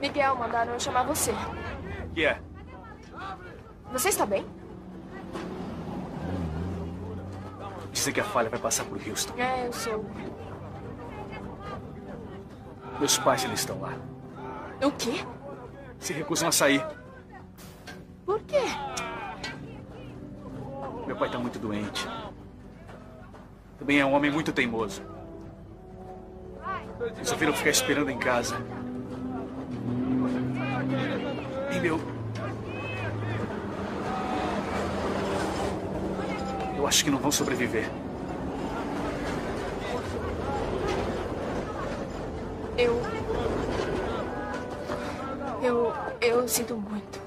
Miguel, mandaram eu chamar você. Que é? Você está bem? Dizem que a falha vai passar por Houston. É, eu sou. Meus pais ainda estão lá. O quê? Se recusam a sair. Por quê? Meu pai está muito doente. Também é um homem muito teimoso. Resolveram ficar esperando em casa. E meu. Eu acho que não vão sobreviver. Eu. Eu. Eu sinto muito.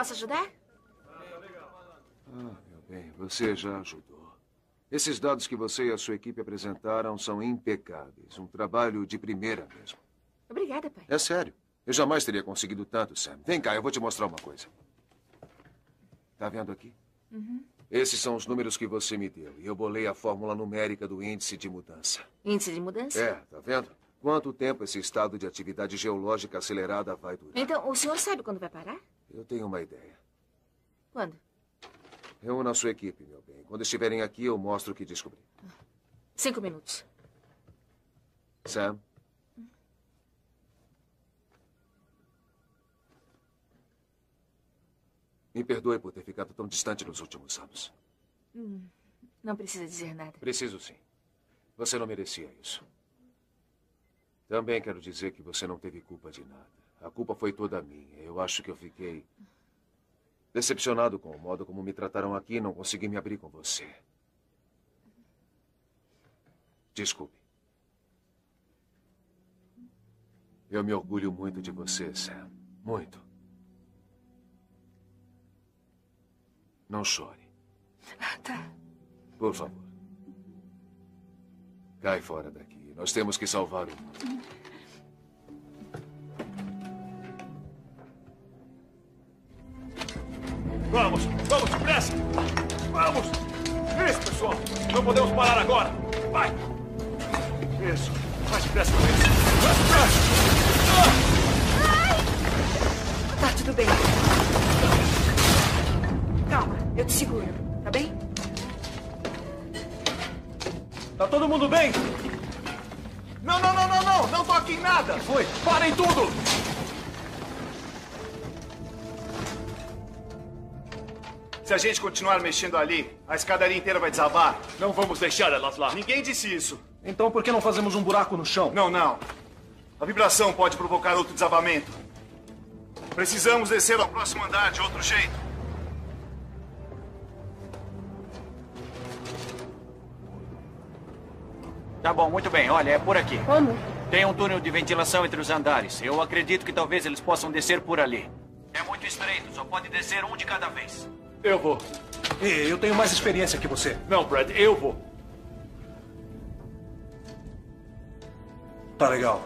Posso ajudar? Ah, meu bem, você já ajudou. Esses dados que você e a sua equipe apresentaram são impecáveis. Um trabalho de primeira mesmo. Obrigada, pai. É sério. Eu jamais teria conseguido tanto, Sam. Vem cá, eu vou te mostrar uma coisa. Tá vendo aqui? Uhum. Esses são os números que você me deu. E eu bolei a fórmula numérica do índice de mudança. Índice de mudança? É, tá vendo? Quanto tempo esse estado de atividade geológica acelerada vai durar? Então, o senhor sabe quando vai parar? Eu tenho uma ideia. Quando? Reúna a sua equipe, meu bem. Quando estiverem aqui, eu mostro o que descobri. Cinco minutos. Sam? Me perdoe por ter ficado tão distante nos últimos anos. Hum, não precisa dizer nada. Preciso sim. Você não merecia isso. Também quero dizer que você não teve culpa de nada. A culpa foi toda minha. Eu acho que eu fiquei decepcionado com o modo como me trataram aqui e não consegui me abrir com você. Desculpe. Eu me orgulho muito de você, Sam. Muito. Não chore. Tá. Por favor. Cai fora daqui. Nós temos que salvar o mundo. Vamos, vamos, depressa! Vamos! Isso, pessoal! Não podemos parar agora! Vai! Isso, mais depressa com isso! Tá tudo bem. Calma, eu te seguro, tá bem? Tá todo mundo bem? Não, não, não, não, não! Não toque em nada! Foi! Parem tudo! Se a gente continuar mexendo ali, a escadaria inteira vai desabar. Não vamos deixar elas lá. Ninguém disse isso. Então por que não fazemos um buraco no chão? Não, não. A vibração pode provocar outro desabamento. Precisamos descer ao próximo andar de outro jeito. Tá bom, muito bem. Olha, é por aqui. Como? Tem um túnel de ventilação entre os andares. Eu acredito que talvez eles possam descer por ali. É muito estreito, só pode descer um de cada vez. Eu vou. Ei, eu tenho mais experiência que você. Não, Brad, eu vou. Tá legal.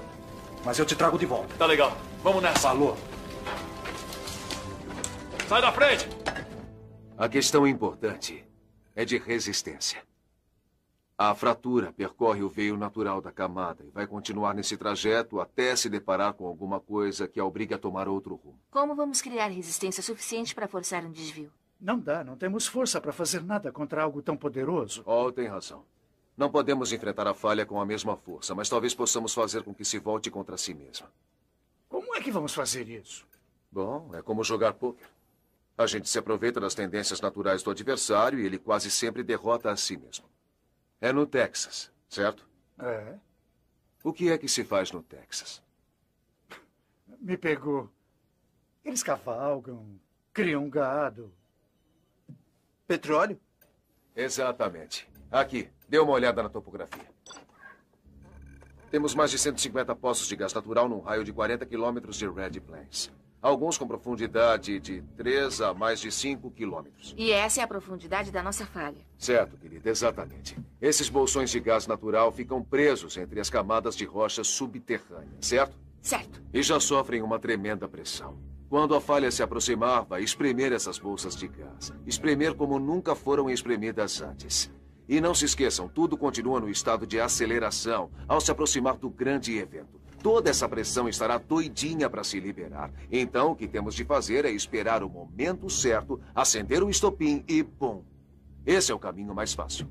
Mas eu te trago de volta. Tá legal. Vamos nessa. Falou. Sai da frente! A questão importante é de resistência. A fratura percorre o veio natural da camada e vai continuar nesse trajeto até se deparar com alguma coisa que a obrigue a tomar outro rumo. Como vamos criar resistência suficiente para forçar um desvio? Não dá, não temos força para fazer nada contra algo tão poderoso. Oh, tem razão. Não podemos enfrentar a falha com a mesma força, mas talvez possamos fazer com que se volte contra si mesma. Como é que vamos fazer isso? Bom, é como jogar pôquer. A gente se aproveita das tendências naturais do adversário e ele quase sempre derrota a si mesmo. É no Texas, certo? É. O que é que se faz no Texas? Me pegou. Eles cavalgam, criam gado. Petróleo? Exatamente. Aqui, dê uma olhada na topografia. Temos mais de 150 poços de gás natural num raio de 40 quilômetros de Red Plains. Alguns com profundidade de 3 a mais de 5 quilômetros. E essa é a profundidade da nossa falha. Certo, querida, exatamente. Esses bolsões de gás natural ficam presos entre as camadas de rochas subterrâneas, certo? Certo. E já sofrem uma tremenda pressão. Quando a falha se aproximar, vai espremer essas bolsas de gás. Espremer como nunca foram espremidas antes. E não se esqueçam, tudo continua no estado de aceleração ao se aproximar do grande evento. Toda essa pressão estará doidinha para se liberar. Então, o que temos de fazer é esperar o momento certo, acender o estopim e pum. Esse é o caminho mais fácil.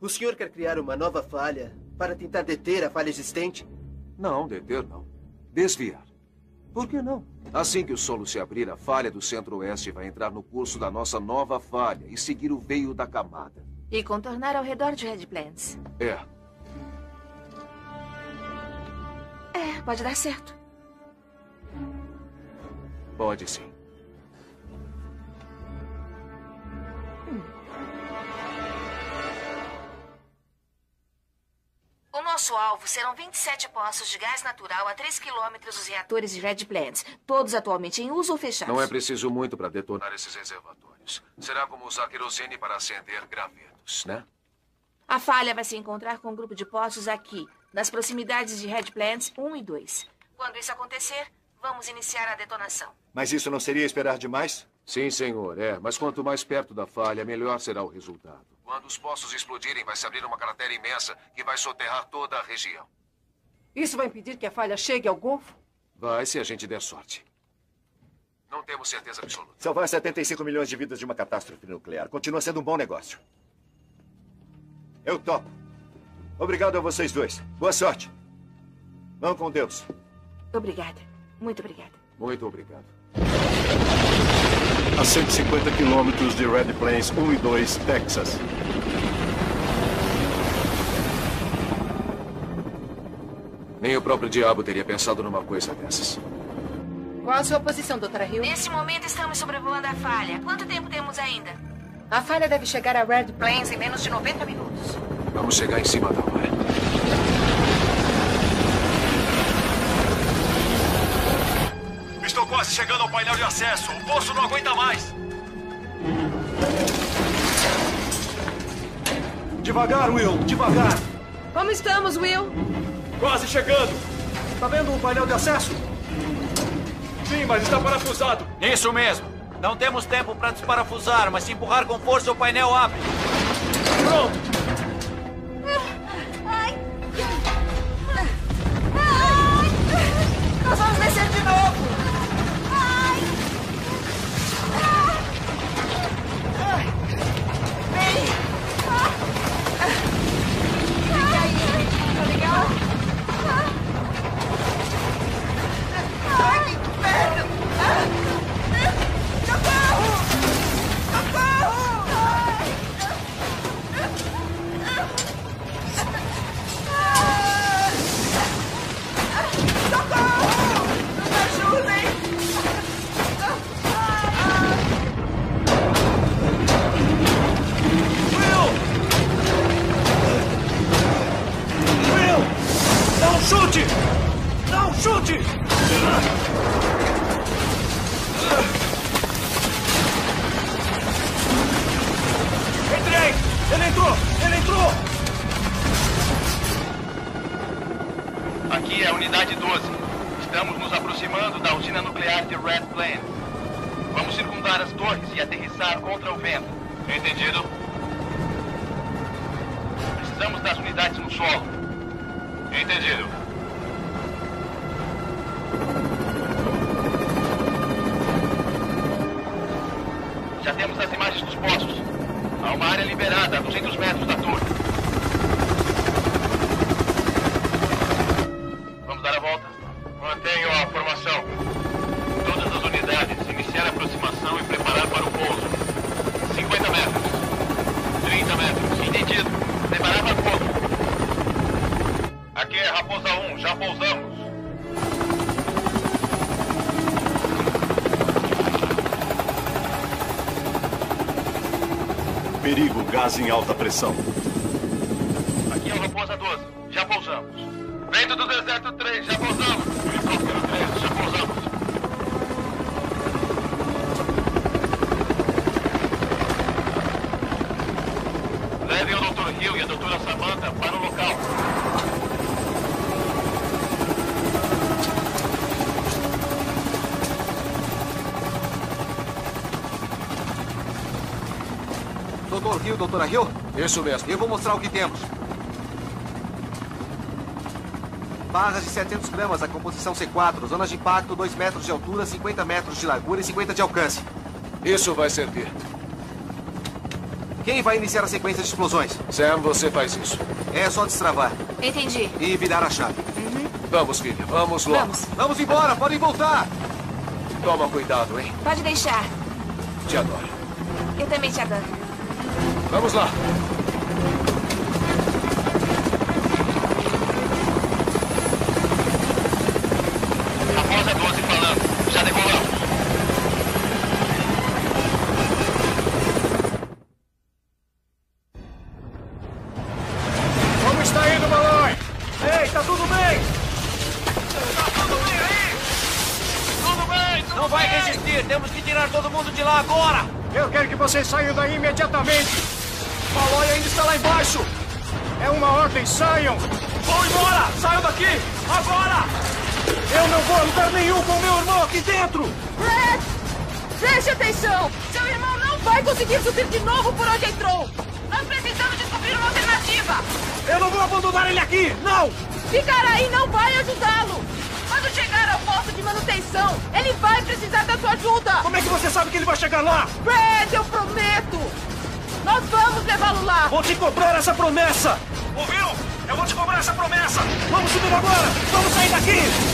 O senhor quer criar uma nova falha para tentar deter a falha existente? Não, deter não. Desviar. Por que não? Assim que o solo se abrir, a falha do centro-oeste vai entrar no curso da nossa nova falha e seguir o veio da camada. E contornar ao redor de Red Plains. É. É, pode dar certo. Pode sim. Nosso alvo serão 27 poços de gás natural a 3 quilômetros dos reatores de Red Plains, todos atualmente em uso ou fechados. Não é preciso muito para detonar esses reservatórios. Será como usar querosene para acender gravetos, né? A falha vai se encontrar com um grupo de poços aqui, nas proximidades de Red Plains 1 e 2. Quando isso acontecer, vamos iniciar a detonação. Mas isso não seria esperar demais? Sim, senhor, é. Mas quanto mais perto da falha, melhor será o resultado. Quando os poços explodirem, vai se abrir uma cratera imensa que vai soterrar toda a região. Isso vai impedir que a falha chegue ao Golfo? Vai se a gente der sorte. Não temos certeza absoluta. Salvar 75 milhões de vidas de uma catástrofe nuclear continua sendo um bom negócio. Eu topo. Obrigado a vocês dois. Boa sorte. Vão com Deus. Obrigada. Muito obrigada. Muito obrigado. A 150 quilômetros de Red Plains 1 e 2, Texas. Nem o próprio diabo teria pensado numa coisa dessas. Qual a sua posição, doutora Hill? Nesse momento estamos sobrevoando a falha. Quanto tempo temos ainda? A falha deve chegar a Red Plains em menos de 90 minutos. Vamos chegar em cima da hora. Estou quase chegando ao painel de acesso. O poço não aguenta mais. Devagar, Will, devagar. Como estamos, Will? Quase chegando. Tá vendo o painel de acesso? Sim, mas está parafusado. Isso mesmo. Não temos tempo para desparafusar, mas se empurrar com força, o painel abre. Pronto. Gás em alta pressão. Doutora Hill? Isso mesmo. Eu vou mostrar o que temos. Barras de 700 gramas, a composição C4. Zonas de impacto, 2 metros de altura, 50 metros de largura e 50 de alcance. Isso vai servir. Quem vai iniciar a sequência de explosões? Sam, você faz isso. É só destravar. Entendi. E virar a chave. Vamos, filha. Vamos logo. Vamos. Vamos embora, podem voltar. Toma cuidado, hein? Pode deixar. Te adoro. Eu também te adoro. Vamos lá. Raposa 12 falando. Já decolamos. Como está indo, Malloy? Ei, tá tudo bem? Tudo bem, Não vai resistir. Temos que tirar todo mundo de lá agora. Eu quero que vocês saiam daí imediatamente. Saiam. Vão embora. Saiam daqui. Agora. Eu não vou a lugar nenhum com meu irmão aqui dentro. Red! Preste atenção! Seu irmão não vai conseguir subir de novo por onde entrou! Nós precisamos descobrir uma alternativa! Eu não vou abandonar ele aqui, não! Ficar aí não vai ajudá-lo! Quando chegar ao posto de manutenção, ele vai precisar da sua ajuda! Como é que você sabe que ele vai chegar lá? Fred, eu prometo! Nós vamos levá-lo lá! Vou te cobrar essa promessa! Vamos agora! Vamos sair daqui!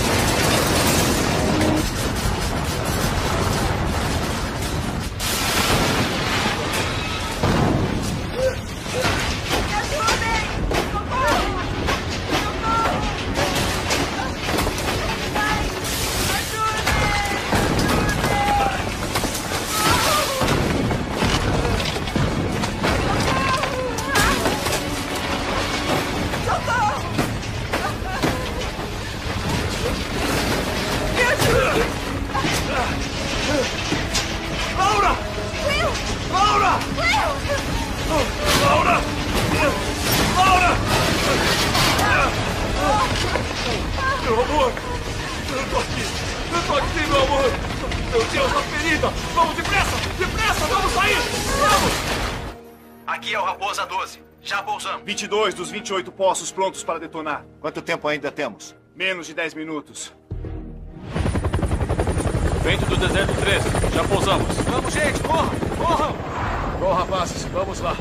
28 poços prontos para detonar. Quanto tempo ainda temos? Menos de 10 minutos. Vento do deserto 13. Já pousamos. Vamos, gente, corram! Corram! Bom, rapazes, vamos lá.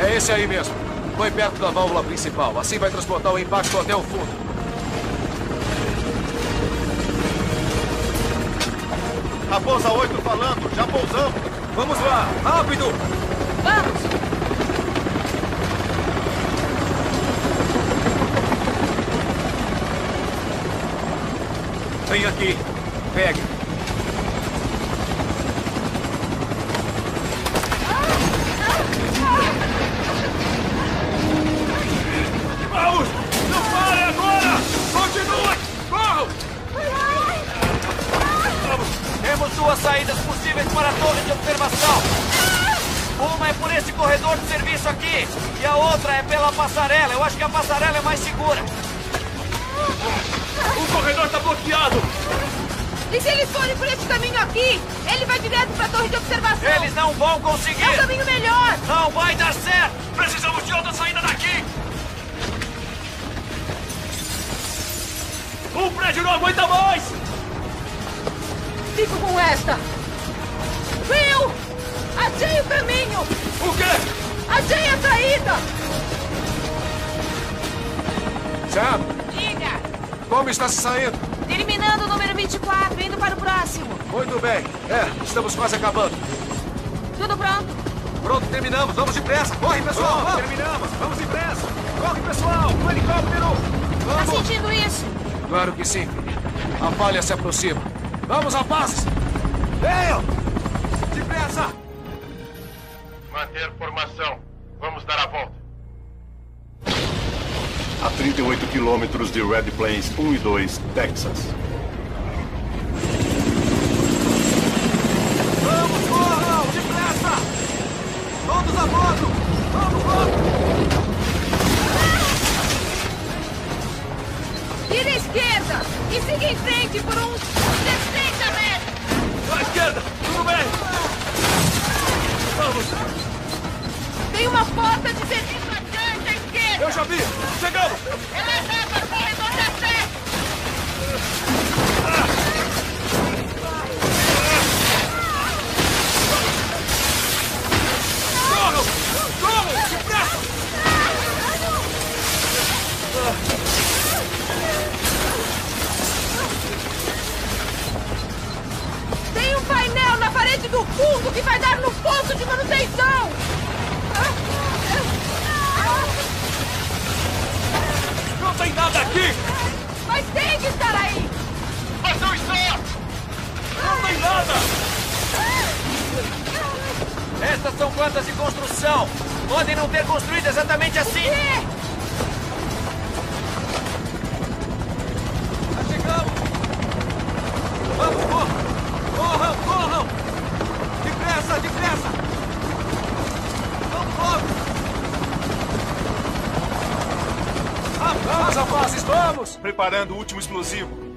É esse aí mesmo. Foi perto da válvula principal. Assim vai transportar o impacto até o fundo. Raposa 8 falando, já pousamos. Vamos lá, rápido! Vamos! Vem aqui. Pegue. Pela passarela. Eu acho que a passarela é mais segura. O corredor está bloqueado! E se eles forem por esse caminho aqui? Ele vai direto para a torre de observação. Eles não vão conseguir! É o caminho melhor! Não vai dar certo! Precisamos de outra saída daqui! O prédio não aguenta mais! Fico com esta! Will! Achei o caminho! O quê? Achei a saída! Sam, Diga! como está se saindo? Terminando o número 24, indo para o próximo. Muito bem. É, estamos quase acabando. Tudo pronto? Pronto, terminamos. Vamos depressa. Corre, pessoal. Vamos, terminamos. Vamos depressa. Corre, pessoal. O helicóptero. Tá sentindo isso? Claro que sim. A falha se aproxima. Vamos, rapazes! Venham! Depressa! Manter formação. Quilômetros de Red Plains 1 e 2, Texas. Vamos, corram! Depressa! Todos a bordo! Vamos, vamos! Vira à esquerda e siga em frente por uns 60 metros. À esquerda! Tudo bem! Vamos! Tem uma porta Eu já vi! Chegamos! Ela é leva corredor de acesso. Corram! Corram! Depressa! Tem um painel na parede do fundo que vai dar no posto de manutenção. Não tem nada aqui! Mas tem que estar aí. Mas não está! Não tem nada! Estas são plantas de construção. Podem não ter construído exatamente assim. Já chegamos. Vamos, corram! Corram, corram! Depressa, depressa! Vamos logo! Vamos, rapazes, vamos! Preparando o último explosivo.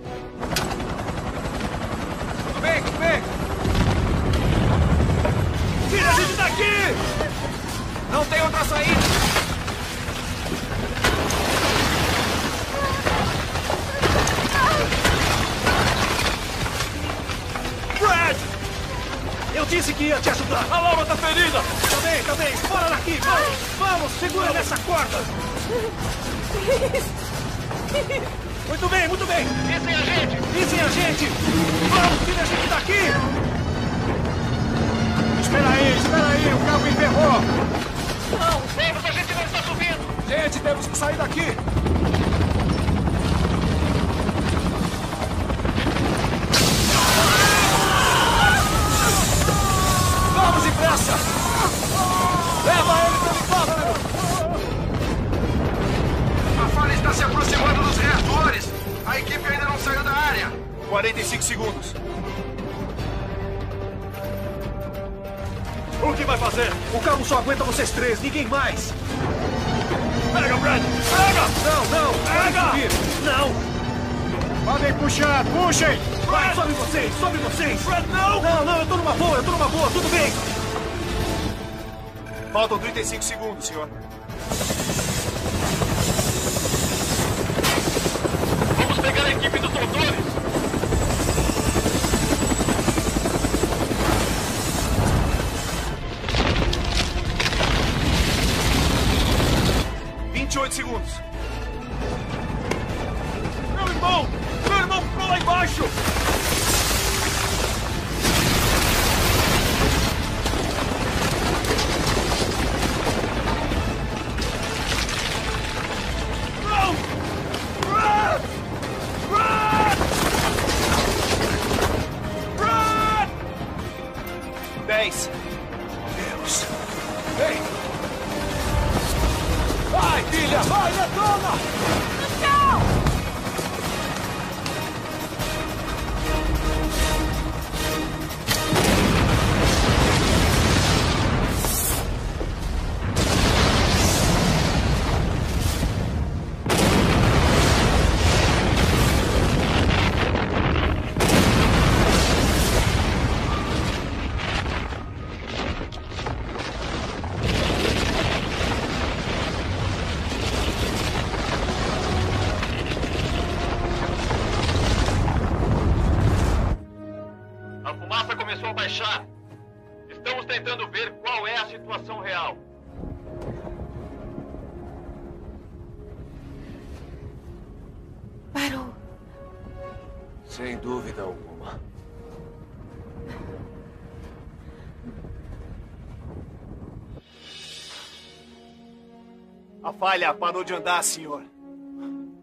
Falha parou de andar, senhor.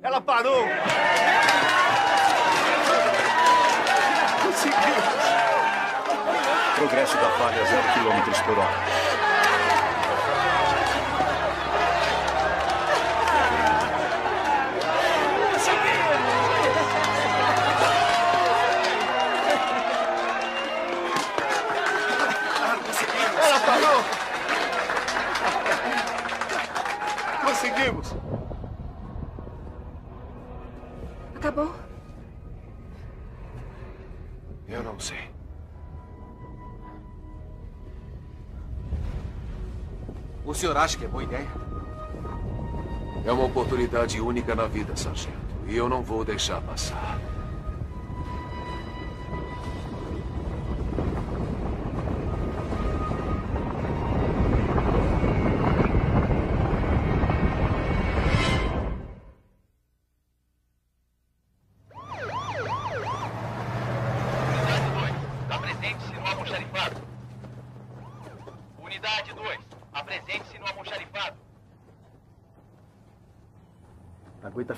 Ela parou! Conseguiu! Progresso da falha 0 km por hora. Senhor acha que é boa ideia? É uma oportunidade única na vida, sargento. E eu não vou deixar passar.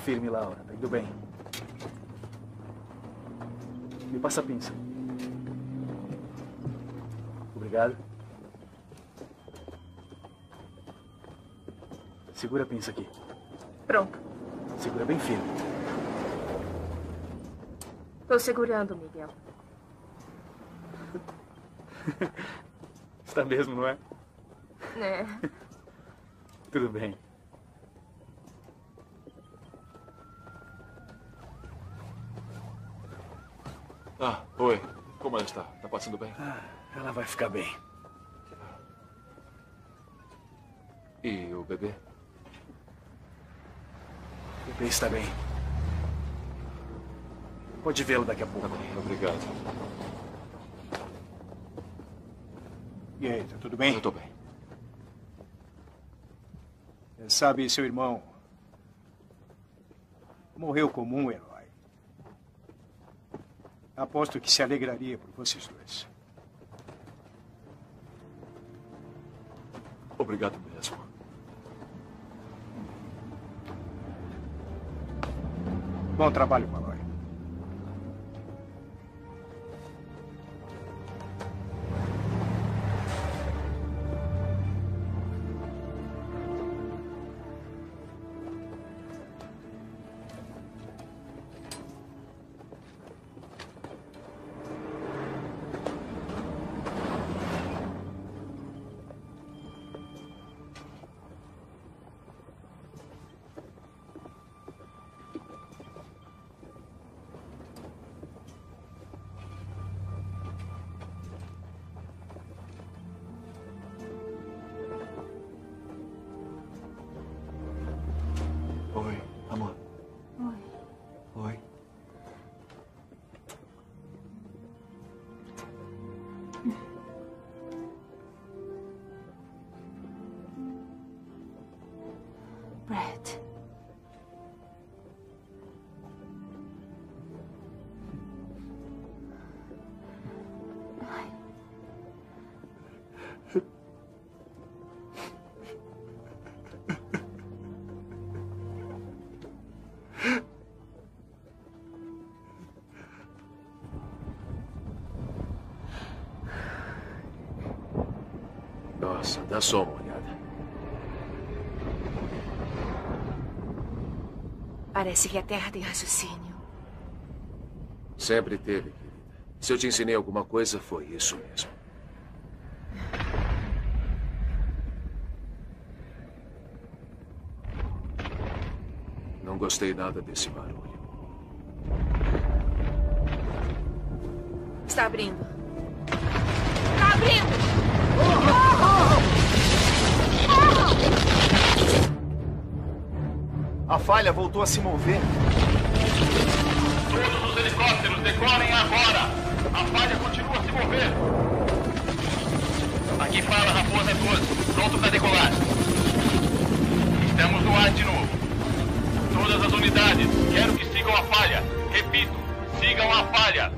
Firme, Laura. Tá indo bem. Me passa a pinça. Obrigado. Segura a pinça aqui. Pronto. Segura bem firme. Tô segurando, Miguel. Está mesmo, não é? É. Tudo bem. Ah, oi. Como ela está? Tá passando bem? Ah, ela vai ficar bem. E o bebê? O bebê está bem. Pode vê-lo daqui a pouco. Obrigado. E aí, tá tudo bem? Eu tô bem. Sabe, seu irmão morreu como um herói. Aposto que se alegraria por vocês dois. Obrigado mesmo. Bom trabalho, Malloy. Dá só uma olhada. Parece que a Terra tem raciocínio. Sempre teve, querida. Se eu te ensinei alguma coisa, foi isso mesmo. Não gostei nada desse barulho. Está abrindo. Está abrindo! A falha voltou a se mover. Todos os helicópteros decolem agora. A falha continua a se mover. Aqui fala Raposa 12, pronto para decolar. Estamos no ar de novo. Todas as unidades, quero que sigam a falha. Repito, sigam a falha.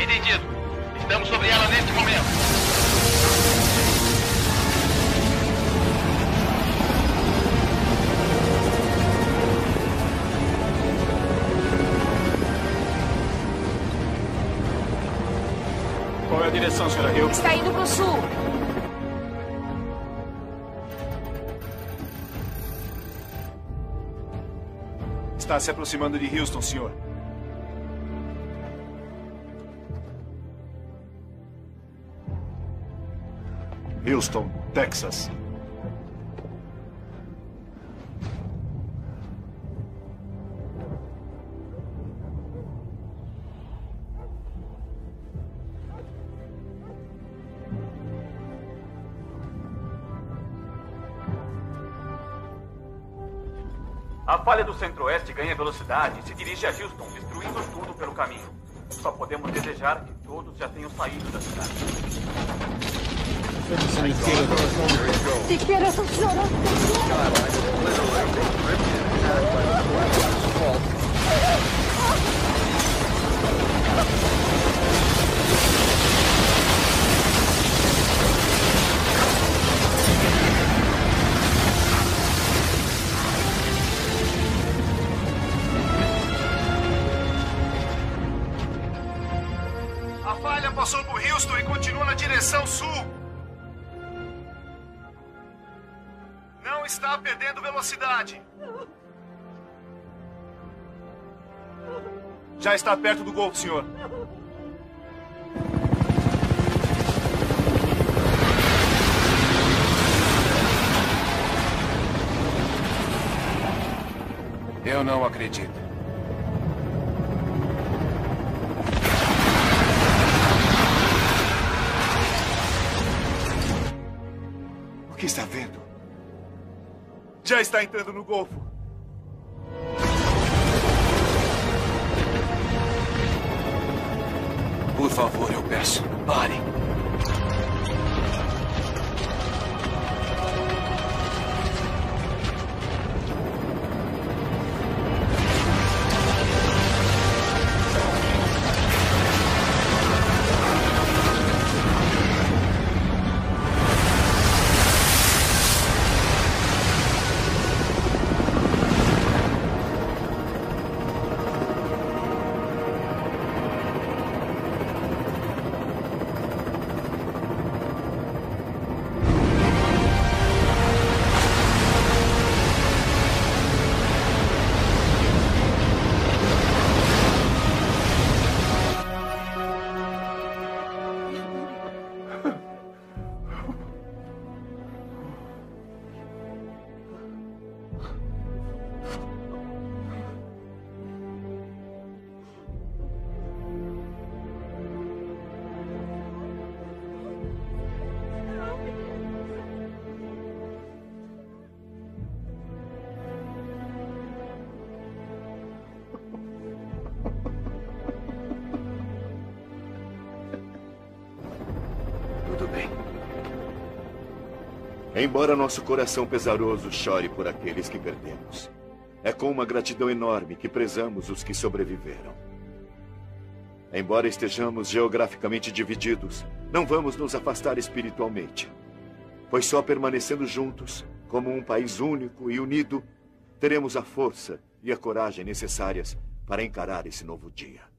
Entendido. Estamos sobre ela neste momento. Direção, senhora Hill? Está indo pro sul. Está se aproximando de Houston, senhor. Houston, Texas. Centro-oeste ganha velocidade e se dirige a Houston, destruindo tudo pelo caminho. Só podemos desejar que todos já tenham saído da cidade. Siqueira Está perdendo velocidade. Já está perto do Golfo, senhor. Eu não acredito. O que está vendo? Já está entrando no Golfo. Por favor, eu peço. Pare. Embora nosso coração pesaroso chore por aqueles que perdemos, é com uma gratidão enorme que prezamos os que sobreviveram. Embora estejamos geograficamente divididos, não vamos nos afastar espiritualmente. Pois só permanecendo juntos, como um país único e unido, teremos a força e a coragem necessárias para encarar esse novo dia.